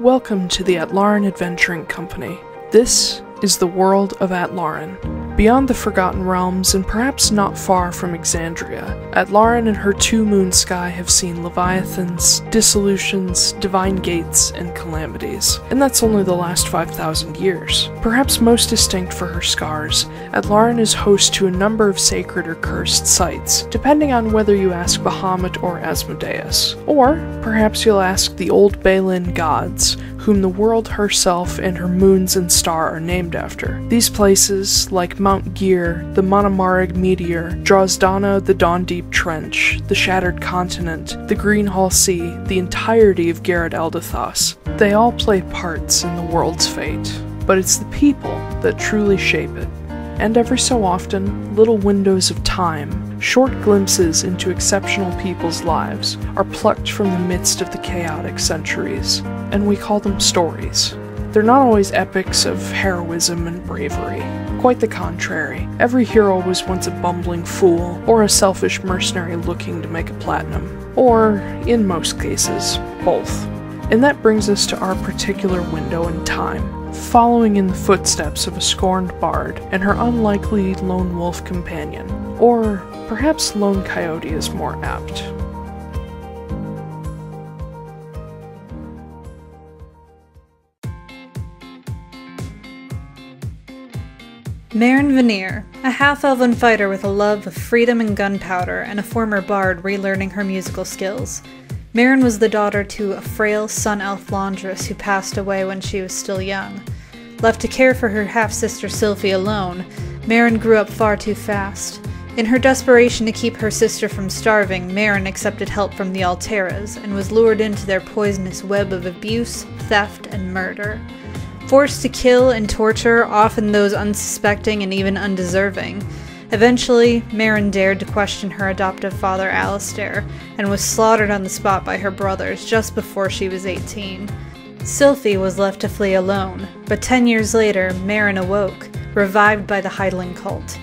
Welcome to the Atlaran Adventuring Company. This is the world of Atlaran. Beyond the Forgotten Realms, and perhaps not far from Exandria, Atlaran and her two moon sky have seen leviathans, dissolutions, divine gates, and calamities. And that's only the last 5,000 years. Perhaps most distinct for her scars, Atlaran is host to a number of sacred or cursed sites, depending on whether you ask Bahamut or Asmodeus. Or perhaps you'll ask the old Balin gods, whom the world herself and her moons and star are named after. These places, like Mount Gear, the Monomarig Meteor, Drozdana, the Dawn Deep Trench, the Shattered Continent, the Greenhall Sea, the entirety of Garrett Eldathos, they all play parts in the world's fate. But it's the people that truly shape it. And every so often, little windows of time, short glimpses into exceptional people's lives, are plucked from the midst of the chaotic centuries, and we call them stories. They're not always epics of heroism and bravery. Quite the contrary. Every hero was once a bumbling fool, or a selfish mercenary looking to make a platinum. Or, in most cases, both. And that brings us to our particular window in time, following in the footsteps of a scorned bard and her unlikely lone wolf companion. Or perhaps lone coyote is more apt. Marin Veneer, a half elven fighter with a love of freedom and gunpowder, and a former bard relearning her musical skills. Marin was the daughter to a frail sun elf laundress who passed away when she was still young. Left to care for her half sister Sylfie alone, Marin grew up far too fast. In her desperation to keep her sister from starving, Marin accepted help from the Alteras and was lured into their poisonous web of abuse, theft, and murder. Forced to kill and torture often those unsuspecting and even undeserving. Eventually, Marin dared to question her adoptive father Alistair and was slaughtered on the spot by her brothers just before she was 18. Sylfie was left to flee alone, but ten years later, Marin awoke, revived by the Heidling cult.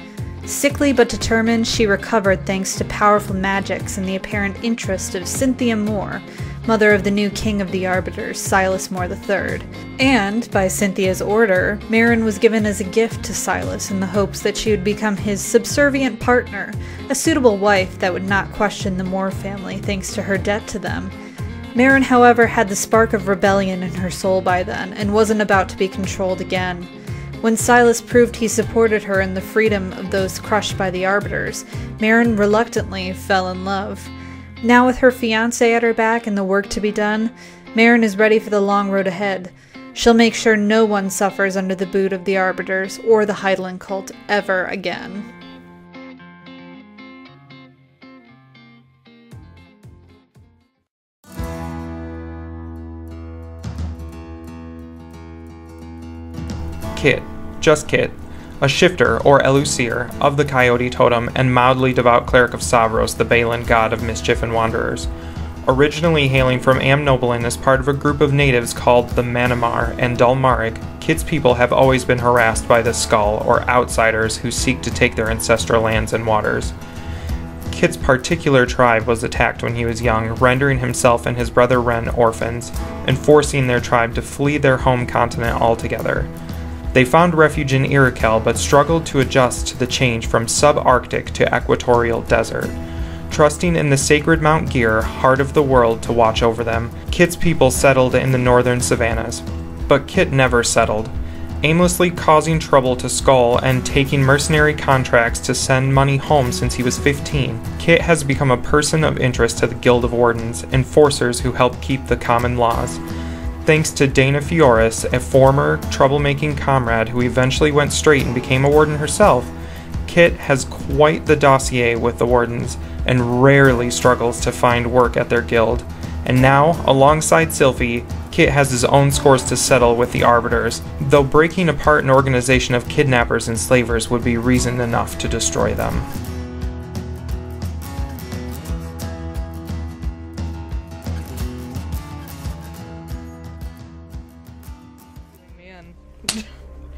Sickly but determined, she recovered thanks to powerful magics and the apparent interest of Cynthia Moore, mother of the new king of the Arbiters, Silas Moore III. And, by Cynthia's order, Marin was given as a gift to Silas in the hopes that she would become his subservient partner, a suitable wife that would not question the Moore family thanks to her debt to them. Marin, however, had the spark of rebellion in her soul by then and wasn't about to be controlled again. When Silas proved he supported her in the freedom of those crushed by the Arbiters, Marin reluctantly fell in love. Now, with her fiance at her back and the work to be done, Marin is ready for the long road ahead. She'll make sure no one suffers under the boot of the Arbiters or the Heidland cult ever again. Kit, just Kit, a shifter or elusir of the Coyote Totem and mildly devout cleric of Savros, the Balin god of mischief and wanderers. Originally hailing from Amnoblin as part of a group of natives called the Manamar and Dulmarig, Kit's people have always been harassed by the Skull, or outsiders who seek to take their ancestral lands and waters. Kit's particular tribe was attacked when he was young, rendering himself and his brother Ren orphans, and forcing their tribe to flee their home continent altogether. They found refuge in Iroquel but struggled to adjust to the change from subarctic to equatorial desert. Trusting in the sacred Mount Gear, heart of the world, to watch over them, Kit's people settled in the northern savannas. But Kit never settled. Aimlessly causing trouble to Skull and taking mercenary contracts to send money home since he was 15, Kit has become a person of interest to the Guild of Wardens, enforcers who help keep the common laws. Thanks to Dana Fioris, a former troublemaking comrade who eventually went straight and became a warden herself, Kit has quite the dossier with the wardens and rarely struggles to find work at their guild. And now, alongside Sylfie, Kit has his own scores to settle with the Arbiters, though breaking apart an organization of kidnappers and slavers would be reason enough to destroy them.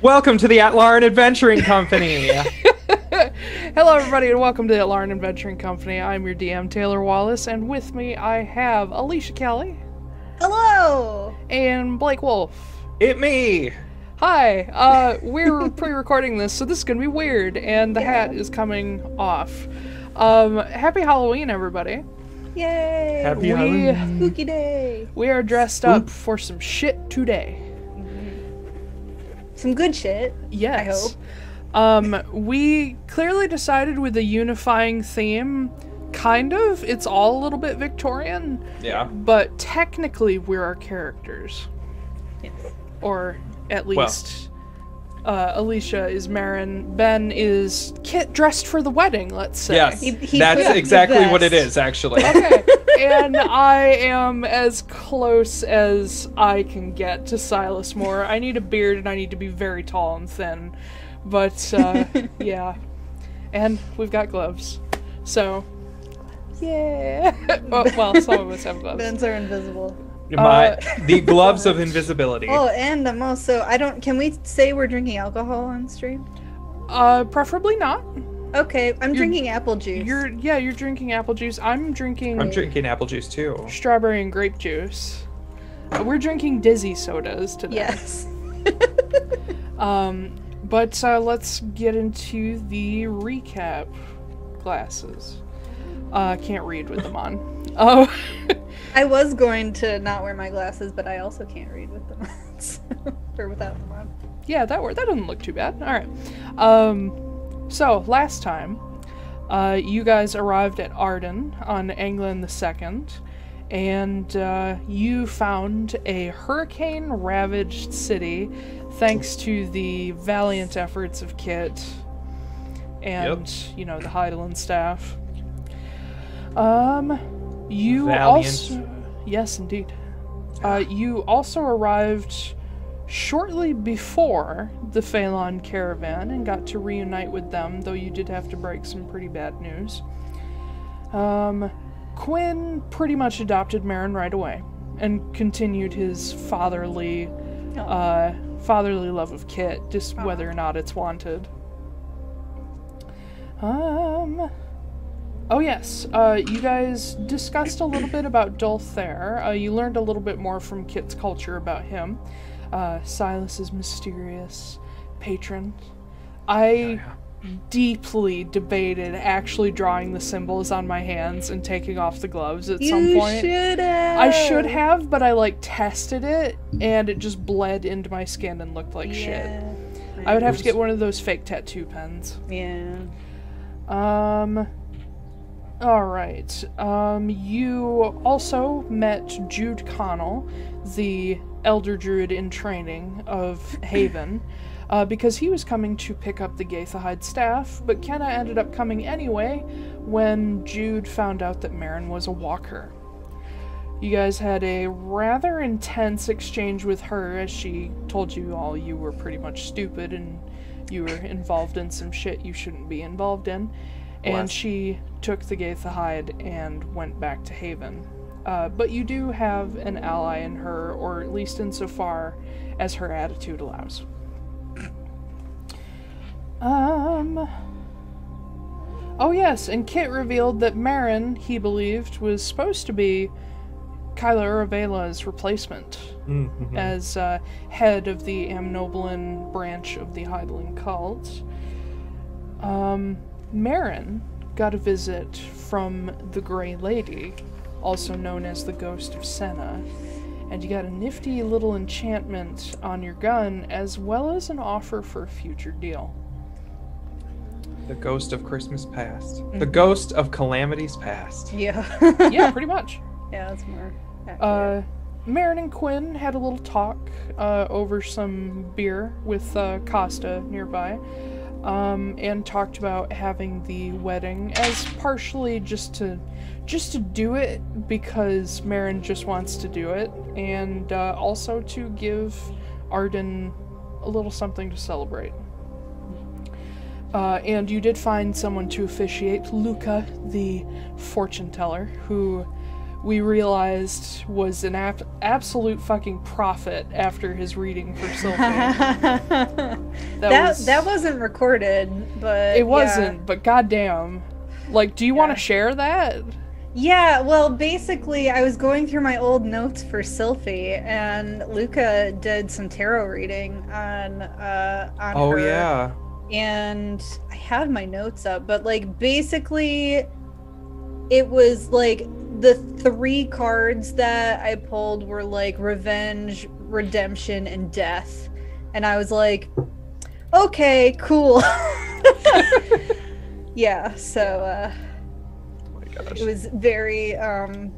Welcome to the Atlaran Adventuring Company. Hello, everybody, and welcome to the Atlaran Adventuring Company. I'm your DM, Taiylor Wallace, and with me I have Alicia Kelley. Hello! and Blake Wolfe. It me. Hi, uh, we're pre-recording this, so this is gonna be weird, and the hat is coming off. Um, happy Halloween, everybody. Yay! Happy We- Halloween. Spooky day. We are dressed up for some shit today. Some good shit. Yes. hope. Um, we clearly decided with a unifying theme. Kind of. It's all a little bit Victorian, Yeah. but technically we're our characters. Yes. Or at least uh, Alicia is Marin. Ben is Kit dressed for the wedding, let's say. Yes. He- he That's exactly what it is, actually. Okay. and I am as close as I can get to Silas Moore. I need a beard and I need to be very tall and thin. But uh, yeah. And we've got gloves. So yeah. oh, well, some of us have gloves. Bens are invisible. My, Uh, the gloves of invisibility. Oh, and I'm also. I don't. Can we say we're drinking alcohol on stream? Uh preferably not. Okay, I'm drinking apple juice. You're yeah, you're drinking apple juice. I'm drinking I'm drinking apple juice too. strawberry and grape juice. Uh, we're drinking dizzy sodas today. Yes. Um, but uh, let's get into the recap glasses. Uh, can't read with them on. Oh, I was going to not wear my glasses, but I also can't read with them on. so- or without them on. yeah, that worked. That doesn't look too bad. All right. Um, so last time, uh, you guys arrived at Arden on England the Second, and uh, you found a hurricane-ravaged city, thanks to the valiant efforts of Kit and you know the Heidelin staff. Um, you Valiant. also yes, indeed. Uh, you also arrived shortly before the Faelan caravan and got to reunite with them, though you did have to break some pretty bad news. Um, Quinn pretty much adopted Marin right away and continued his fatherly, uh, fatherly love of Kit, just whether or not it's wanted. Um. Oh yes, uh, you guys discussed a little bit about Dulthair. Uh, you learned a little bit more from Kit's culture about him. Uh, Silas's mysterious patron. I deeply debated actually drawing the symbols on my hands and taking off the gloves at some you point. should have. I should have, but I like tested it and it just bled into my skin and looked like shit. Yeah. I would have to get one of those fake tattoo pens. Yeah. Um. All right. Um. You also met Jude Connell, the elder druid in training of Haven, uh, because he was coming to pick up the Gaithahide staff, but Kenna ended up coming anyway when Jude found out that Marin was a walker. You guys had a rather intense exchange with her as she told you all you were pretty much stupid and you were involved in some shit you shouldn't be involved in. And she took the Gaithahide and went back to Haven. Uh, but you do have an ally in her, or at least insofar as her attitude allows. Um. Oh, yes, and Kit revealed that Marin, he believed, was supposed to be Kyla Uravela's replacement Mhm. as uh, head of the Amnoblin branch of the Heidling cult. Um, Marin got a visit from the Grey Lady, also known as the Ghost of Senna, and you got a nifty little enchantment on your gun, as well as an offer for a future deal. The ghost of Christmas past. Mm-hmm. The ghost of calamities past. Yeah. Yeah, pretty much. yeah, that's more. Accurate. Uh, Marin and Quinn had a little talk uh, over some beer with uh, Costa nearby, um, and talked about having the wedding as partially just to just to do it because Marin just wants to do it, and uh, also to give Arden a little something to celebrate. Uh, and you did find someone to officiate, Luca, the fortune teller, who we realized was an ab- absolute fucking prophet after his reading for Sylfie. that that, was, that wasn't recorded, but it wasn't, but goddamn. Like, do you want to share that? Yeah, well, basically, I was going through my old notes for Sylfie, and Luca did some tarot reading on uh on Oh her, yeah. and I have my notes up, but like basically, it was like the three cards that I pulled were like revenge, redemption, and death, and I was like, okay, cool. yeah, so. uh Oh my gosh. it was very um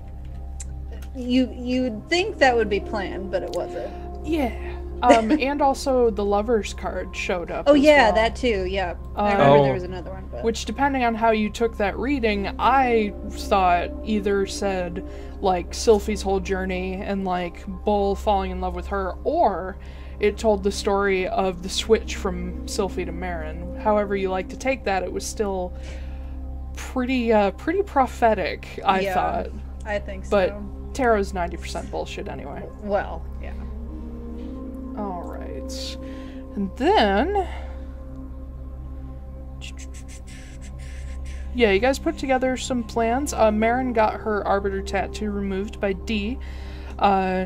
you you'd think that would be planned but it wasn't Yeah. Um, and also the lover's card showed up. oh as yeah well, that too yeah i Uh, remember Oh. there was another one but Which, depending on how you took that reading, I thought either said like Sylfie's whole journey and like Bull falling in love with her, or it told the story of the switch from Sylfie to Marin. However you like to take that, it was still pretty uh pretty prophetic, I Yeah. thought. i think so But tarot's 90% bullshit anyway. well yeah All right. And then. Yeah, you guys put together some plans. Uh, Marin got her Arbiter tattoo removed by D. Uh,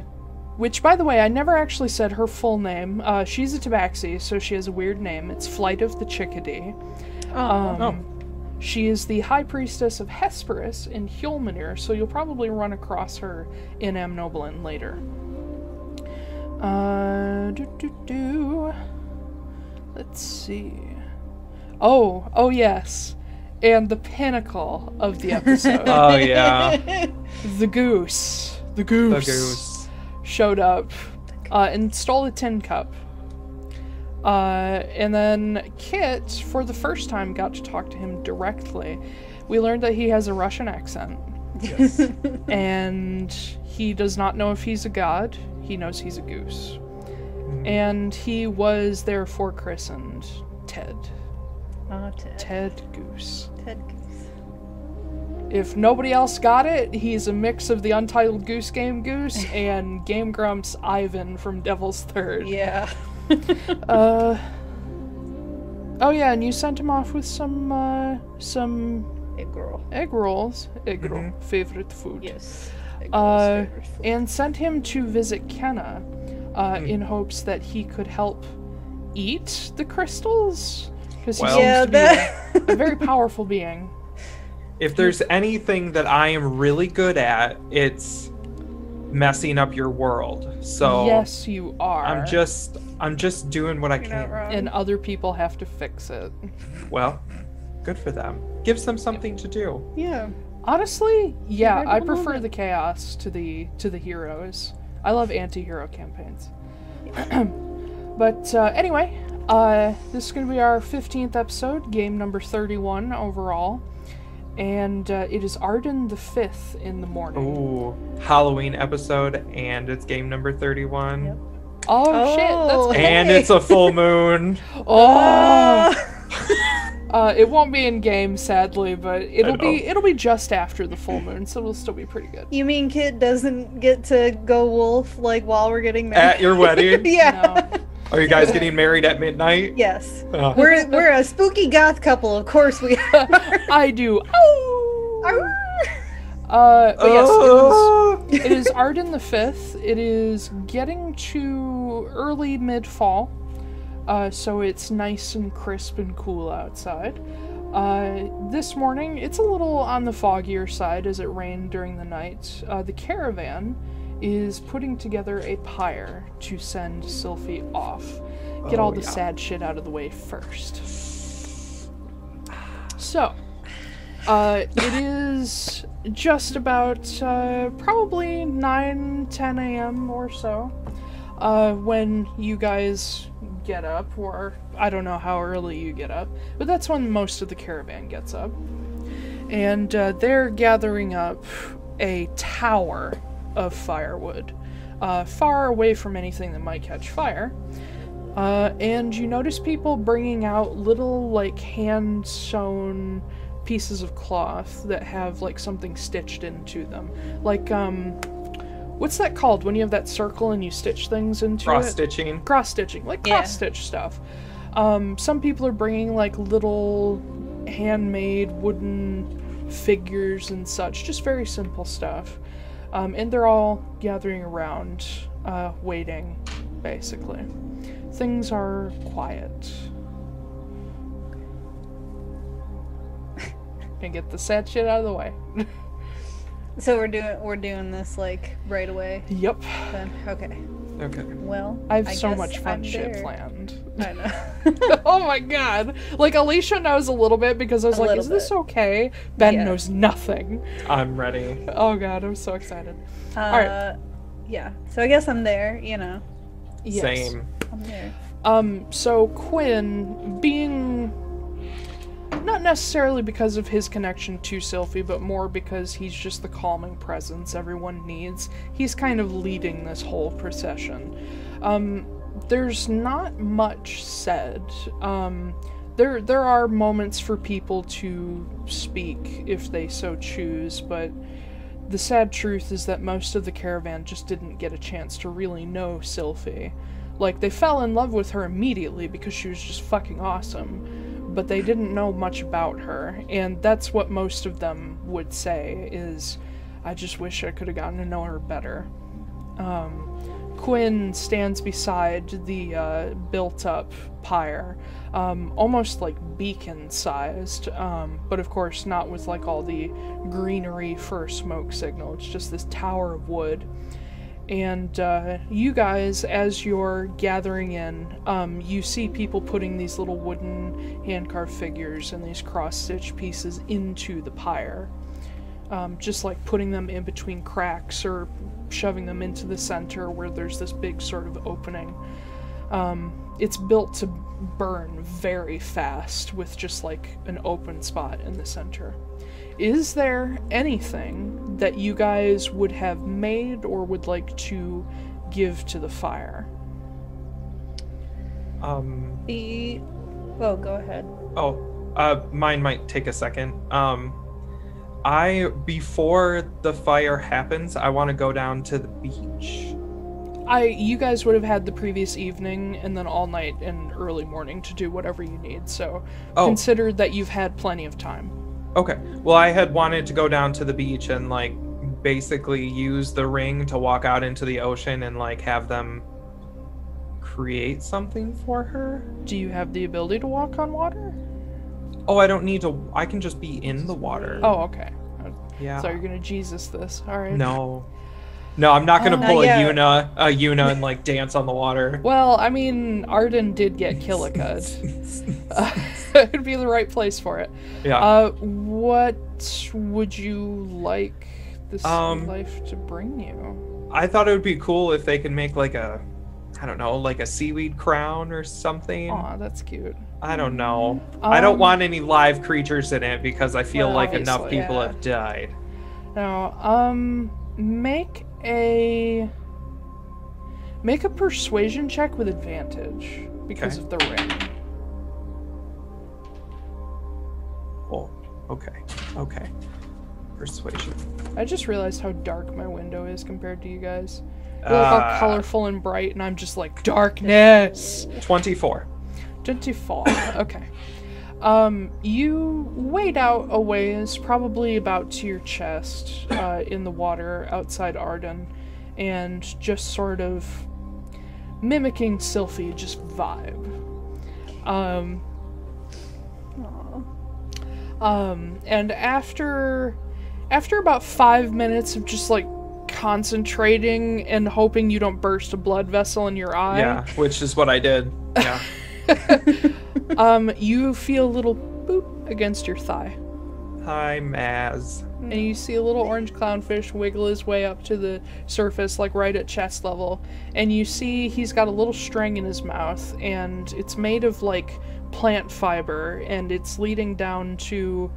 which, by the way, I never actually said her full name. Uh, she's a tabaxi, so she has a weird name. It's Flight of the Chickadee. Um, Oh. She is the High Priestess of Hesperus in Hjolmenir, so you'll probably run across her in Amnoblin later. Uh, do, do, do. Let's see. Oh, oh yes. And the pinnacle of the episode, Oh yeah. the goose. The goose. the goose. Showed up uh, and stole a tin cup. Uh, and then Kit, for the first time, got to talk to him directly. We learned that he has a Russian accent. Yes. and he does not know if he's a god. He knows he's a goose. And he was therefore christened Ted. oh ted Ted Goose. ted goose If nobody else got it, he's a mix of the Untitled Goose Game Goose and Game Grumps Ivan from Devil's Third. yeah Uh. Oh yeah, and you sent him off with some uh, some hey girl egg rolls. Egg roll, Mhm. favorite food. yes Uh, and sent him to visit Kenna uh, Hmm. in hopes that he could help eat the crystals because he Well- seems yeah to be that a very powerful being. If there's anything that I am really good at, it's messing up your world. So yes, you are. I'm just I'm just doing what I you're not can. and other people have to fix it. Well, good for them. Gives them something to do. yeah Honestly, yeah, Right I prefer moment. the chaos to the to the heroes. I love anti-hero campaigns. but uh, anyway, uh, this is going to be our 15th episode, game number 31 overall. And uh, it is Arden the 5th in the morning. Ooh, Halloween episode, and it's game number 31. Yep. Oh, shit, Oh. that's And it's a full moon. Oh! Uh, it won't be in game, sadly, but it'll be it'll be just after the full moon, so it'll still be pretty good. you mean kid doesn't get to go wolf like while we're getting married At your wedding? yeah No. Are you guys getting married at midnight? yes Uh, we're we're a spooky goth couple of course we are I do. Ow! Uh, but yes, it is, oh! it is Arden the Fifth. It is getting to early mid fall, uh, so it's nice and crisp and cool outside. Uh, this morning, it's a little on the foggier side as it rained during the night. Uh, the caravan is putting together a pyre to send Sylfie off. Get all Oh, the yeah. sad shit out of the way first. So, uh, it is just about uh, probably 9 10 a.m. or so uh, when you guys get up, or I don't know how early you get up, but that's when most of the caravan gets up. And uh, they're gathering up a tower of firewood, uh, far away from anything that might catch fire. Uh, and you notice people bringing out little, like, hand sewn pieces of cloth that have, like, something stitched into them. Like, um, what's that called when you have that circle and you stitch things into Cross it? stitching. cross stitching, like Yeah. cross stitch stuff. Um, some people are bringing like little handmade wooden figures and such, just very simple stuff. Um, and they're all gathering around, uh, waiting, basically. Things are quiet. And get the sad shit out of the way. So we're doing we're doing this like right away. yep. Then okay. Okay. Well, I have so guess much fun I'm shit there. planned. I know. oh my god. Like Alicia knows a little bit because I was A like, little is this okay? Ben Yeah. knows nothing. I'm ready. Oh god, I'm so excited. uh, right. Yeah. So I guess I'm there. You know, Yes. Same. I'm there. Um, so Quinn, being not necessarily because of his connection to Sylfie, but more because he's just the calming presence everyone needs, he's kind of leading this whole procession. Um, there's not much said. Um, there, there are moments for people to speak if they so choose, but the sad truth is that most of the caravan just didn't get a chance to really know Sylfie. Like, they fell in love with her immediately because she was just fucking awesome, but they didn't know much about her, and that's what most of them would say is, I just wish I could have gotten to know her better. Um, Quinn stands beside the uh, built up pyre, um, almost like beacon sized, um, but of course not with like all the greenery for a smoke signal. It's just this tower of wood. And uh, you guys, as you're gathering in, um, you see people putting these little wooden hand carved figures and these cross stitch pieces into the pyre um, just like putting them in between cracks or shoving them into the center where there's this big sort of opening. Um, it's built to burn very fast with just like an open spot in the center. Is there anything that you guys would have made or would like to give to the fire? Um. The oh, go ahead. Oh, uh, mine might take a second. Um, I before the fire happens, I want to go down to the beach. I you guys would have had the previous evening and then all night and early morning to do whatever you need. So Oh. consider that you've had plenty of time. Okay. Well, I had wanted to go down to the beach and like basically use the ring to walk out into the ocean and like have them create something for her. Do you have the ability to walk on water? Oh, I don't need to. I can just be in the water. Oh, okay. yeah. So you're gonna Jesus this. All right. No. No, I'm not gonna Uh, pull not a yet. Yuna, a Yuna, and like dance on the water. Well, I mean, Arden did get Killicud. Uh, it'd be the right place for it. yeah. Uh, what would you like this Um, life to bring you? I thought it would be cool if they could make like a, I don't know, like a seaweed crown or something. Aw, that's cute. I don't know. I don't Um, want any live creatures in it because I feel Well, like enough people yeah. have died. Now, um, make a make a persuasion check with advantage because Okay. of the ring. Oh, okay, okay. Persuasion. I just realized how dark my window is compared to you guys. You look all Uh, colorful and bright, and I'm just like darkness. Twenty-four. 24. okay. Um, you wade out a ways, probably about to your chest, uh, in the water outside Arden, and just sort of mimicking Sylfie, just vibe. Um, um, and after after about five minutes of just like concentrating and hoping you don't burst a blood vessel in your eye, Yeah, which is what I did. Yeah. um, you feel a little boop against your thigh. Hi, Maz. And you see a little orange clownfish wiggle his way up to the surface, like right at chest level. And you see he's got a little string in his mouth, and it's made of like plant fiber, and it's leading down to.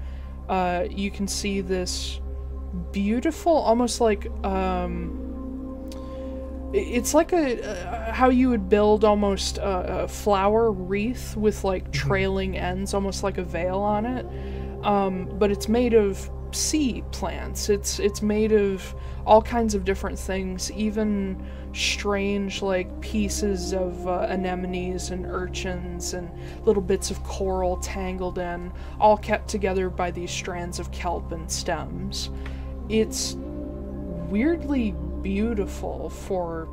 Uh, you can see this beautiful, almost like um, it's like a uh, how you would build almost a, a flower wreath with like trailing ends, almost like a veil on it. Um, but it's made of sea plants. It's it's made of all kinds of different things, even strange like pieces of uh, anemones and urchins and little bits of coral tangled in, all kept together by these strands of kelp and stems. It's weirdly beautiful for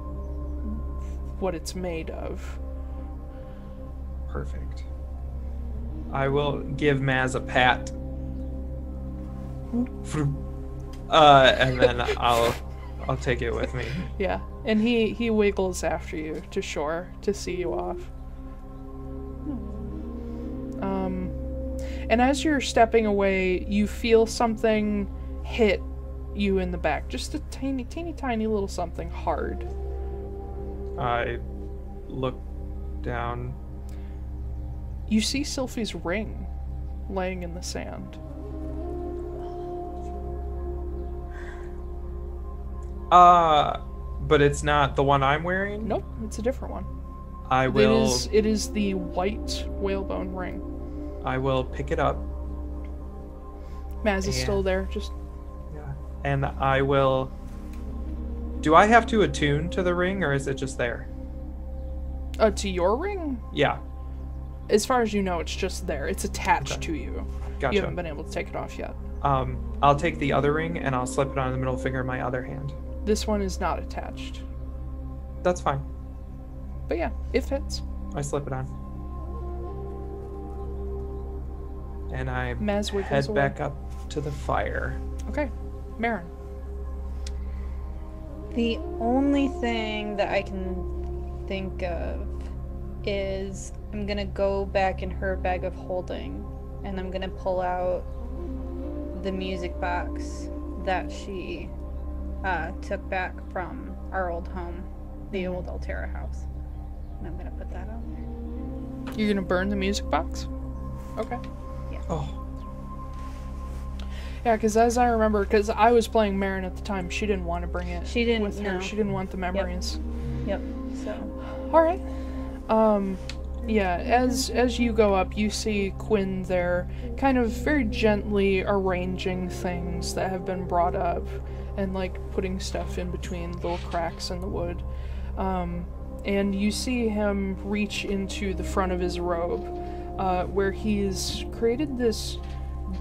what it's made of. Perfect. I will give Maz a pat. Uh, and then I'll I'll take it with me. Yeah, and he he wiggles after you to shore to see you off. Um, and as you're stepping away, you feel something hit you in the back, just a tiny, teeny, tiny little something hard. I look down. You see Sylfie's ring laying in the sand. Uh, but it's not the one I'm wearing. Nope, it's a different one. I will. is it is the white whalebone ring. I will pick it up. Maz is Yeah. still there, just. And I will. Do I have to attune to the ring, or is it just there? uh, to your ring. Yeah. As far as you know, it's just there. It's attached Okay. to you. Gotcha. You haven't been able to take it off yet. Um, I'll take the other ring and I'll slip it on the middle finger of my other hand. This one is not attached. That's fine. But yeah, it fits. I slip it on. And I Maz head away. back up to the fire. Okay, Marin. The only thing that I can think of is I'm gonna go back in her bag of holding and I'm gonna pull out the music box that she uh, took back from our old home, the old Altera house. And I'm gonna put that on there. You're gonna burn the music box? Okay. Yeah. Oh, Yeah, because as I remember, because I was playing Marin at the time, she didn't want to bring it. She didn't, with her. no. She didn't want the memories. Yep. So All right. Um, yeah. As as you go up, you see Quinn there, kind of very gently arranging things that have been brought up, and like putting stuff in between little cracks in the wood. Um, and you see him reach into the front of his robe, uh, where he's created this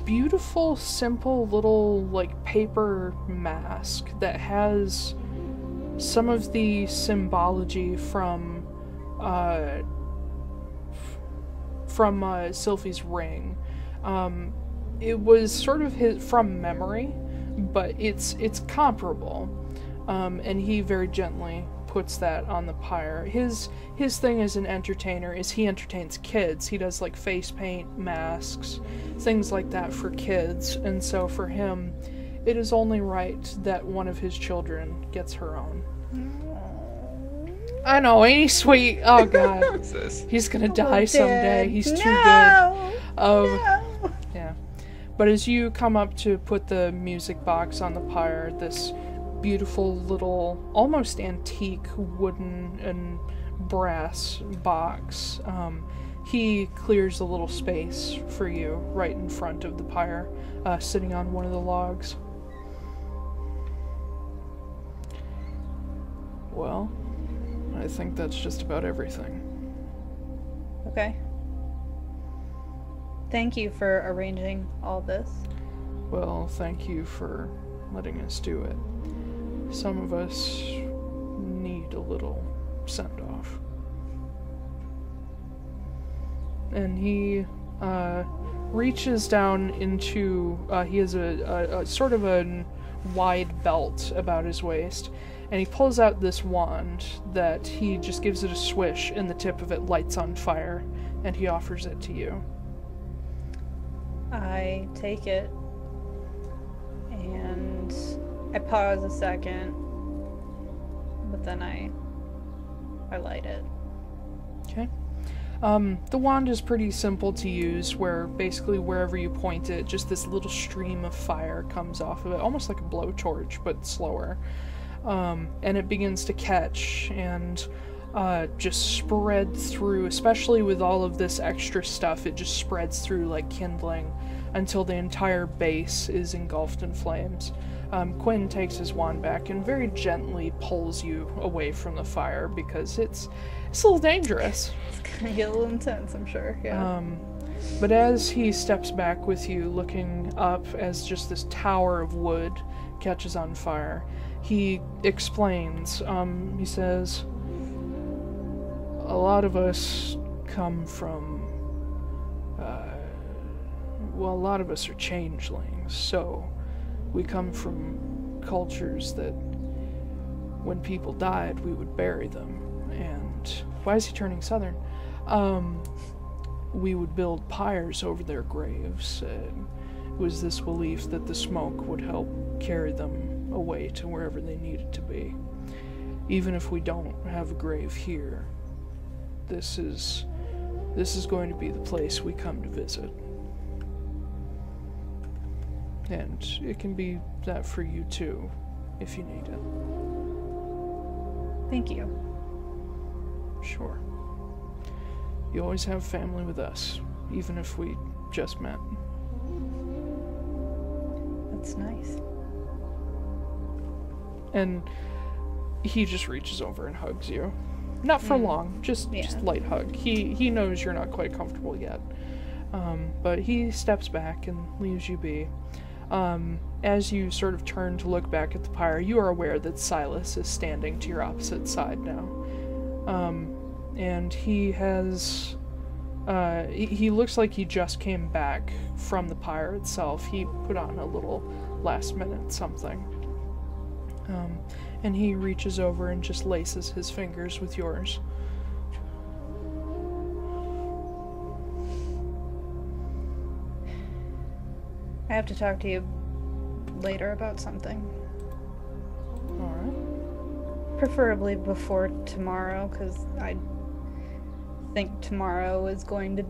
beautiful, simple little like paper mask that has some of the symbology from uh, from uh, Sylfie's ring. Um, it was sort of his from memory, but it's it's comparable. Um, and he very gently puts that on the pyre. His his thing as an entertainer is he entertains kids. He does like face paint, masks, things like that for kids. And so for him, it is only right that one of his children gets her own. I know, ain't he sweet? Oh god. He's gonna die someday. He's too good. no! Um, No! yeah. But as you come up to put the music box on the pyre, this beautiful little, almost antique wooden and brass box, um, he clears a little space for you right in front of the pyre, uh, sitting on one of the logs. Well, I think that's just about everything. Okay. Thank you for arranging all this. Well, thank you for letting us do it. Some of us need a little send off. And he uh, reaches down into. Uh, he has a, a, a sort of a wide belt about his waist, and he pulls out this wand that he just gives it a swish, and the tip of it lights on fire, and he offers it to you. I take it and I pause a second, but then I I light it. Okay. Um, the wand is pretty simple to use, where basically wherever you point it, just this little stream of fire comes off of it, almost like a blowtorch, but slower. Um, and it begins to catch and uh, just spread through, especially with all of this extra stuff, it just spreads through like kindling. until the entire base is engulfed in flames. Um, Quinn takes his wand back and very gently pulls you away from the fire because it's it's a little dangerous. It's gonna get a little intense, I'm sure. Yeah. Um, but as he steps back with you, looking up as just this tower of wood catches on fire, he explains. Um, he says, A lot of us come from. Uh, well, a lot of us are changelings, so we come from cultures that when people died, we would bury them. And why is he turning southern? Um, we would build pyres over their graves. Uh, it was this belief that the smoke would help carry them away to wherever they needed to be. Even if we don't have a grave here, this is this is going to be the place we come to visit. And it can be that for you too, if you need it. Thank you. Sure. You always have family with us, even if we just met. That's nice. And he just reaches over and hugs you. Not for Mm. long, just Yeah. just light hug. He he knows you're not quite comfortable yet. Um, but he steps back and leaves you be. Um, as you sort of turn to look back at the pyre, you are aware that Silas is standing to your opposite side now. Um, and he has. Uh, he, looks like he just came back from the pyre itself. He put on a little last minute something. Um, and he reaches over and just laces his fingers with yours. I have to talk to you later about something. Alright. Preferably before tomorrow, because I think tomorrow is going to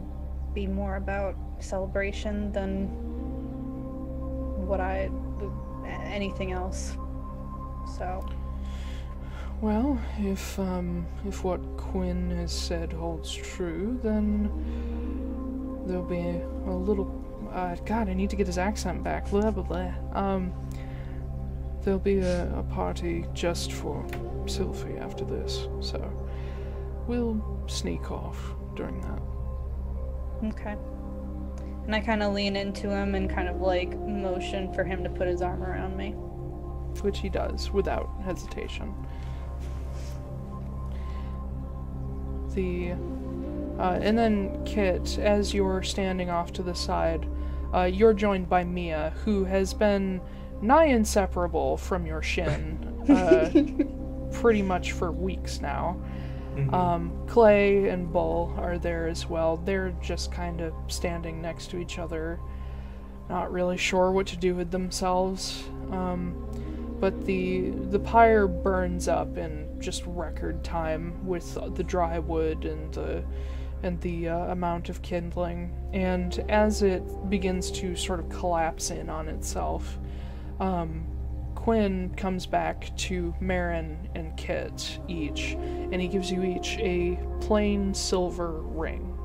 be more about celebration than what I. anything else. So, Well, if um, if what Quinn has said holds true, then there'll be a little. Uh, God, I need to get his accent back. Blah blah blah. Um, there'll be a, a party just for Sylfie after this, so we'll sneak off during that. okay. And I kind of lean into him and kind of like motion for him to put his arm around me. which he does without hesitation. The uh, and then Kit, as you're standing off to the side, uh, you're joined by Mia, who has been nigh inseparable from your shin, uh, pretty much for weeks now. Mhm. Um, Clay and Bull are there as well. They're just kind of standing next to each other, not really sure what to do with themselves. Um, but the the pyre burns up in just record time with the dry wood and the and the uh, amount of kindling. And as it begins to sort of collapse in on itself, um, Quinn comes back to Marin and Kit each, and he gives you each a plain silver ring.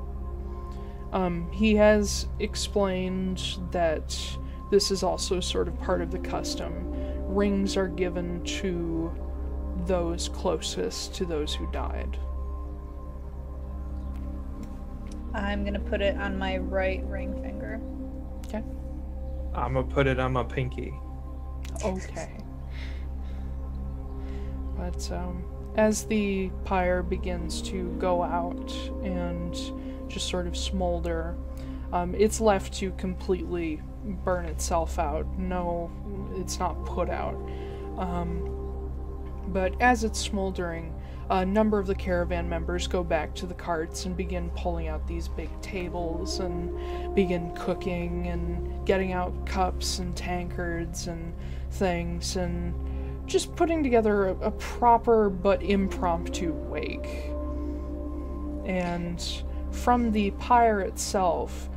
Um, he has explained that this is also sort of part of the custom. Rings are given to those closest to those who died. I'm gonna put it on my right ring finger. Okay. I'm gonna put it on my pinky. Okay. But um, as the pyre begins to go out and just sort of smolder, um, it's left to completely burn itself out. No, it's not put out. Um, but as it's smoldering, a number of the caravan members go back to the carts and begin pulling out these big tables and begin cooking and getting out cups and tankards and things and just putting together a, a proper but impromptu wake. And from the pyre itself,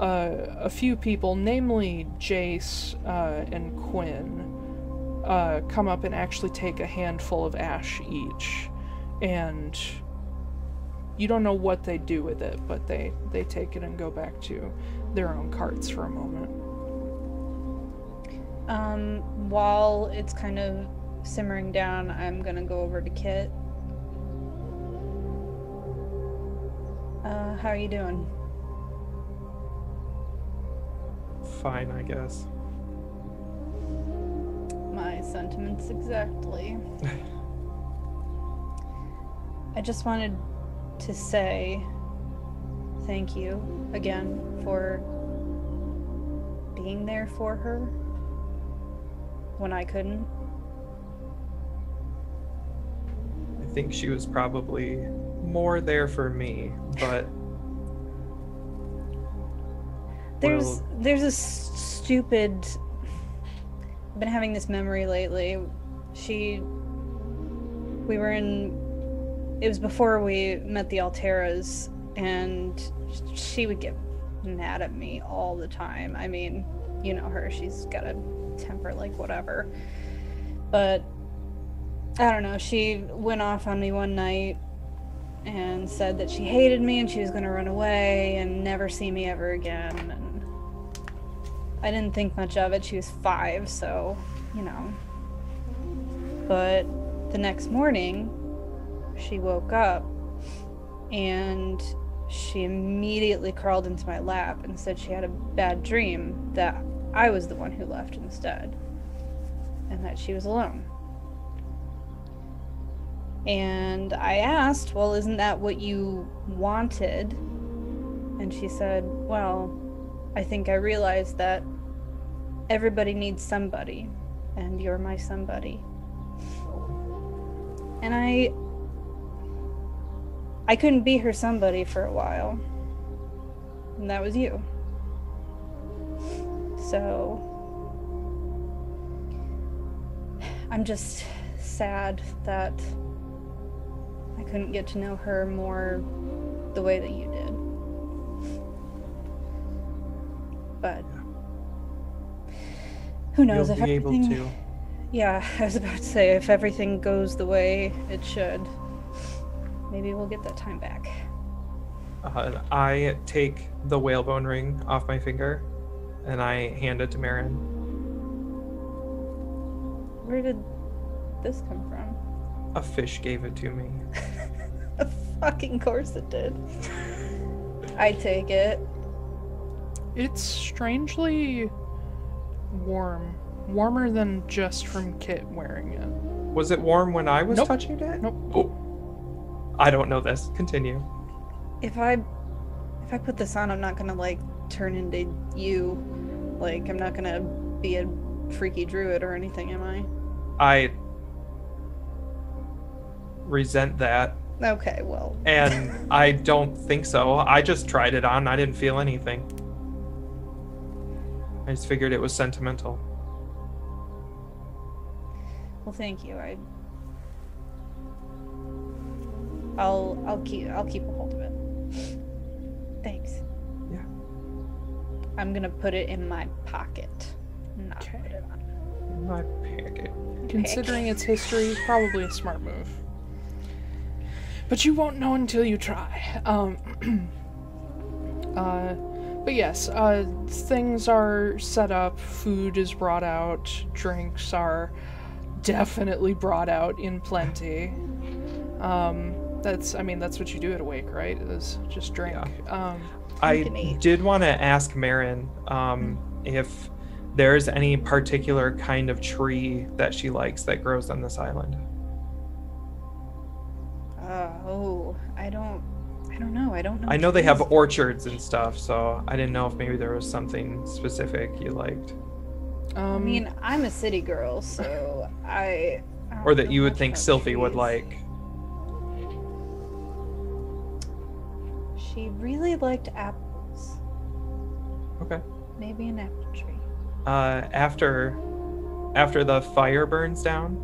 uh, a few people, namely Jace uh, and Quinn, uh, come up and actually take a handful of ash each and you don't know what they do with it, but they they take it and go back to their own carts for a moment. Um, while it's kind of simmering down, I'm gonna go over to Kit. Uh, how are you doing? Fine, I guess. My sentiments exactly. I just wanted to say thank you again for being there for her when I couldn't. I think she was probably more there for me, but There's Well- there's a stupid. I've been having this memory lately. She. We were in. It was before we met the Alteras, and she would get mad at me all the time. I mean, you know her. She's got a temper like whatever. But I don't know. She went off on me one night and said that she hated me and she was going to run away and never see me ever again. And I didn't think much of it. She was five, so, you know. But the next morning, she woke up and she immediately crawled into my lap and said she had a bad dream that I was the one who left instead and that she was alone. And I asked, Well, isn't that what you wanted? And she said, Well, I think I realized that everybody needs somebody, and you're my somebody. And I. I couldn't be her somebody for a while. And that was you. So. I'm just sad that I couldn't get to know her more the way that you did. But who knows you'll if be able everything to. Yeah, I was about to say if everything goes the way it should, maybe we'll get that time back. Uh, I take the whalebone ring off my finger, and I hand it to Marin. Where did this come from? A fish gave it to me. Of fucking course it did. I take it. It's strangely warm, warmer than just from Kit wearing it. Was it warm when I was Nope. touching it? Nope. Oh. I don't know this. Continue. If I if I put this on, I'm not gonna like turn into you. Like I'm not gonna be a freaky druid or anything, am I? I resent that, Okay, well. and I don't think so. I just tried it on. I didn't feel anything. I just figured it was sentimental. Well, thank you. I. I'll I'll keep I'll keep a hold of it. Thanks. Yeah. I'm gonna put it in my pocket. Not Okay. put it on. In my packet. Considering its history, probably a smart move. But you won't know until you try. Um, uh, but yes, uh, things are set up, food is brought out, drinks are definitely brought out in plenty. Um, that's, I mean, that's what you do at a wake, right? Is just drink. Um, I did want to ask Marin um, if there's any particular kind of tree that she likes that grows on this island. Uh, oh, I don't. I don't know. I don't know. I know they have trees. orchards and stuff, so I didn't know if maybe there was something specific you liked, I um, mean, I'm a city girl, so I. I or that you would think about Sylfie would like. She really liked apples. Okay. Maybe an apple tree. Uh, after after the fire burns down,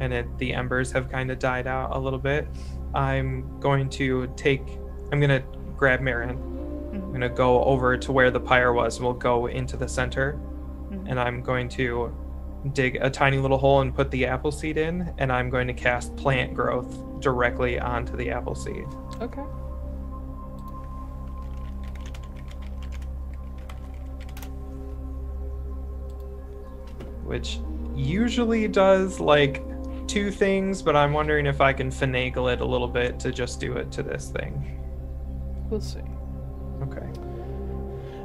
and it, the embers have kind of died out a little bit, I'm going to take. I'm gonna grab Marin. I'm Mhm. gonna go over to where the pyre was. We'll go into the center, Mhm. and I'm going to dig a tiny little hole and put the apple seed in, and I'm going to cast plant growth directly onto the apple seed. Okay. Which usually does like two things, but I'm wondering if I can finagle it a little bit to just do it to this thing. We'll see. Okay.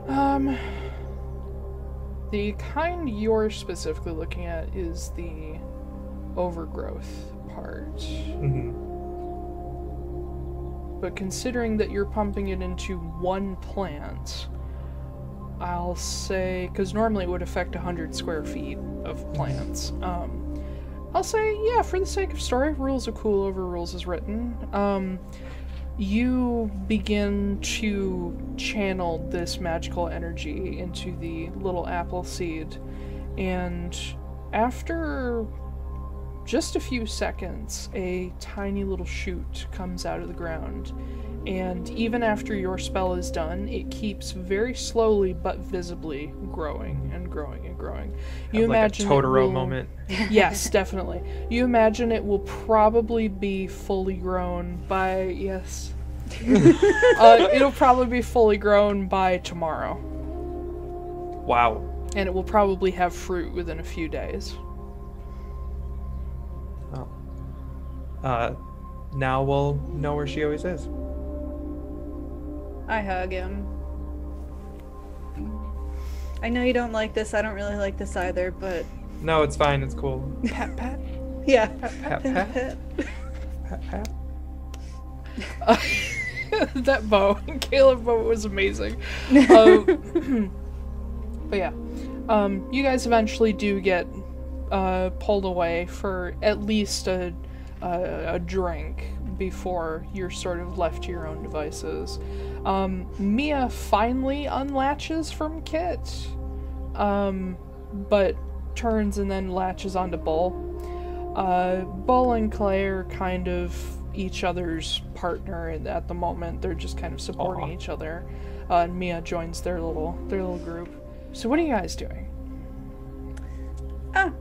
Um, the kind you're specifically looking at is the overgrowth part. Mm-hmm. But considering that you're pumping it into one plant, I'll say, because normally it would affect 100 square feet of plants. Um, I'll say, yeah, for the sake of story, rules are cool over rules is written. Um, you begin to channel this magical energy into the little apple seed, and after just a few seconds, a tiny little shoot comes out of the ground. And even after your spell is done, it keeps very slowly but visibly growing and growing and growing. You Have, like a imagine it Totoro will- moment. yes, definitely. You imagine it will probably be fully grown by yes. uh, it'll probably be fully grown by tomorrow, Wow. and it will probably have fruit within a few days. Oh. Uh, now we'll know where she always is. I hug him. I know you don't like this. I don't really like this either, but No, it's fine. It's cool. Pat, pat. yeah. Pat, Pin pat. pit. Pat, pat. that bow, Caleb bow was amazing. Um, but yeah, um, you guys eventually do get uh, pulled away for at least a, a a drink before you're sort of left to your own devices. Um, Mia finally unlatches from Kit, um, but turns and then latches onto Bull. Uh, Bull and Clay are kind of each other's partner at the moment. They're just kind of supporting Aw. each other. Uh, and Mia joins their little their little group. So what are you guys doing? Ah.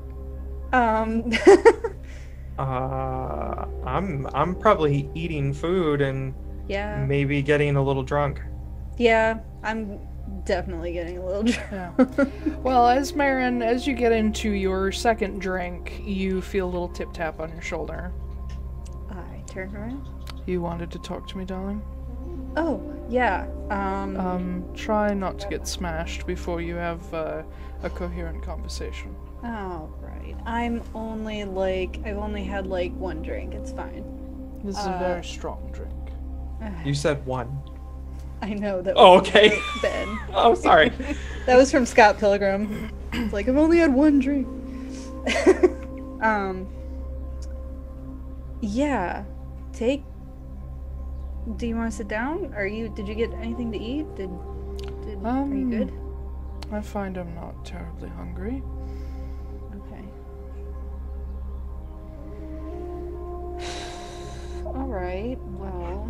Um. Uh, I'm I'm probably eating food and yeah. maybe getting a little drunk. Yeah. I'm definitely getting a little drunk. Yeah. well, as Marin, as you get into your second drink, you feel a little tip tap on your shoulder. I turn around. You wanted to talk to me, darling? Oh, yeah. Um. Um, try not to get smashed before you have uh, a coherent conversation. oh, right. I'm only like I've only had like one drink. It's fine. This is a Uh, very strong drink. You said one. I know that. Oh, okay. Ben. Oh, sorry. That was from Scott Pilgrim. It's like I've only had one drink. um. Yeah. Take. Do you want to sit down? Are you? Did you get anything to eat? Did? did are you Um, good? I find I'm not terribly hungry. Okay. All right. Well.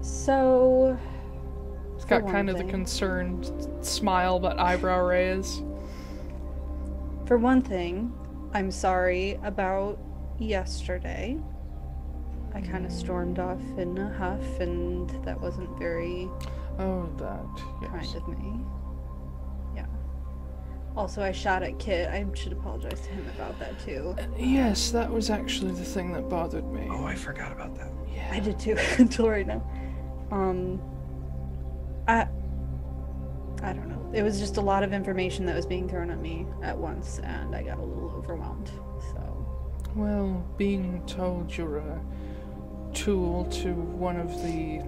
So. It's For got kind of the concerned smile but eyebrow raise. For one thing, I'm sorry about yesterday. I kind of stormed off in a huff, and that wasn't very Oh, that. Yes. kind of me. Yeah. Also, I shot at Kit. I should apologize to him about that too. Uh, yes, that was actually the thing that bothered me. Oh, I forgot about that. yeah. I did too until right now. Um, I I don't know. It was just a lot of information that was being thrown at me at once, and I got a little overwhelmed. So Well, being told you're a tool to one of the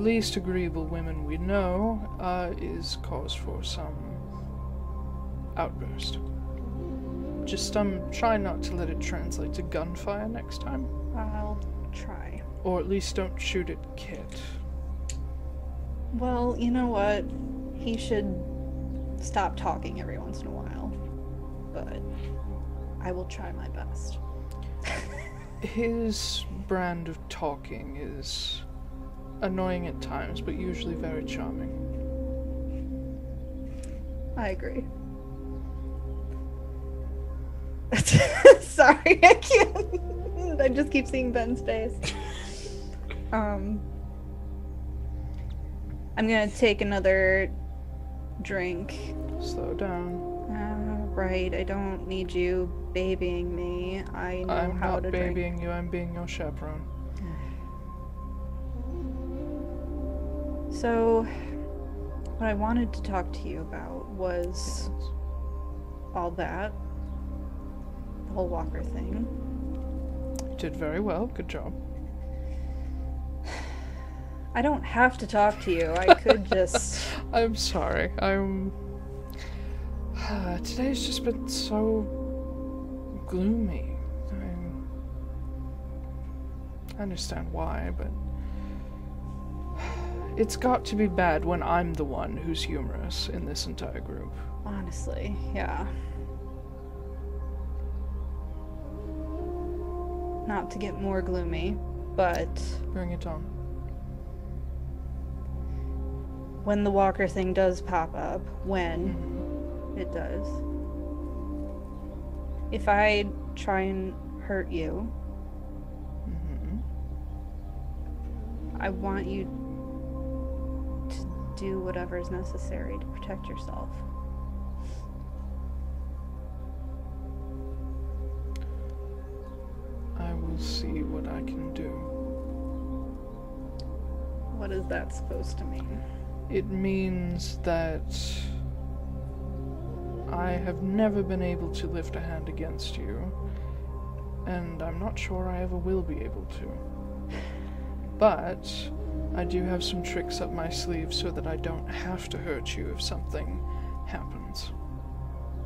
least agreeable women we know uh, is cause for some outburst. Just um, try not to let it translate to gunfire next time, I'll try. Or at least don't shoot at Kit. Well, you know what? He should stop talking every once in a while. But I will try my best. His brand of talking is annoying at times, but usually very charming. I agree. Sorry, I can't. I just keep seeing Ben's face. Um, I'm gonna take another drink. Slow down. Uh, right, I don't need you babying me. I know I'm how not to drink. babying you, I'm being your chaperone. So, what I wanted to talk to you about was all that. The whole Walker thing. You did very well, good job. I don't have to talk to you. I could just. I'm sorry. I'm. Today's just been so gloomy. I'm... I understand why, but. It's got to be bad when I'm the one who's humorous in this entire group. Honestly, yeah. Not to get more gloomy, but Bring it on. When the Walker thing does pop up, when it does, if I try and hurt you, Mhm. I want you to do whatever is necessary to protect yourself. I will see what I can do. What is that supposed to mean? It means that I have never been able to lift a hand against you, and I'm not sure I ever will be able to. But I do have some tricks up my sleeve so that I don't have to hurt you if something happens.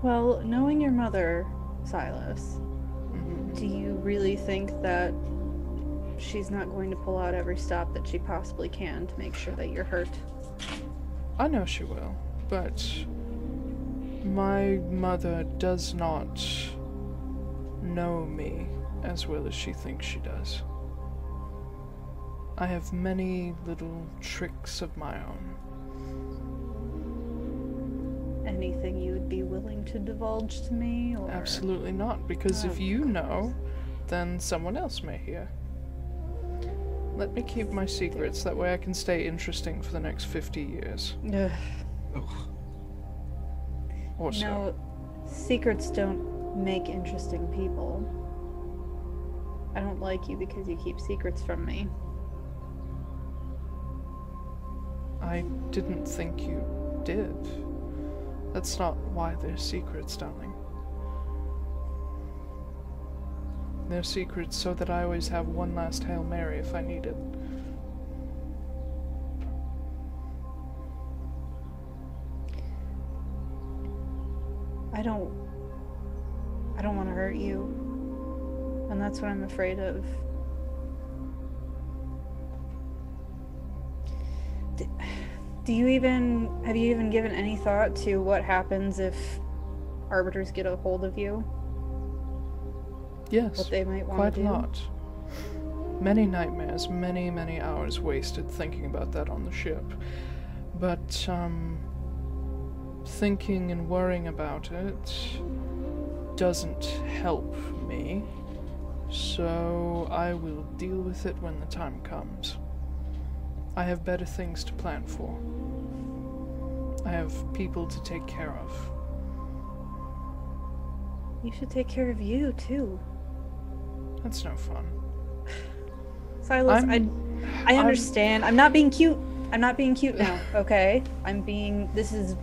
Well, knowing your mother, Silas, Mhm. do you really think that she's not going to pull out every stop that she possibly can to make sure that you're hurt? I know she will, but my mother does not know me as well as she thinks she does. I have many little tricks of my own. Anything you would be willing to divulge to me? Or... Absolutely not, because if Oh, you know, then someone else may hear. Let me keep my secrets, that way I can stay interesting for the next 50 years. Ugh. Or so. No, secrets don't make interesting people. I don't like you because you keep secrets from me. I didn't think you did. That's not why they're secrets, darling. They're secrets so that I always have one last Hail Mary if I need it. I don't. I don't want to hurt you. And that's what I'm afraid of. D- Do you even. Have you even given any thought to what happens if arbiters get a hold of you? Yes, What they might want quite to a lot. Many nightmares, many, many hours wasted thinking about that on the ship. But, um. Thinking and worrying about it doesn't help me. So I will deal with it when the time comes. I have better things to plan for. I have people to take care of. You should take care of you, too. That's no fun. Silas, I. I'm- I I'm- understand. I'm not being cute. I'm not being cute now, okay? I'm being. This is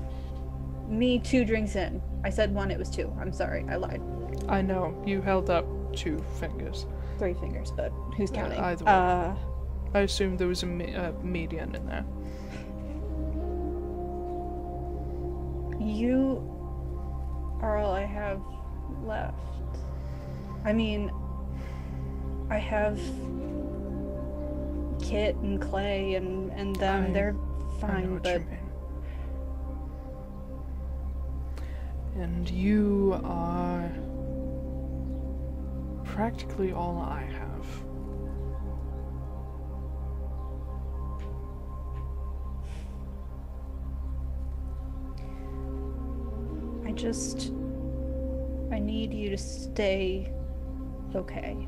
me two drinks in. I said one, it was two. I'm sorry, I lied. I know, you held up two fingers. Three fingers, but who's Uh, counting? either way. Uh, I assumed there was a me- uh, median in there. you are all I have left. I mean, I have Kit and Clay and and them. I- They're fine, but you. And you are practically all I have. I just I need you to stay okay.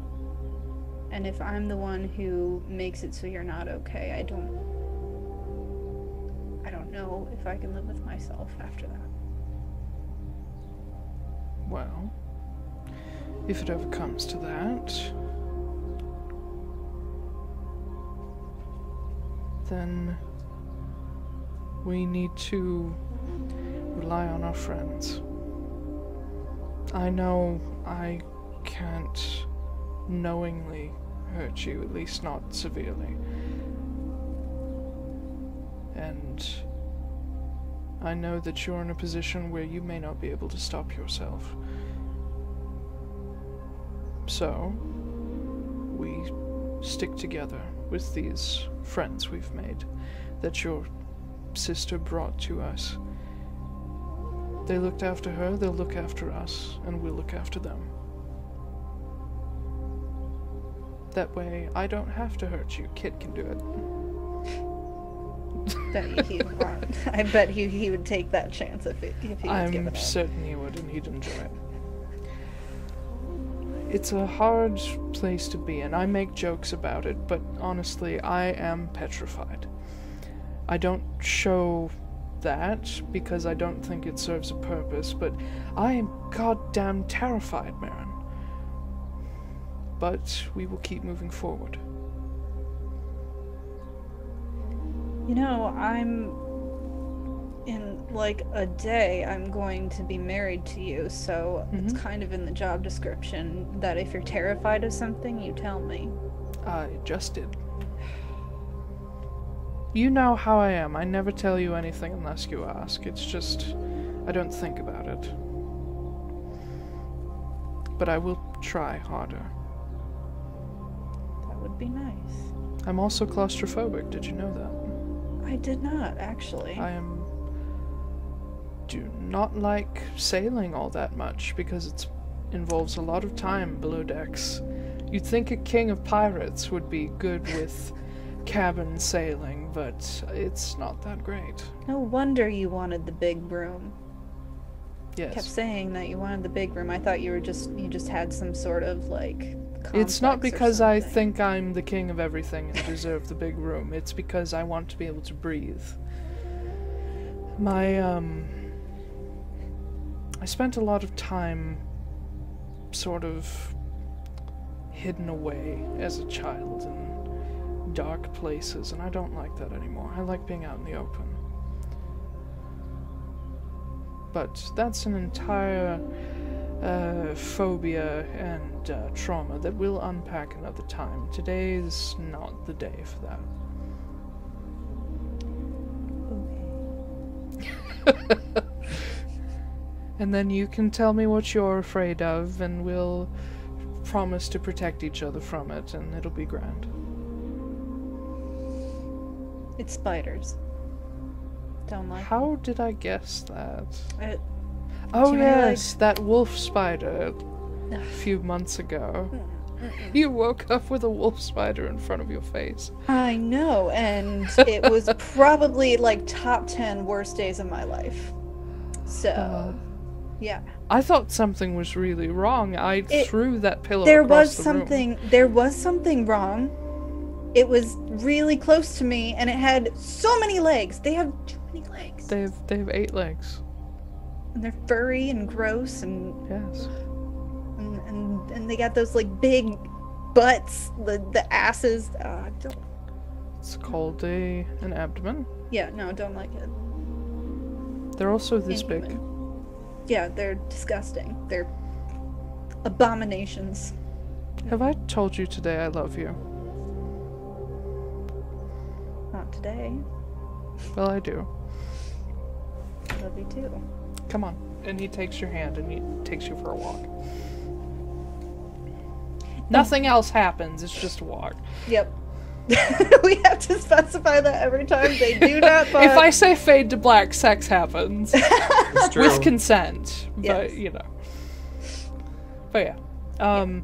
And if I'm the one who makes it so you're not okay, I don't I don't know if I can live with myself after that. Well, if it ever comes to that, then we need to rely on our friends. I know I can't knowingly hurt you, at least not severely. And I know that you're in a position where you may not be able to stop yourself. So, we stick together with these friends we've made that your sister brought to us. They looked after her, they'll look after us, and we'll look after them. That way, I don't have to hurt you. Kit can do it. Bet want. I bet he he would take that chance if it, if he was given I'm it. certain he would, and he'd enjoy it. It's a hard place to be in. I make jokes about it, but honestly, I am petrified. I don't show that because I don't think it serves a purpose, but I am goddamn terrified, Marin. But we will keep moving forward. You know, I'm in like a day I'm going to be married to you, so it's Mhm. kind of in the job description that if you're terrified of something, you tell me. I just did. You know how I am. I never tell you anything unless you ask. It's just, I don't think about it. But I will try harder. Would be nice. I'm also claustrophobic. Did you know that? I did not actually. I am. do not like sailing all that much because it involves a lot of time below decks. You'd think a king of pirates would be good with cabin sailing, but it's not that great. No wonder you wanted the big room. Yes. Kept saying that you wanted the big room. I thought you were just you just had some sort of like. It's not because I think I'm the king of everything and deserve the big room. It's because I want to be able to breathe. My, um. I spent a lot of time sort of hidden away as a child in dark places, and I don't like that anymore. I like being out in the open. But that's an entire uh, phobia and uh, trauma that we'll unpack another time. Today's not the day for that. and then you can tell me what you're afraid of, and we'll promise to protect each other from it, and it'll be grand. It's spiders. Don't like. How did I guess that? It, Oh, yes, that wolf spider a few months ago. You woke up with a wolf spider in front of your face. I know, and it was probably like top 10 worst days of my life. So, Uh, yeah. I thought something was really wrong. I It- threw that pillow There was the room. something there was something wrong. It was really close to me and it had so many legs. They have too many legs. They have they have eight legs. And they're furry and gross and Yes. and, and, and they got those like big butts, the the asses. Uh, don't, It's called a an abdomen. yeah, no, don't like it. They're also this big. Yeah, they're disgusting. They're abominations. Have I told you today I love you? Not today. Well, I do. I love you too. Come on. And he takes your hand and he takes you for a walk. Nothing else happens. It's just a walk. Yep. we have to specify that every time they do not. if I say fade to black, sex happens It's true. with consent. But Yes. you know. But yeah. Um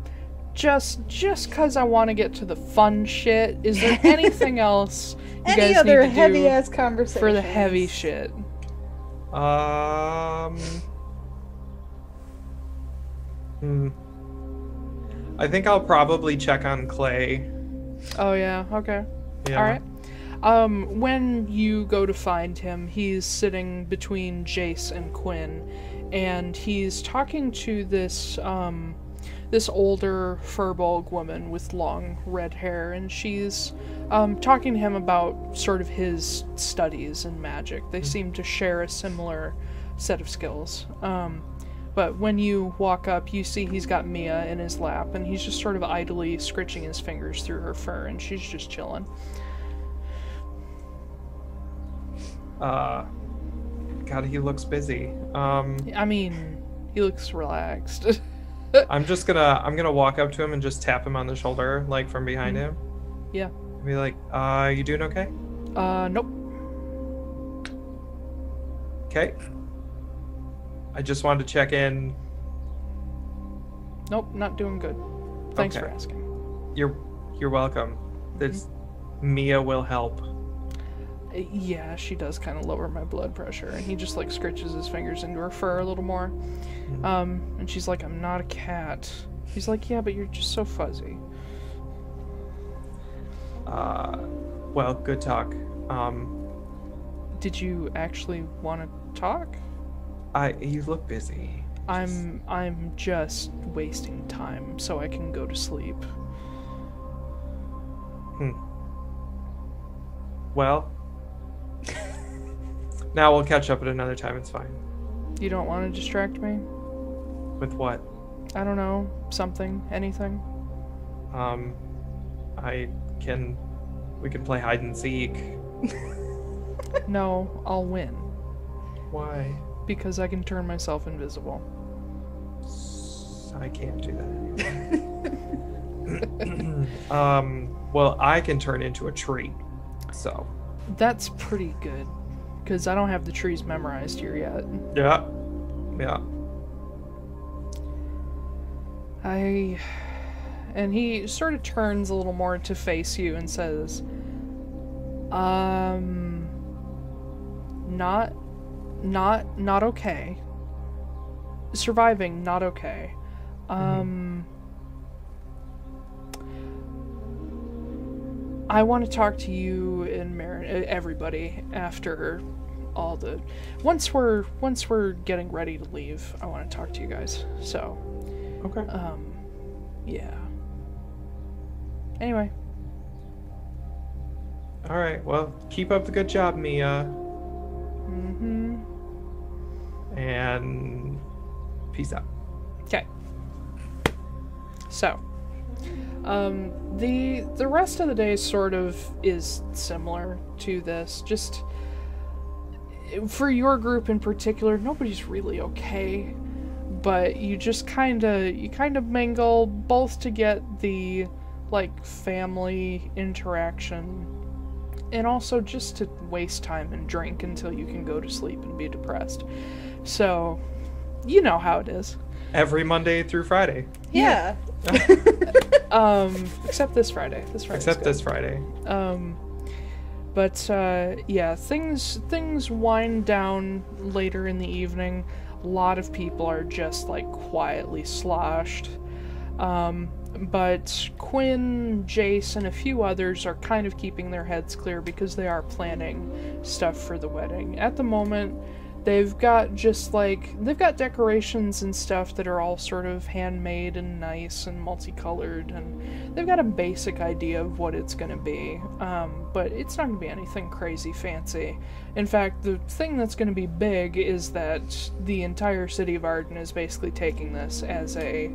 just just cuz I want to get to the fun shit, is there anything else you any guys other need to heavy do ass conversation for the heavy shit? Um. Hmm. I think I'll probably check on Clay. Oh yeah, okay. Yeah. All right. Um, when you go to find him, he's sitting between Jace and Quinn, and he's talking to this um, this older furbolg woman with long red hair, and she's um, talking to him about sort of his studies in magic. They seem to share a similar set of skills. Um, but when you walk up, you see he's got Mia in his lap, and he's just sort of idly scritching his fingers through her fur, and she's just chilling. Uh, God, he looks busy. Um, I mean, he looks relaxed. I'm just gonna I'm gonna walk up to him and just tap him on the shoulder, like from behind him. yeah. Be like, "Uh, you doing okay? Uh, nope. Okay." I just wanted to check in. Nope, not doing good. Thanks for asking. You're you're welcome. This Mia will help. Yeah, she does kind of lower my blood pressure, and he just like scratches his fingers into her fur a little more. Um, and she's like, "I'm not a cat." He's like, "Yeah, but you're just so fuzzy." Uh, well, good talk. Um, Did you actually want to talk? I you look busy. I'm I'm just wasting time so I can go to sleep. Hmm. Well, now we'll catch up at another time. It's fine. You don't want to distract me? With what? I don't know, something, anything. Um, I can. We can play hide and seek. No, I'll win Why? because I can turn myself invisible. I can't do that anymore. um, well, I can turn into a tree. So, That's pretty good because I don't have the trees memorized here yet. yeah. Yeah. I. And he sort of turns a little more to face you and says, Um. Not. Not. Not okay. Surviving, not okay. Um. I want to talk to you and Mar- uh, everybody after all the once we're once we're getting ready to leave. I want to talk to you guys. So, Okay. um, yeah. Anyway, All right. Well, keep up the good job, Mia. mm-hmm. And peace out. Okay. So, um, the the rest of the day sort of is similar to this. Just for your group in particular, nobody's really okay, but you just kind of you kind of mingle both to get the like family interaction and also just to waste time and drink until you can go to sleep and be depressed. So, you know how it is. Every Monday through Friday, Yeah. Um, except this Friday. This Friday. except this Friday. Um, but uh, yeah, things things wind down later in the evening. A lot of people are just like quietly sloshed. Um, but Quinn, Jace, and a few others are kind of keeping their heads clear because they are planning stuff for the wedding. At the moment, they've got just like they've got decorations and stuff that are all sort of handmade and nice and multicolored and they've got a basic idea of what it's going to be um, but it's not going to be anything crazy fancy. In fact the thing that's going to be big is that the entire city of arden is basically taking this as a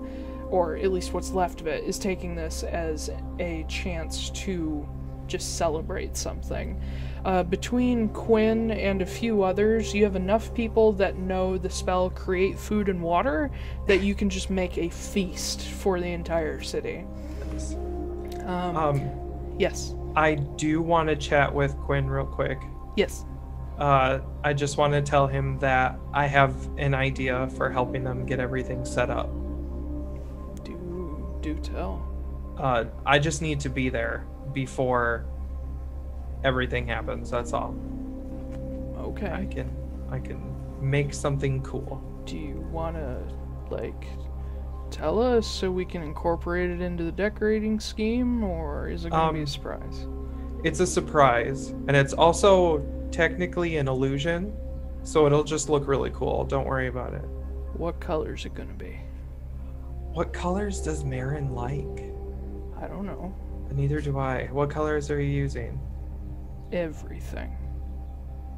or at least what's left of it is taking this as a chance to just celebrate something uh, between Quinn and a few others, you have enough people that know the spell create food and water that you can just make a feast for the entire city. Um, Um, yes, I do want to chat with Quinn real quick. yes. Uh, I just want to tell him that I have an idea for helping them get everything set up. Do do tell. Uh, I just need to be there before everything happens. That's all. Okay. I can, I can make something cool. Do you want to like tell us so we can incorporate it into the decorating scheme, or is it going to be a Um, surprise? It's a surprise, and it's also technically an illusion, so it'll just look really cool. Don't worry about it. What color is it going to be? What colors does Marin like? I don't know. Neither do I. What colors are you using? Everything.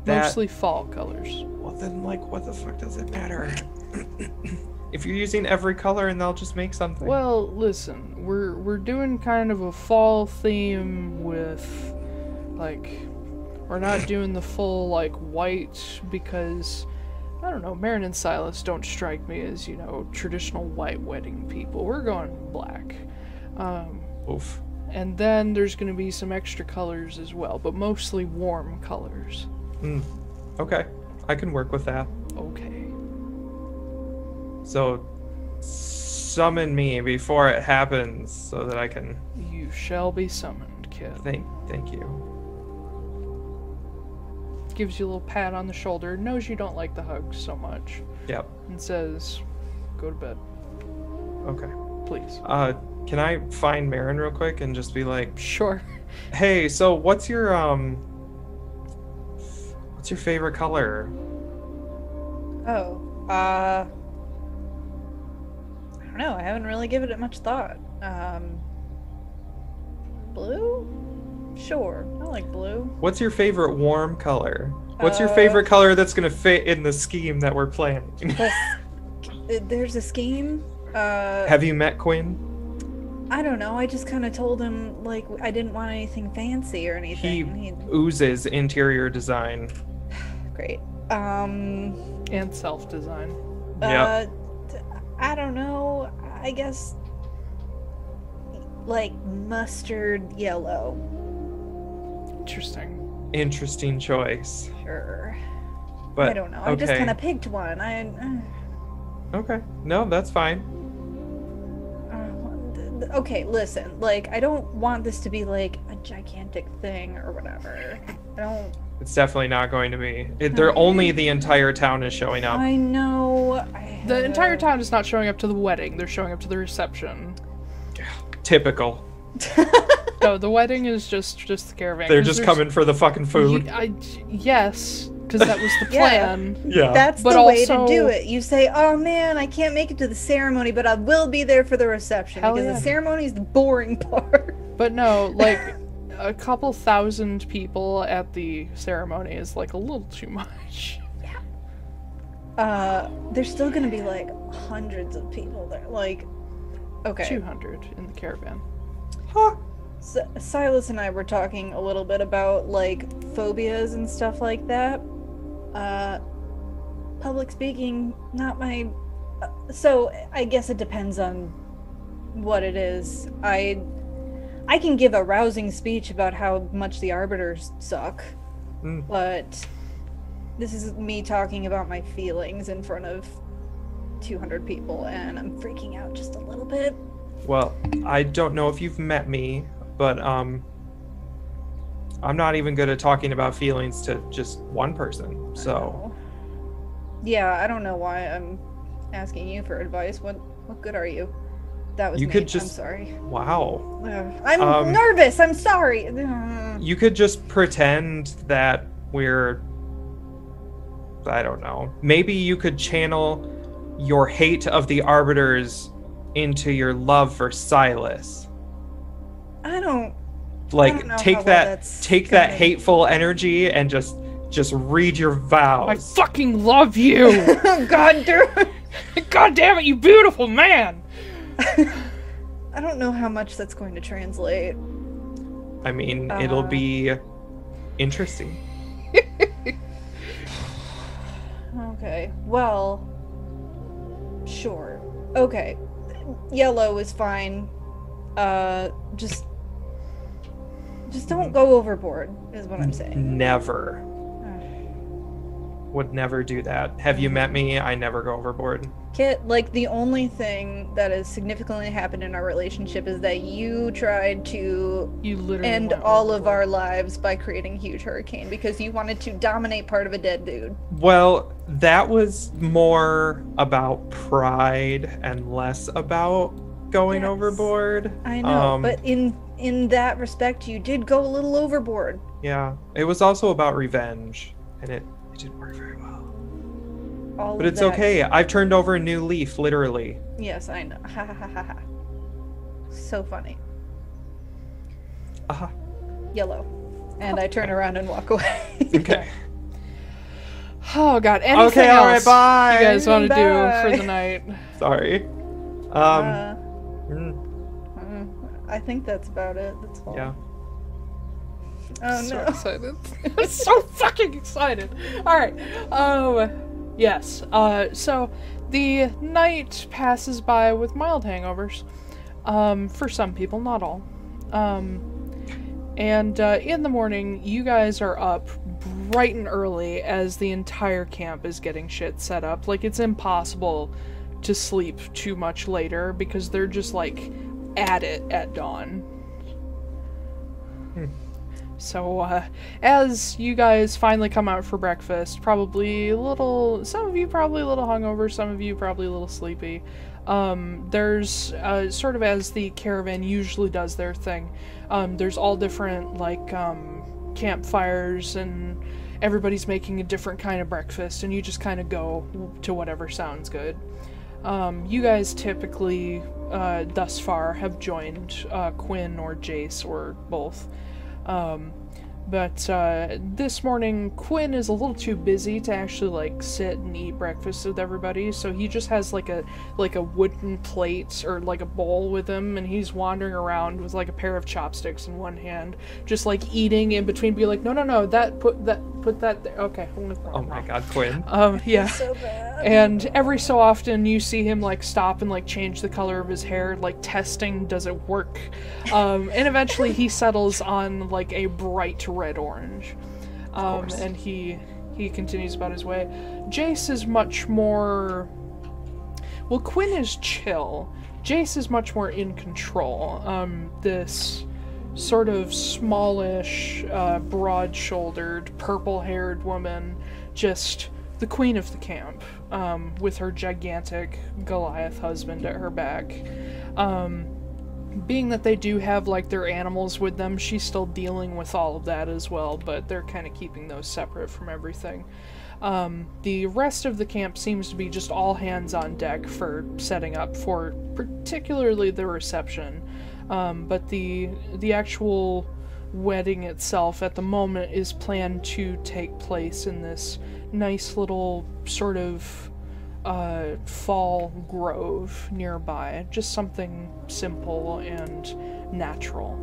That- Mostly fall colors. Well, then, like, what the fuck does it matter? if you're using every color, and they'll just make something. Well, listen, we're we're doing kind of a fall theme with like we're not doing the full like white because I don't know, Marin and Silas don't strike me as, you know, traditional white wedding people. We're going black. Um Oof. And then there's going to be some extra colors as well, but mostly warm colors. Mm. Okay, I can work with that. Okay. So, summon me before it happens, so that I can. You shall be summoned, kid. Thank, thank you. Gives you a little pat on the shoulder, knows you don't like the hugs so much, Yep. and says, Go to bed, Okay. please. Uh, can I find Marin real quick and just be like, Sure. hey, so what's your um, what's your favorite color? Oh, uh. I don't know. I haven't really given it much thought. Um. Blue? Sure. I like blue. What's your favorite warm color? What's your Uh, favorite color that's gonna fit in the scheme that we're planning? Plus, there's a scheme. Uh. Have you met Quinn? I don't know. I just kind of told him, like, I didn't want anything fancy or He anything. He... oozes interior design. Great. Um. And self design. Yep. Uh, t- I don't know. I guess like mustard yellow. Interesting. Interesting choice. Sure. But I don't know. I just kind of picked one. I. Uh, Okay. No, that's fine. Th- th- okay, listen. Like, I don't want this to be like a gigantic thing or whatever. I don't. It's definitely not going to be. It, they're only the entire town is showing up. I know. I The entire town is not showing up to the wedding, they're showing up to the reception. Typical. No, the wedding is just just the caravan. They're just coming for the fucking food. Y- I, yes, because that was the plan. Yeah. That's But the way to do it. You say, "Oh man, I can't make it to the ceremony, but I will be there for the reception Hell because yeah. the ceremony is the boring part." But no, like a couple thousand people at the ceremony is like a little too much. Yeah. Uh, there's still gonna be like hundreds of people there. Like, okay. 200 in the caravan. Huh. S- Silas and I were talking a little bit about like phobias and stuff like that. Uh, public speaking, not my. Uh, so I guess it depends on what it is. I I can give a rousing speech about how much the arbiters suck, Mm. but this is me talking about my feelings in front of 200 people, and I'm freaking out just a little bit. Well, I don't know if you've met me, but um I'm not even good at talking about feelings to just one person. So, Yeah, I don't know why I'm asking you for advice. What what good are you? That was You me. could I'm just- sorry. wow. Ugh, I'm Um, nervous. I'm sorry. Ugh. You could just pretend that we're I don't know. Maybe you could channel your hate of the arbiters into your love for Silas. I don't. Like don't know how take that that's take that gonna- hateful energy and just just read your vow. I fucking love you! God, dude. God damn it, you beautiful man! I don't know how much that's going to translate. I mean, it'll Uh. be interesting. Okay. Well. Sure. Okay. Yellow is fine. Uh, just. Just don't go overboard, is what I'm saying. Never. would never do that. Have you met me? I never go overboard. Kit, like the only thing that has significantly happened in our relationship is that you tried to You literally end went all of our lives by creating a huge hurricane because you wanted to dominate part of a dead dude. Well, that was more about pride and less about going Yes. overboard. I know, Um, but in in that respect, you did go a little overboard. Yeah, it was also about revenge, and it, it didn't work very well. All But it's that- okay. I've turned over a new leaf, literally. Yes, I know. Ha ha ha ha ha. So funny. Aha. Yellow. And I turn around and walk away. Okay. Oh god. Anything okay. All right. Bye. you guys want to do for the night? Sorry. Um. Uh, mm, I think that's about it. That's all. yeah. Oh so no. excited. I'm so fucking excited. All right. Um yes. Uh so the night passes by with mild hangovers. Um for some people, not all. Um and uh, in the morning, you guys are up bright and early as the entire camp is getting shit set up. Like it's impossible to sleep too much later because they're just like at it at dawn. So, uh, as you guys finally come out for breakfast, probably a little, some of you probably a little hungover, some of you probably a little sleepy. Um, there's, uh, sort of as the caravan usually does their thing, um, there's all different, like, um, campfires and everybody's making a different kind of breakfast, and you just kind of go to whatever sounds good. Um, you guys typically, uh, thus far, have joined uh, Quinn or Jace or both. Um, but uh, this morning, Quinn is a little too busy to actually like sit and eat breakfast with everybody. So he just has like a like a wooden plate or like a bowl with him, and he's wandering around with like a pair of chopsticks in one hand, just like eating in between. Be like, no, no, no, that put that put that there. Okay. Oh my God, Quinn. Um. Yeah. So bad. And every so often you see him like stop and like change the color of his hair, like testing does it work. Um, and eventually he settles on like a bright red orange. Um, and he he continues about his way. Jace is much more well, Quinn is chill. Jace is much more in control. Um, this sort of smallish, uh, broad-shouldered, purple-haired woman, just the queen of the camp, um, with her gigantic Goliath husband at her back. Um, being that they do have like their animals with them, she's still dealing with all of that as well, but they're kind of keeping those separate from everything. Um, the rest of the camp seems to be just all hands on deck for setting up for particularly the reception. Um, but the the actual wedding itself at the moment is planned to take place in this nice little sort of uh, fall grove nearby. Just something simple and natural.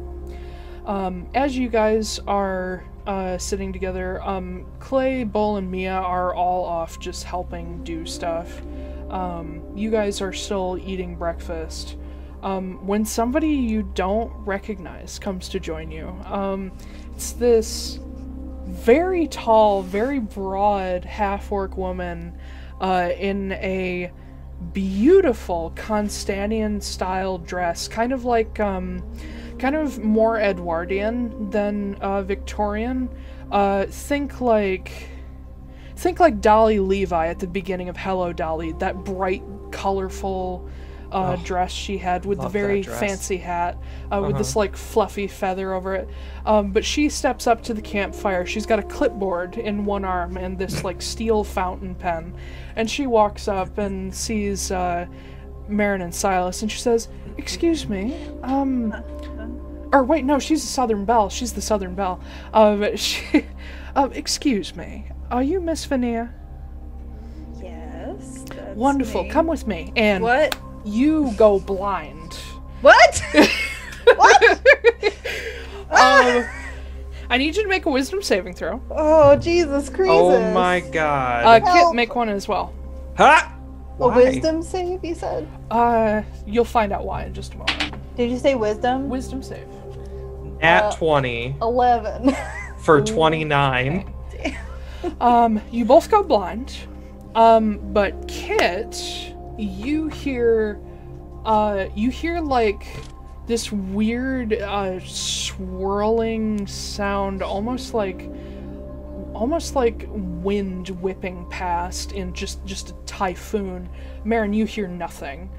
Um, as you guys are uh, sitting together, um, Clay, Bull, and Mia are all off just helping do stuff. Um, you guys are still eating breakfast. Um, when somebody you don't recognize comes to join you, um, it's this very tall, very broad half orc woman uh, in a beautiful Constantian style dress, kind of like um, kind of more Edwardian than uh, Victorian. Uh, think like think like Dolly Levi at the beginning of Hello Dolly, that bright, colorful uh, Oh, dress she had with the very fancy hat uh, with this Uh-huh. like fluffy feather over it. Um, but she steps up to the campfire. She's got a clipboard in one arm and this like steel fountain pen, and she walks up and sees uh, Marin and Silas, and she says, "Excuse me, um." Or wait, no, she's the Southern Belle. She's the Southern Belle. Um, she, um, excuse me, are you Miss Veneer? Yes. Wonderful. me. Come with me, and What? you go blind. What? what? Um, I need you to make a Wisdom saving throw. Oh Jesus Christ! Oh my God. Uh, Kit, Help. make one as well. ha! A Why? wisdom save, you said? Uh, you'll find out why in just a moment. Did you say wisdom? Wisdom save. At Uh, 20 Eleven. for 29. um, you both go blind. Um, but Kit, you hear, uh, you hear like this weird, uh, swirling sound, almost like, almost like wind whipping past in just just a typhoon. Marin, you hear nothing.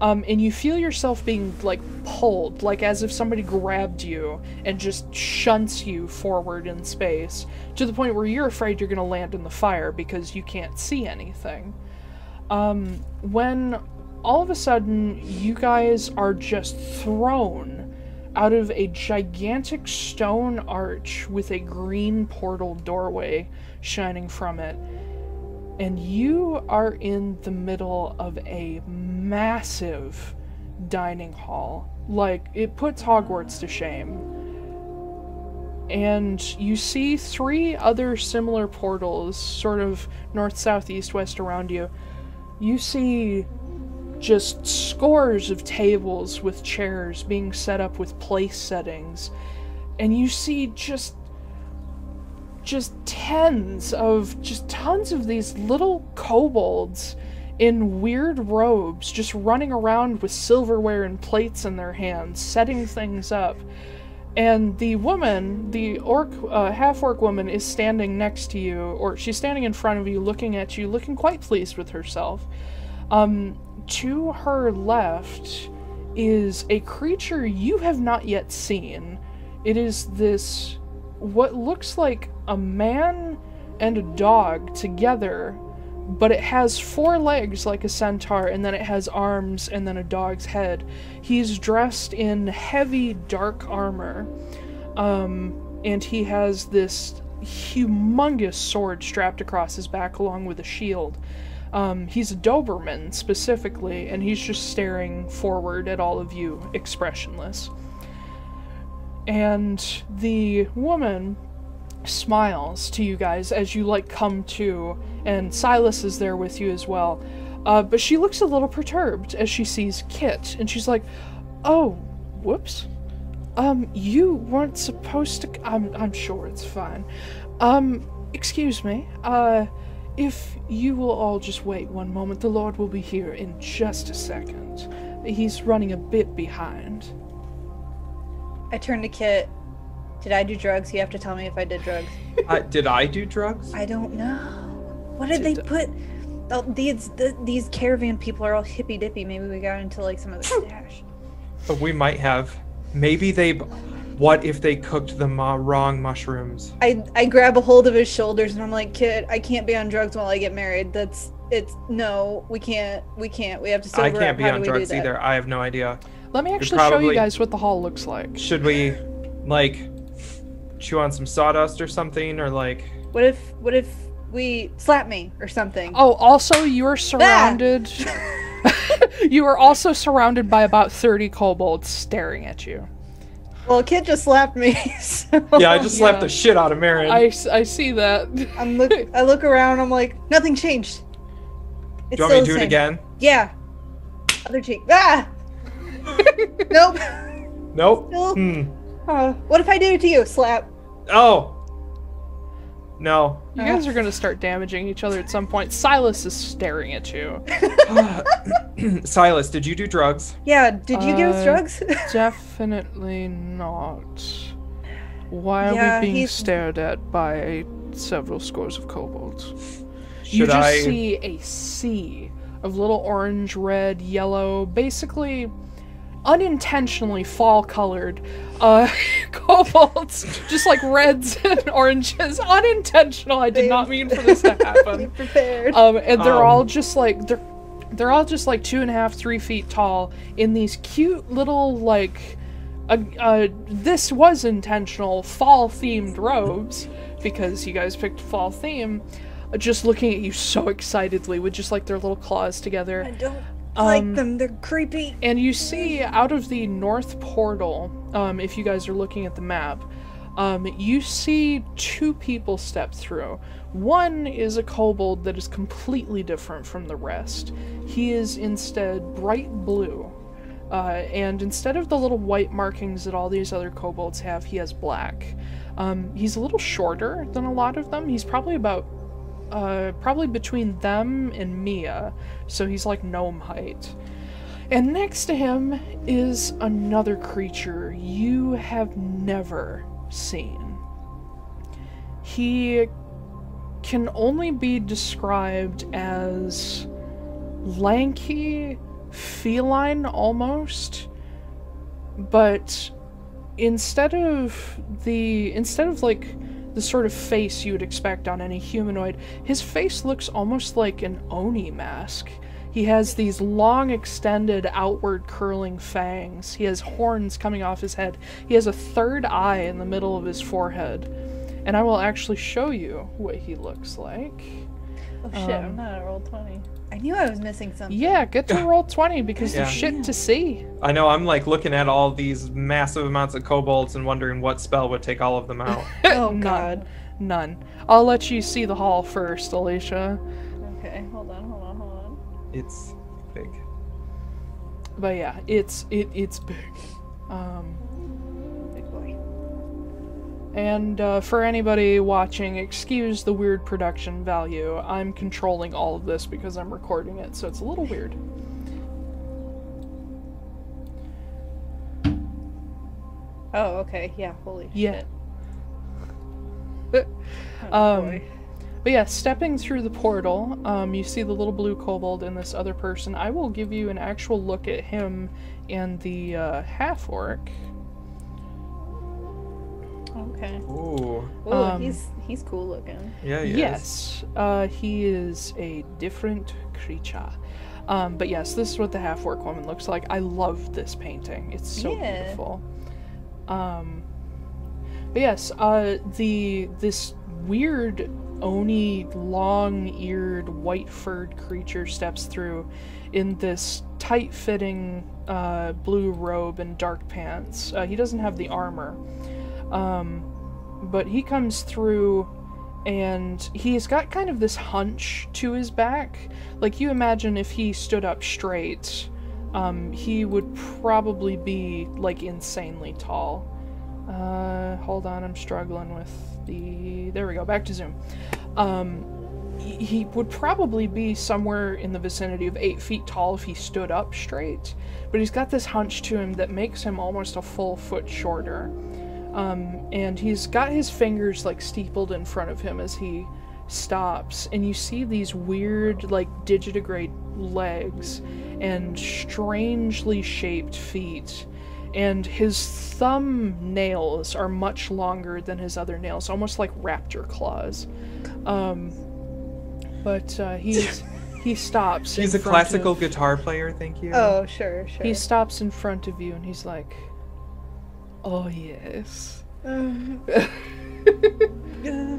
Um, and you feel yourself being like pulled, like as if somebody grabbed you and just shunts you forward in space to the point where you're afraid you're going to land in the fire because you can't see anything. Um, when all of a sudden you guys are just thrown out of a gigantic stone arch with a green portal doorway shining from it and you are in the middle of a massive dining hall. Like, it puts Hogwarts to shame. And you see three other similar portals, sort of north, south, east, west around you. You see just scores of tables with chairs being set up with place settings. And you see just just tens of just tons of these little kobolds in weird robes just running around with silverware and plates in their hands setting things up and the woman the orc uh, half orc woman is standing next to you or she's standing in front of you looking at you looking quite pleased with herself um, to her left is a creature you have not yet seen it is this what looks like a man and a dog together, but it has four legs like a centaur, and then it has arms and then a dog's head. He's dressed in heavy dark armor, um, and he has this humongous sword strapped across his back along with a shield. Um, he's a Doberman specifically, and he's just staring forward at all of you, expressionless. And the woman smiles to you guys as you like come to, and Silas is there with you as well. Uh, but she looks a little perturbed as she sees Kit, and she's like, "Oh, whoops. Um, you weren't supposed to. I'm I'm sure it's fine. Um, excuse me. Uh, if you will all just wait one moment, the Lord will be here in just a second. He's running a bit behind." I turn to Kit did I do drugs? You have to tell me if I did drugs. Uh, did I do drugs? I don't know. What did, they put? Oh, these the, these caravan people are all hippy dippy. Maybe we got into like some of the stash. But we might have. Maybe they. What if they cooked the ma- wrong mushrooms? I I grab a hold of his shoulders and I'm like, kid, I can't be on drugs while I get married. That's it's no, we can't, we can't. We have to sober I can't up. be How on do we do drugs that? either. I have no idea. Let me actually show you probably- guys what the hall looks like. Should we, like, chew on some sawdust or something, or like? What if what if we slap me or something? Oh, also, you are ah! surrounded. you are also surrounded by about 30 kobolds staring at you. Well, a kid just slapped me. So Yeah, I just slapped Yeah. the shit out of Marin. I see that. I'm look. I look around. I'm like, nothing changed. It's do you want me to do the it again? Yeah. Other cheek. Ah. nope. Nope. Still. Hmm. Uh, what if I did it to you? Slap. Oh. No. You guys are gonna start damaging each other at some point. Silas is staring at you. Silas, did you do drugs? Yeah. Did you give us Uh, drugs? Definitely not. Why are Yeah, we being he's- stared at by several scores of kobolds? you Should just I? see a sea of little orange, red, yellow, basically unintentionally fall colored uh kobolds just like reds and oranges. Unintentional. I did not mean for this to happen. prepared. um and they're Um, all just like they're they're all just like two and a half three feet tall in these cute little like uh, uh this was intentional fall themed robes because you guys picked fall theme uh, just looking at you so excitedly with just like their little claws together. I don't um, like them. They're creepy. and you see out of the north portal, um, if you guys are looking at the map, um, you see two people step through. One is a kobold that is completely different from the rest. He is instead bright blue. Uh, and instead of the little white markings that all these other kobolds have, he has black. Um, he's a little shorter than a lot of them. He's probably about uh, probably between them and Mia, so he's like gnome height. And next to him is another creature you have never seen. He can only be described as lanky, feline almost, but instead of the instead of like the sort of face you would expect on any humanoid, his face looks almost like an oni mask. He has these long, extended, outward curling fangs. He has horns coming off his head. He has a third eye in the middle of his forehead. And I will actually show you what he looks like. Oh shit, I'm Um, not at Roll20. I knew I was missing something. Yeah, get to Roll20 because Yeah. there's shit to see. I know. I'm like looking at all these massive amounts of kobolds and wondering what spell would take all of them out. Oh None. god. None. I'll let you see the hall first, Alicia. Okay, hold on, hold on, hold on. it's big. But yeah, it's it it's big. Um, Big boy. And uh, for anybody watching, excuse the weird production value. I'm controlling all of this because I'm recording it, so it's a little weird. Oh, okay. Yeah, holy Yeah. shit. Oh, Um. But yeah, stepping through the portal, um, you see the little blue kobold and this other person. I will give you an actual look at him and the uh, half orc. Okay. Ooh. Ooh, Um, he's he's cool looking. Yeah. He is. Yes, uh, he is a different creature. Um, but yes, this is what the half orc woman looks like. I love this painting. It's so Yeah. beautiful. Um, but yes, uh, the this weird oni long-eared white-furred creature steps through in this tight-fitting uh, blue robe and dark pants. Uh, he doesn't have the armor, um, but he comes through and he's got kind of this hunch to his back. Like you imagine if he stood up straight, um, he would probably be like insanely tall. Uh, hold on, I'm struggling with the. There we go. Back to Zoom. Um, he he would probably be somewhere in the vicinity of eight feet tall if he stood up straight, but he's got this hunch to him that makes him almost a full foot shorter. Um, and he's got his fingers like steepled in front of him as he stops, and you see these weird, like digitigrade legs and strangely shaped feet. And his thumb nails are much longer than his other nails, almost like raptor claws. Um, but uh, he's he stops. He's in a front classical of- guitar player. Thank you. Oh, sure, sure. he stops in front of you and he's like, "Oh yes."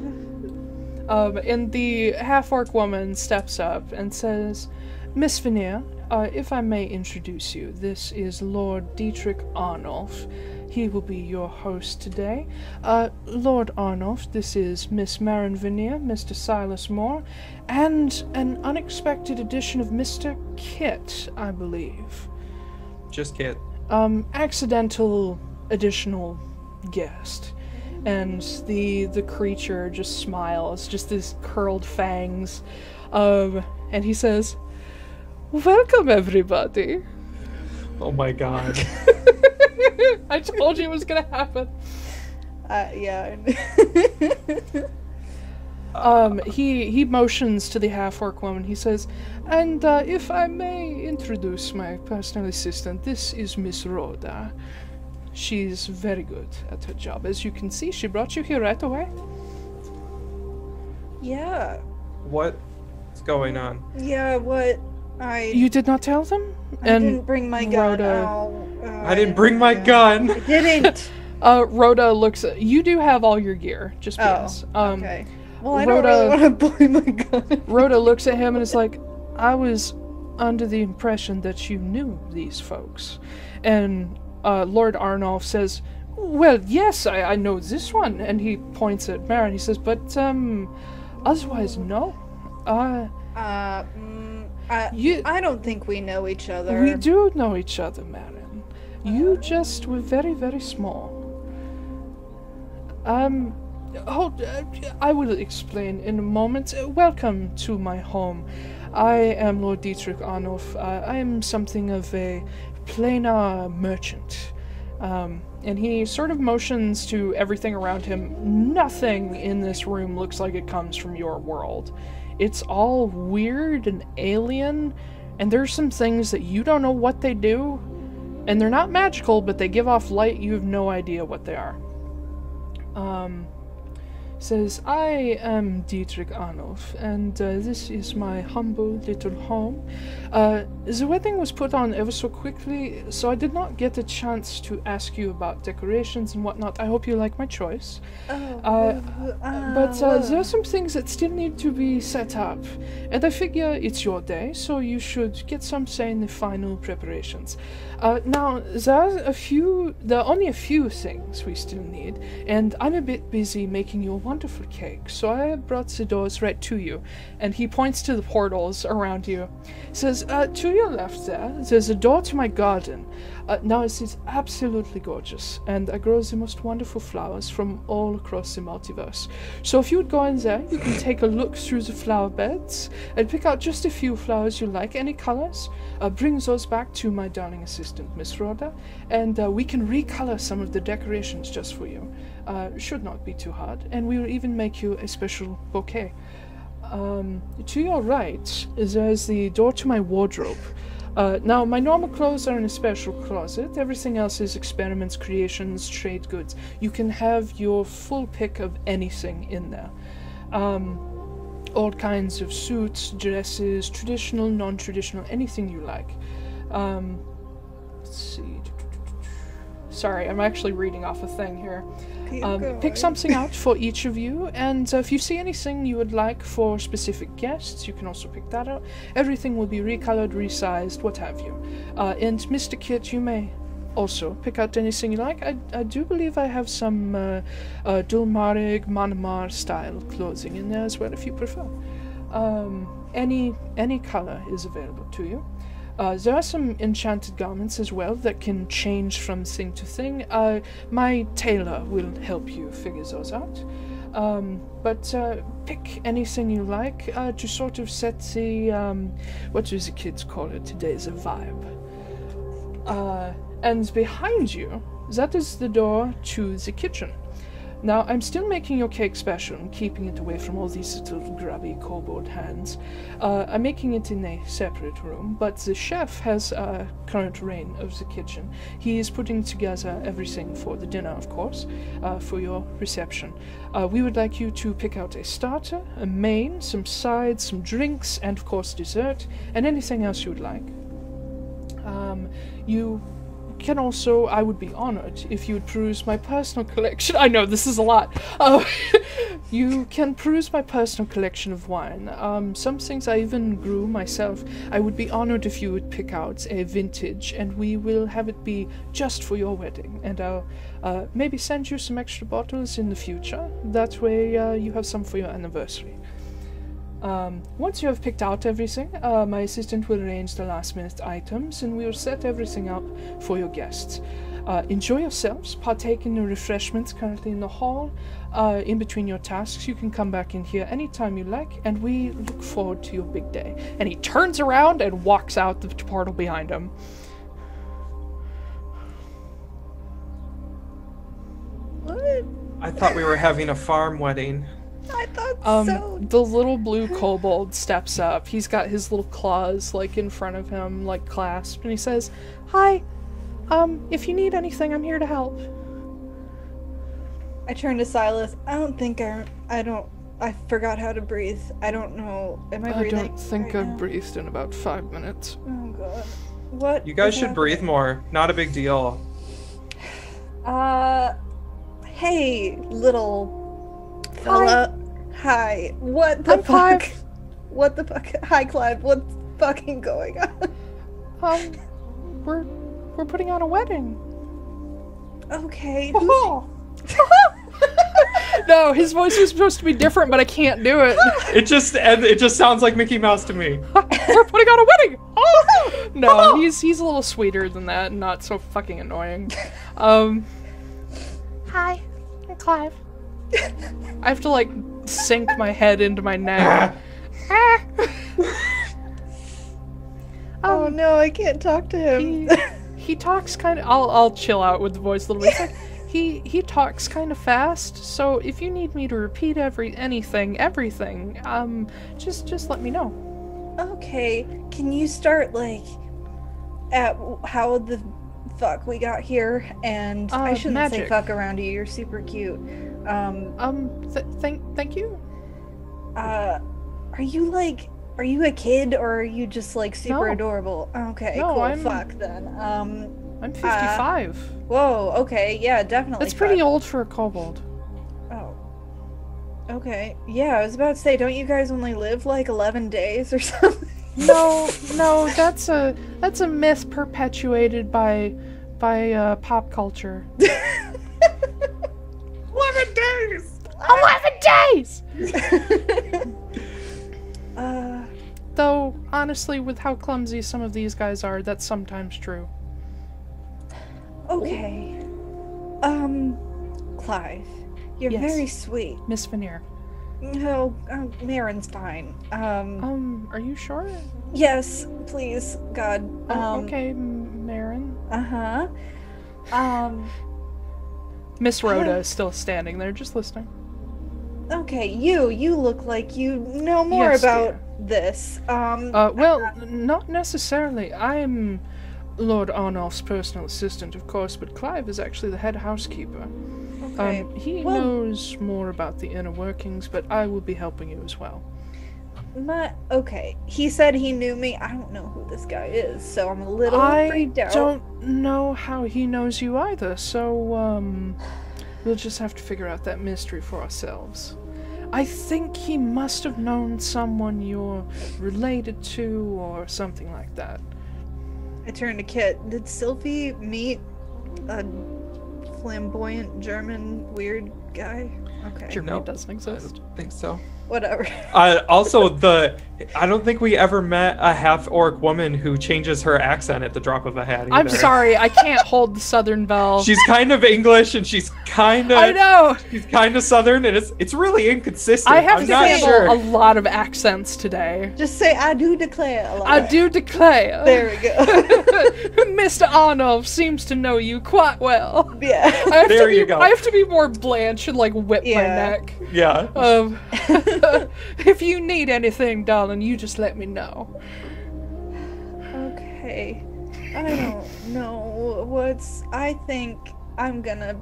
Um, and the half orc woman steps up and says, Miss Veneer, uh, if I may introduce you, this is Lord Diedric Arnulf. He will be your host today. Uh, Lord Arnulf, this is Miss Marin Veneer, Mr. Silas Moore, and an unexpected addition of Mr. Kit, I believe. Just Kit. Um, accidental additional guest and the the creature just smiles, just his curled fangs. Um, and he says, "Welcome, everybody." Oh my god. I told you it was gonna happen. Uh, yeah. Um, he he motions to the half orc woman. He says, "And uh, if I may introduce my personal assistant, this is Miss Rhoda. She's very good at her job. As you can see, she brought you here right away." yeah. What's going on? Yeah, what? I You did not tell them? I didn't bring my gun. Rhoda- Ow. Uh, I didn't bring my gun. I didn't. Uh, Rhoda looks at you. Do have all your gear, just Oh, because. Um, okay. Well, I don't Rhoda- really want to buy my gun. Rhoda looks at him and is like, "I was under the impression that you knew these folks," and uh, Lord Arnulf says, "Well, yes, I, I know this one," and he points at Marin. He says, "But um, otherwise, no. Uh, Uh, mm, I, you, I don't think we know each other. we do know each other, Marin. You just were very, very small. Um, hold. Uh, I will explain in a moment. Uh, welcome to my home. I am Lord Diedric Arnulf. Uh, I am something of a planar merchant. Um, and he sort of motions to everything around him. Nothing in this room looks like it comes from your world. It's all weird and alien, and there's some things that you don't know what they do, and they're not magical, but they give off light. You have no idea what they are. Um, says, I am Diedric Arnulf, and uh, this is my humble little home. Uh, the wedding was put on ever so quickly, so I did not get a chance to ask you about decorations and whatnot. I hope you like my choice. Oh, Uh, uh, But uh, there are some things that still need to be set up, and I figure it's your day, so you should get some say in the final preparations. Uh, now, there are a few, there are only a few things we still need, and I'm a bit busy making you a wonderful cake, so I brought the doors right to you. And he points to the portals around you. Says, uh, to your left there, there's a door to my garden. Uh, now it is absolutely gorgeous, and I grow the most wonderful flowers from all across the multiverse. So if you would go in there, you can take a look through the flower beds and pick out just a few flowers you like, any colors. Uh, bring those back to my darling assistant, Miss Rhoda, and uh, we can recolor some of the decorations just for you. Uh, should not be too hard, and we will even make you a special bouquet. Um, to your right, is there's the door to my wardrobe. Uh, now, my normal clothes are in a special closet. Everything else is experiments, creations, trade goods. You can have your full pick of anything in there. Um, all kinds of suits, dresses, traditional, non traditional, anything you like. Um, let's see. Sorry, I'm actually reading off a thing here. Um, pick something out for each of you, and uh, if you see anything you would like for specific guests, you can also pick that out. Everything will be recolored, resized, what have you. Uh, and Mr. Kit, you may also pick out anything you like. I, I do believe I have some uh, uh, Dulmarig, Manmar style clothing in there as well, if you prefer. Um, any any color is available to you. Uh, there are some enchanted garments as well that can change from thing to thing. Uh, my tailor will help you figure those out. Um, but uh, pick anything you like uh, to sort of set the um, what do the kids call it today? The vibe. Uh, and behind you, that is the door to the kitchen. Now, I'm still making your cake special and keeping it away from all these little grubby kobold hands. Uh, I'm making it in a separate room, but the chef has uh, current reign of the kitchen. He is putting together everything for the dinner, of course, uh, for your reception. Uh, we would like you to pick out a starter, a main, some sides, some drinks, and of course dessert, and anything else you would like. Um, you can also, I would be honored if you would peruse my personal collection. I know this is a lot. Uh, you can peruse my personal collection of wine. Um, some things I even grew myself. I would be honored if you would pick out a vintage, and we will have it be just for your wedding. And I'll uh, maybe send you some extra bottles in the future. That way, uh, you have some for your anniversary. Um, once you have picked out everything, uh, my assistant will arrange the last minute items and we will set everything up for your guests. Uh, enjoy yourselves, partake in the refreshments currently in the hall. Uh, in between your tasks, you can come back in here anytime you like, and we look forward to your big day. And he turns around and walks out the portal behind him. What? I thought we were having a farm wedding. I thought Um, so. the little blue kobold steps up. He's got his little claws like in front of him, like clasped, and he says, "Hi, um, if you need anything, I'm here to help." I turn to Silas. I don't think I. I don't. I forgot how to breathe. I don't know. Am I breathing? I don't think right I've now? breathed in about five minutes. Oh god. What? You guys is should breathe more. Not a big deal. Uh, hey, little fella. Hi. What the I'm fuck? Clive. What the fuck? Hi, Clive. What's fucking going on? Um, we're we're putting on a wedding. Okay. Oh. no, his voice was supposed to be different, but I can't do it. It just it just sounds like Mickey Mouse to me. we're putting on a wedding. Oh! No, he's he's a little sweeter than that, not so fucking annoying. Um. Hi, I'm Clive. I have to like sink my head into my neck. Ah. oh Um, no, I can't talk to him. he, he talks kind of. I'll I'll chill out with the voice a little bit. He he talks kind of fast, so if you need me to repeat every anything, everything, um, just just let me know. okay, can you start like at how the fuck we got here? And I Uh, shouldn't say fuck around you. You're super cute. Um, Um, th- thank thank you. uh, are you like? Are you a kid or are you just like super No. adorable? Okay, No, cool. I'm- Fuck then. Um, I'm 55. whoa. Okay, yeah, definitely. That's pretty old for a kobold. Oh. Okay. Yeah, I was about to say, don't you guys only live like 11 days or something? No, no, that's a that's a myth perpetuated by by uh, pop culture. Eleven days. Eleven days. uh, Though honestly, with how clumsy some of these guys are, that's sometimes true. okay. Um, Clive, you're Yes. very sweet. Miss Veneer. No, um, Marin's fine. Um, Um, are you sure? yes, please, God. Um, Oh, okay, M- Marin. Uh huh. Um, Miss Rhoda is still standing there, just listening. okay, you, you look like you know more Yes, about this. Um, Uh, well, not necessarily. I'm Lord Arnulf's personal assistant, of course, but Clive is actually the head housekeeper. okay. Um, he well- knows more about the inner workings, but I will be helping you as well. My, okay, he said he knew me. I don't know who this guy is, so I'm a little I freaked out. don't know how he knows you either, so um, we'll just have to figure out that mystery for ourselves. I think he must have known someone you're related to or something like that. I turned to Kit. Did Sylfie meet a flamboyant German weird guy? Okay, Germany No, doesn't exist. I exist. don't think so. Whatever. Uh, also, the I don't think we ever met a half orc woman who changes her accent at the drop of a hat. I'm sorry, I can't hold the Southern belle. She's kind of English and she's kind of I know. she's kind of Southern and it's it's really inconsistent. I have I'm to not handle sure. a lot of accents today. Just say I do declare. a lot. I do declare. There we go. Mr. Arnulf seems to know you quite well. yeah. I have There to you be, go. I have to be more Blanche and like whip my neck. Yeah. Um, if you need anything, darling, you just let me know. Okay. I don't know what's. I think I'm gonna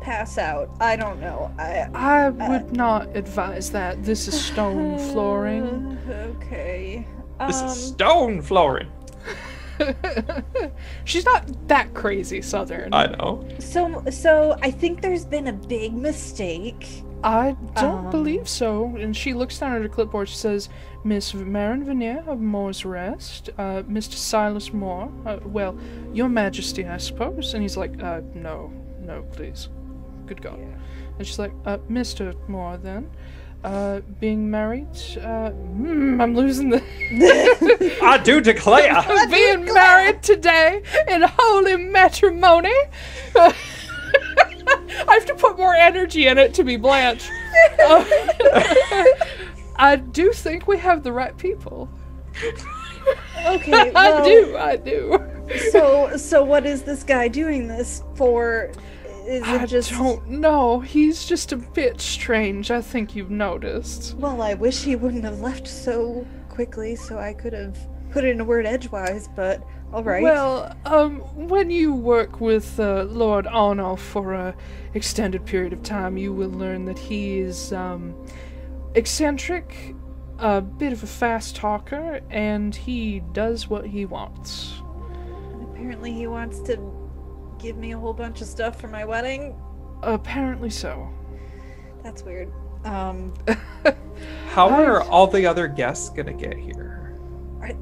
pass out. I don't know. I. I would not advise that. This is stone flooring. Okay. This um, is stone flooring. She's not that crazy Southern. I know. So, so I think there's been a big mistake. I don't Um, believe so. And she looks down at her clipboard. She says, Miss Marin Veneer of Moore's Rest, uh, Mr. Silas Moore. Uh, well, Your Majesty, I suppose. And he's like, uh, no, no, please. Good God. And she's like, uh, Mr. Moore, then. Uh, being married, uh, mm, I'm losing the. I do declare. being married today in holy matrimony. I have to put more energy in it to be Blanche. Uh, I do think we have the right people. Okay. I do, I do. So, so what is this guy doing this for? Is it I just? don't know. He's just a bit strange. I think you've noticed. Well, I wish he wouldn't have left so quickly, so I could have put it in a word edgewise. But all right. Well, um, when you work with uh, Lord Arnulf for a extended period of time, you will learn that he is um, eccentric, a bit of a fast talker, and he does what he wants. apparently he wants to give me a whole bunch of stuff for my wedding. Apparently so. That's weird. Um, How are all the other guests gonna get here?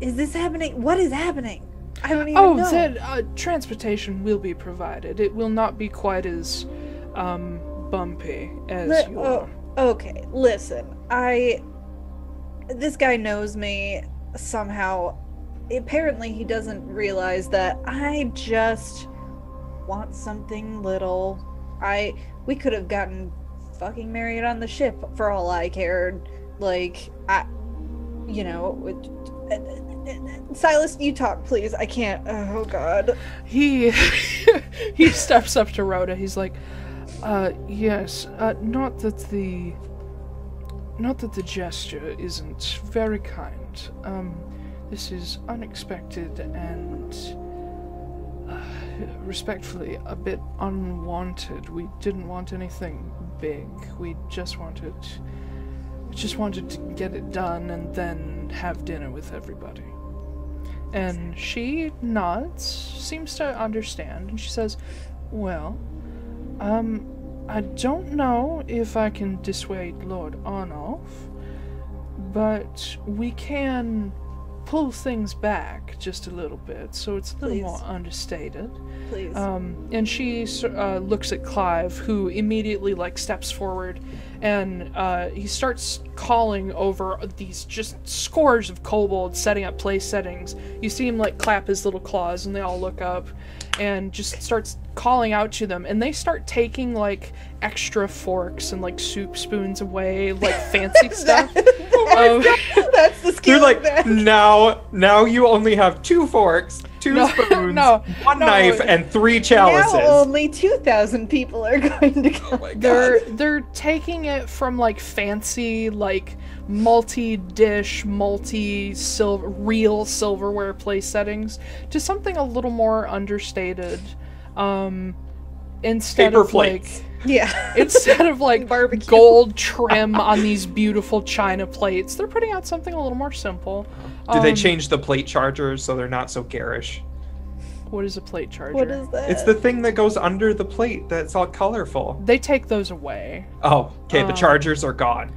Is this happening? What is happening? I don't even Oh, know. then uh, transportation will be provided. It will not be quite as um, bumpy as Li- you oh, okay, listen. I. This guy knows me somehow. Apparently, he doesn't realize that I just want something little. I we could have gotten fucking married on the ship for all I cared. Like I, you know. it- Silas, you talk, please. I can't. Oh God. He he steps up to Rhoda. He's like, uh, yes, uh, not that the not that the gesture isn't very kind. Um, this is unexpected and uh, respectfully a bit unwanted. We didn't want anything big. We just wanted just wanted to get it done and then have dinner with everybody. And she nods, seems to understand, and she says, Well, um, I don't know if I can dissuade Lord Arnulf, but we can pull things back just a little bit so it's a little Please. more understated. Please. Um, and she uh, looks at Clive, who immediately like steps forward, and uh, he starts calling over these just scores of kobolds setting up place settings. You see him like clap his little claws, and they all look up, and just starts calling out to them, and they start taking like extra forks and like soup spoons away, like fancy stuff. oh Um, That's the skill. They're like, that- now, now you only have two forks, two No, spoons, no, one no. knife, and three chalices. Now only two thousand people are going to go. oh they're they're taking it from like fancy like multi-dish multi silver real silverware place settings to something a little more understated um instead Paper of plates. like Yeah. instead of like Barbecue. gold trim on these beautiful china plates they're putting out something a little more simple Do they Um, change the plate chargers so they're not so garish? what is a plate charger what is that? It's the thing that goes under the plate that's all colorful. they take those away Oh, okay. the Um, chargers are gone.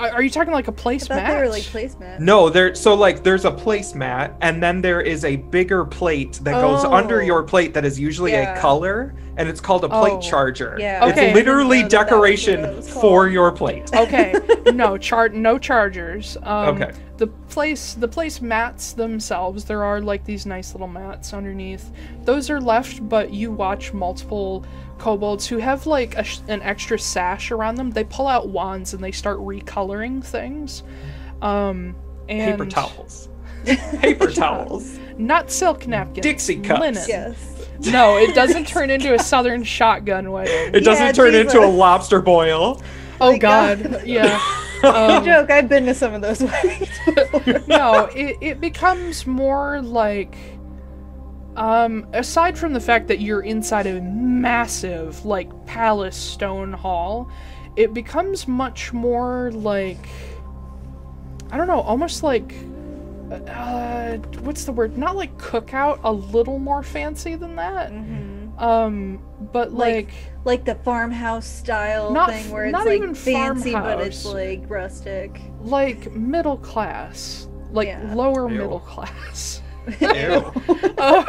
Are, are you talking like a place thought they were like placemat. No, there. So like, there's a placemat, and then there is a bigger plate that goes under Oh. your plate that is usually Yeah. a color, and it's called a plate Oh. charger. Yeah. It's literally I didn't know that that was what decoration for your plate. okay no chart no chargers um, Okay. the place the place mats themselves there are like these nice little mats underneath those are left but you watch multiple kobolds who have like a, sh- an extra sash around them they pull out wands and they start recoloring things um and Paper towels. Paper towels. not silk napkins Dixie cups. linen Yes. no it doesn't turn into a southern shotgun wedding It doesn't Yeah, turn into a lobster boil. oh Thank God. god yeah No um, joke. I've been to some of those weddings. no, it, it becomes more like um aside from the fact that you're inside a massive like palace stone hall, it becomes much more like I don't know, almost like uh what's the word? Not like cookout, a little more fancy than that. Um but Like- like, like the farmhouse style Not thing f- where it's not like even fancy, but it's like rustic. like middle class. Like Yeah. lower Ew. middle class. Ew. Oh,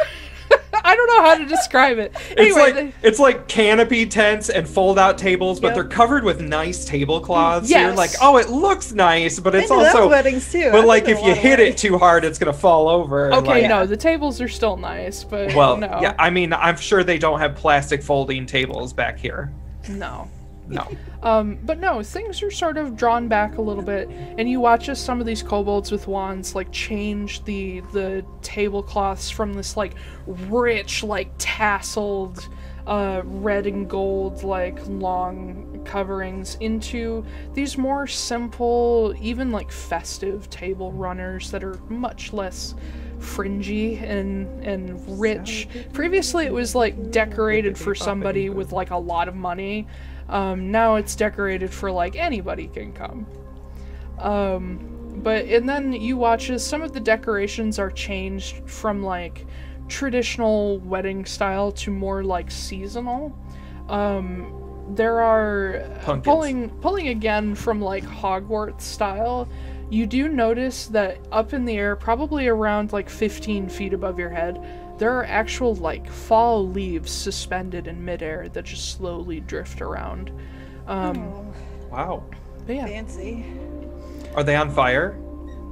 I don't know how to describe it. It's Anyway, like the- it's like canopy tents and fold out tables, but Yep. they're covered with nice tablecloths. So you're like, oh, it looks nice, but it's Been to those also weddings too. but I've like if you lot of hit it too hard, it's gonna fall over. okay, like- no, the tables are still nice, but Well, no, yeah, I mean, I'm sure they don't have plastic folding tables back here. no. No. Um, but no, things are sort of drawn back a little bit, and you watch as some of these kobolds with wands like change the the tablecloths from this like rich, like tasseled, uh, red and gold like long coverings into these more simple, even like festive table runners that are much less fringy and and rich. Previously, it was like decorated for somebody with like a lot of money. Um, now it's decorated for like anybody can come. Um, but and then you watch as some of the decorations are changed from like traditional wedding style to more like seasonal. Um, there are Pumpkins. pulling pulling again from like Hogwarts style. You do notice that up in the air, probably around like 15 feet above your head, there are actual like fall leaves suspended in midair that just slowly drift around. Um, Oh, Wow. but yeah, fancy. Are they on fire?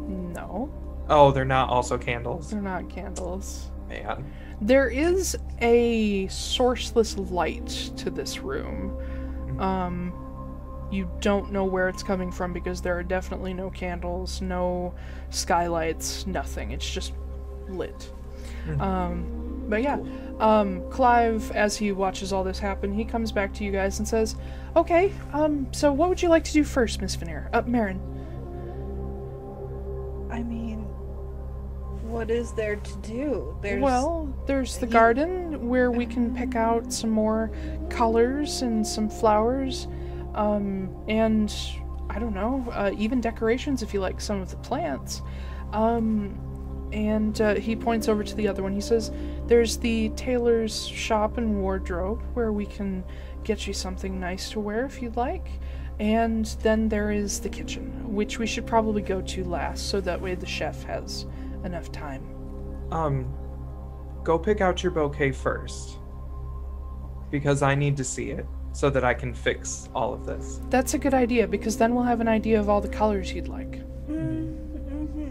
no, Oh, they're not also candles. they're not candles. man. There is a sourceless light to this room. Um, you don't know where it's coming from because there are definitely no candles, no skylights, nothing. It's just lit. Um, but yeah, um, Clive, as he watches all this happen, he comes back to you guys and says, "Okay, um, so what would you like to do first, Miss Veneer? Uh, Marin." I mean, what is there to do? There's Well, there's the You- garden where we can pick out some more colors and some flowers, um, and I don't know, uh, even decorations if you like some of the plants. Um, and uh, he points over to the other one. He says, "There's the tailor's shop and wardrobe where we can get you something nice to wear if you'd like." And then there is the kitchen, which we should probably go to last, so that way the chef has enough time. Um, go pick out your bouquet first. Because I need to see it so that I can fix all of this. That's a good idea because then we'll have an idea of all the colors you'd like. Mm,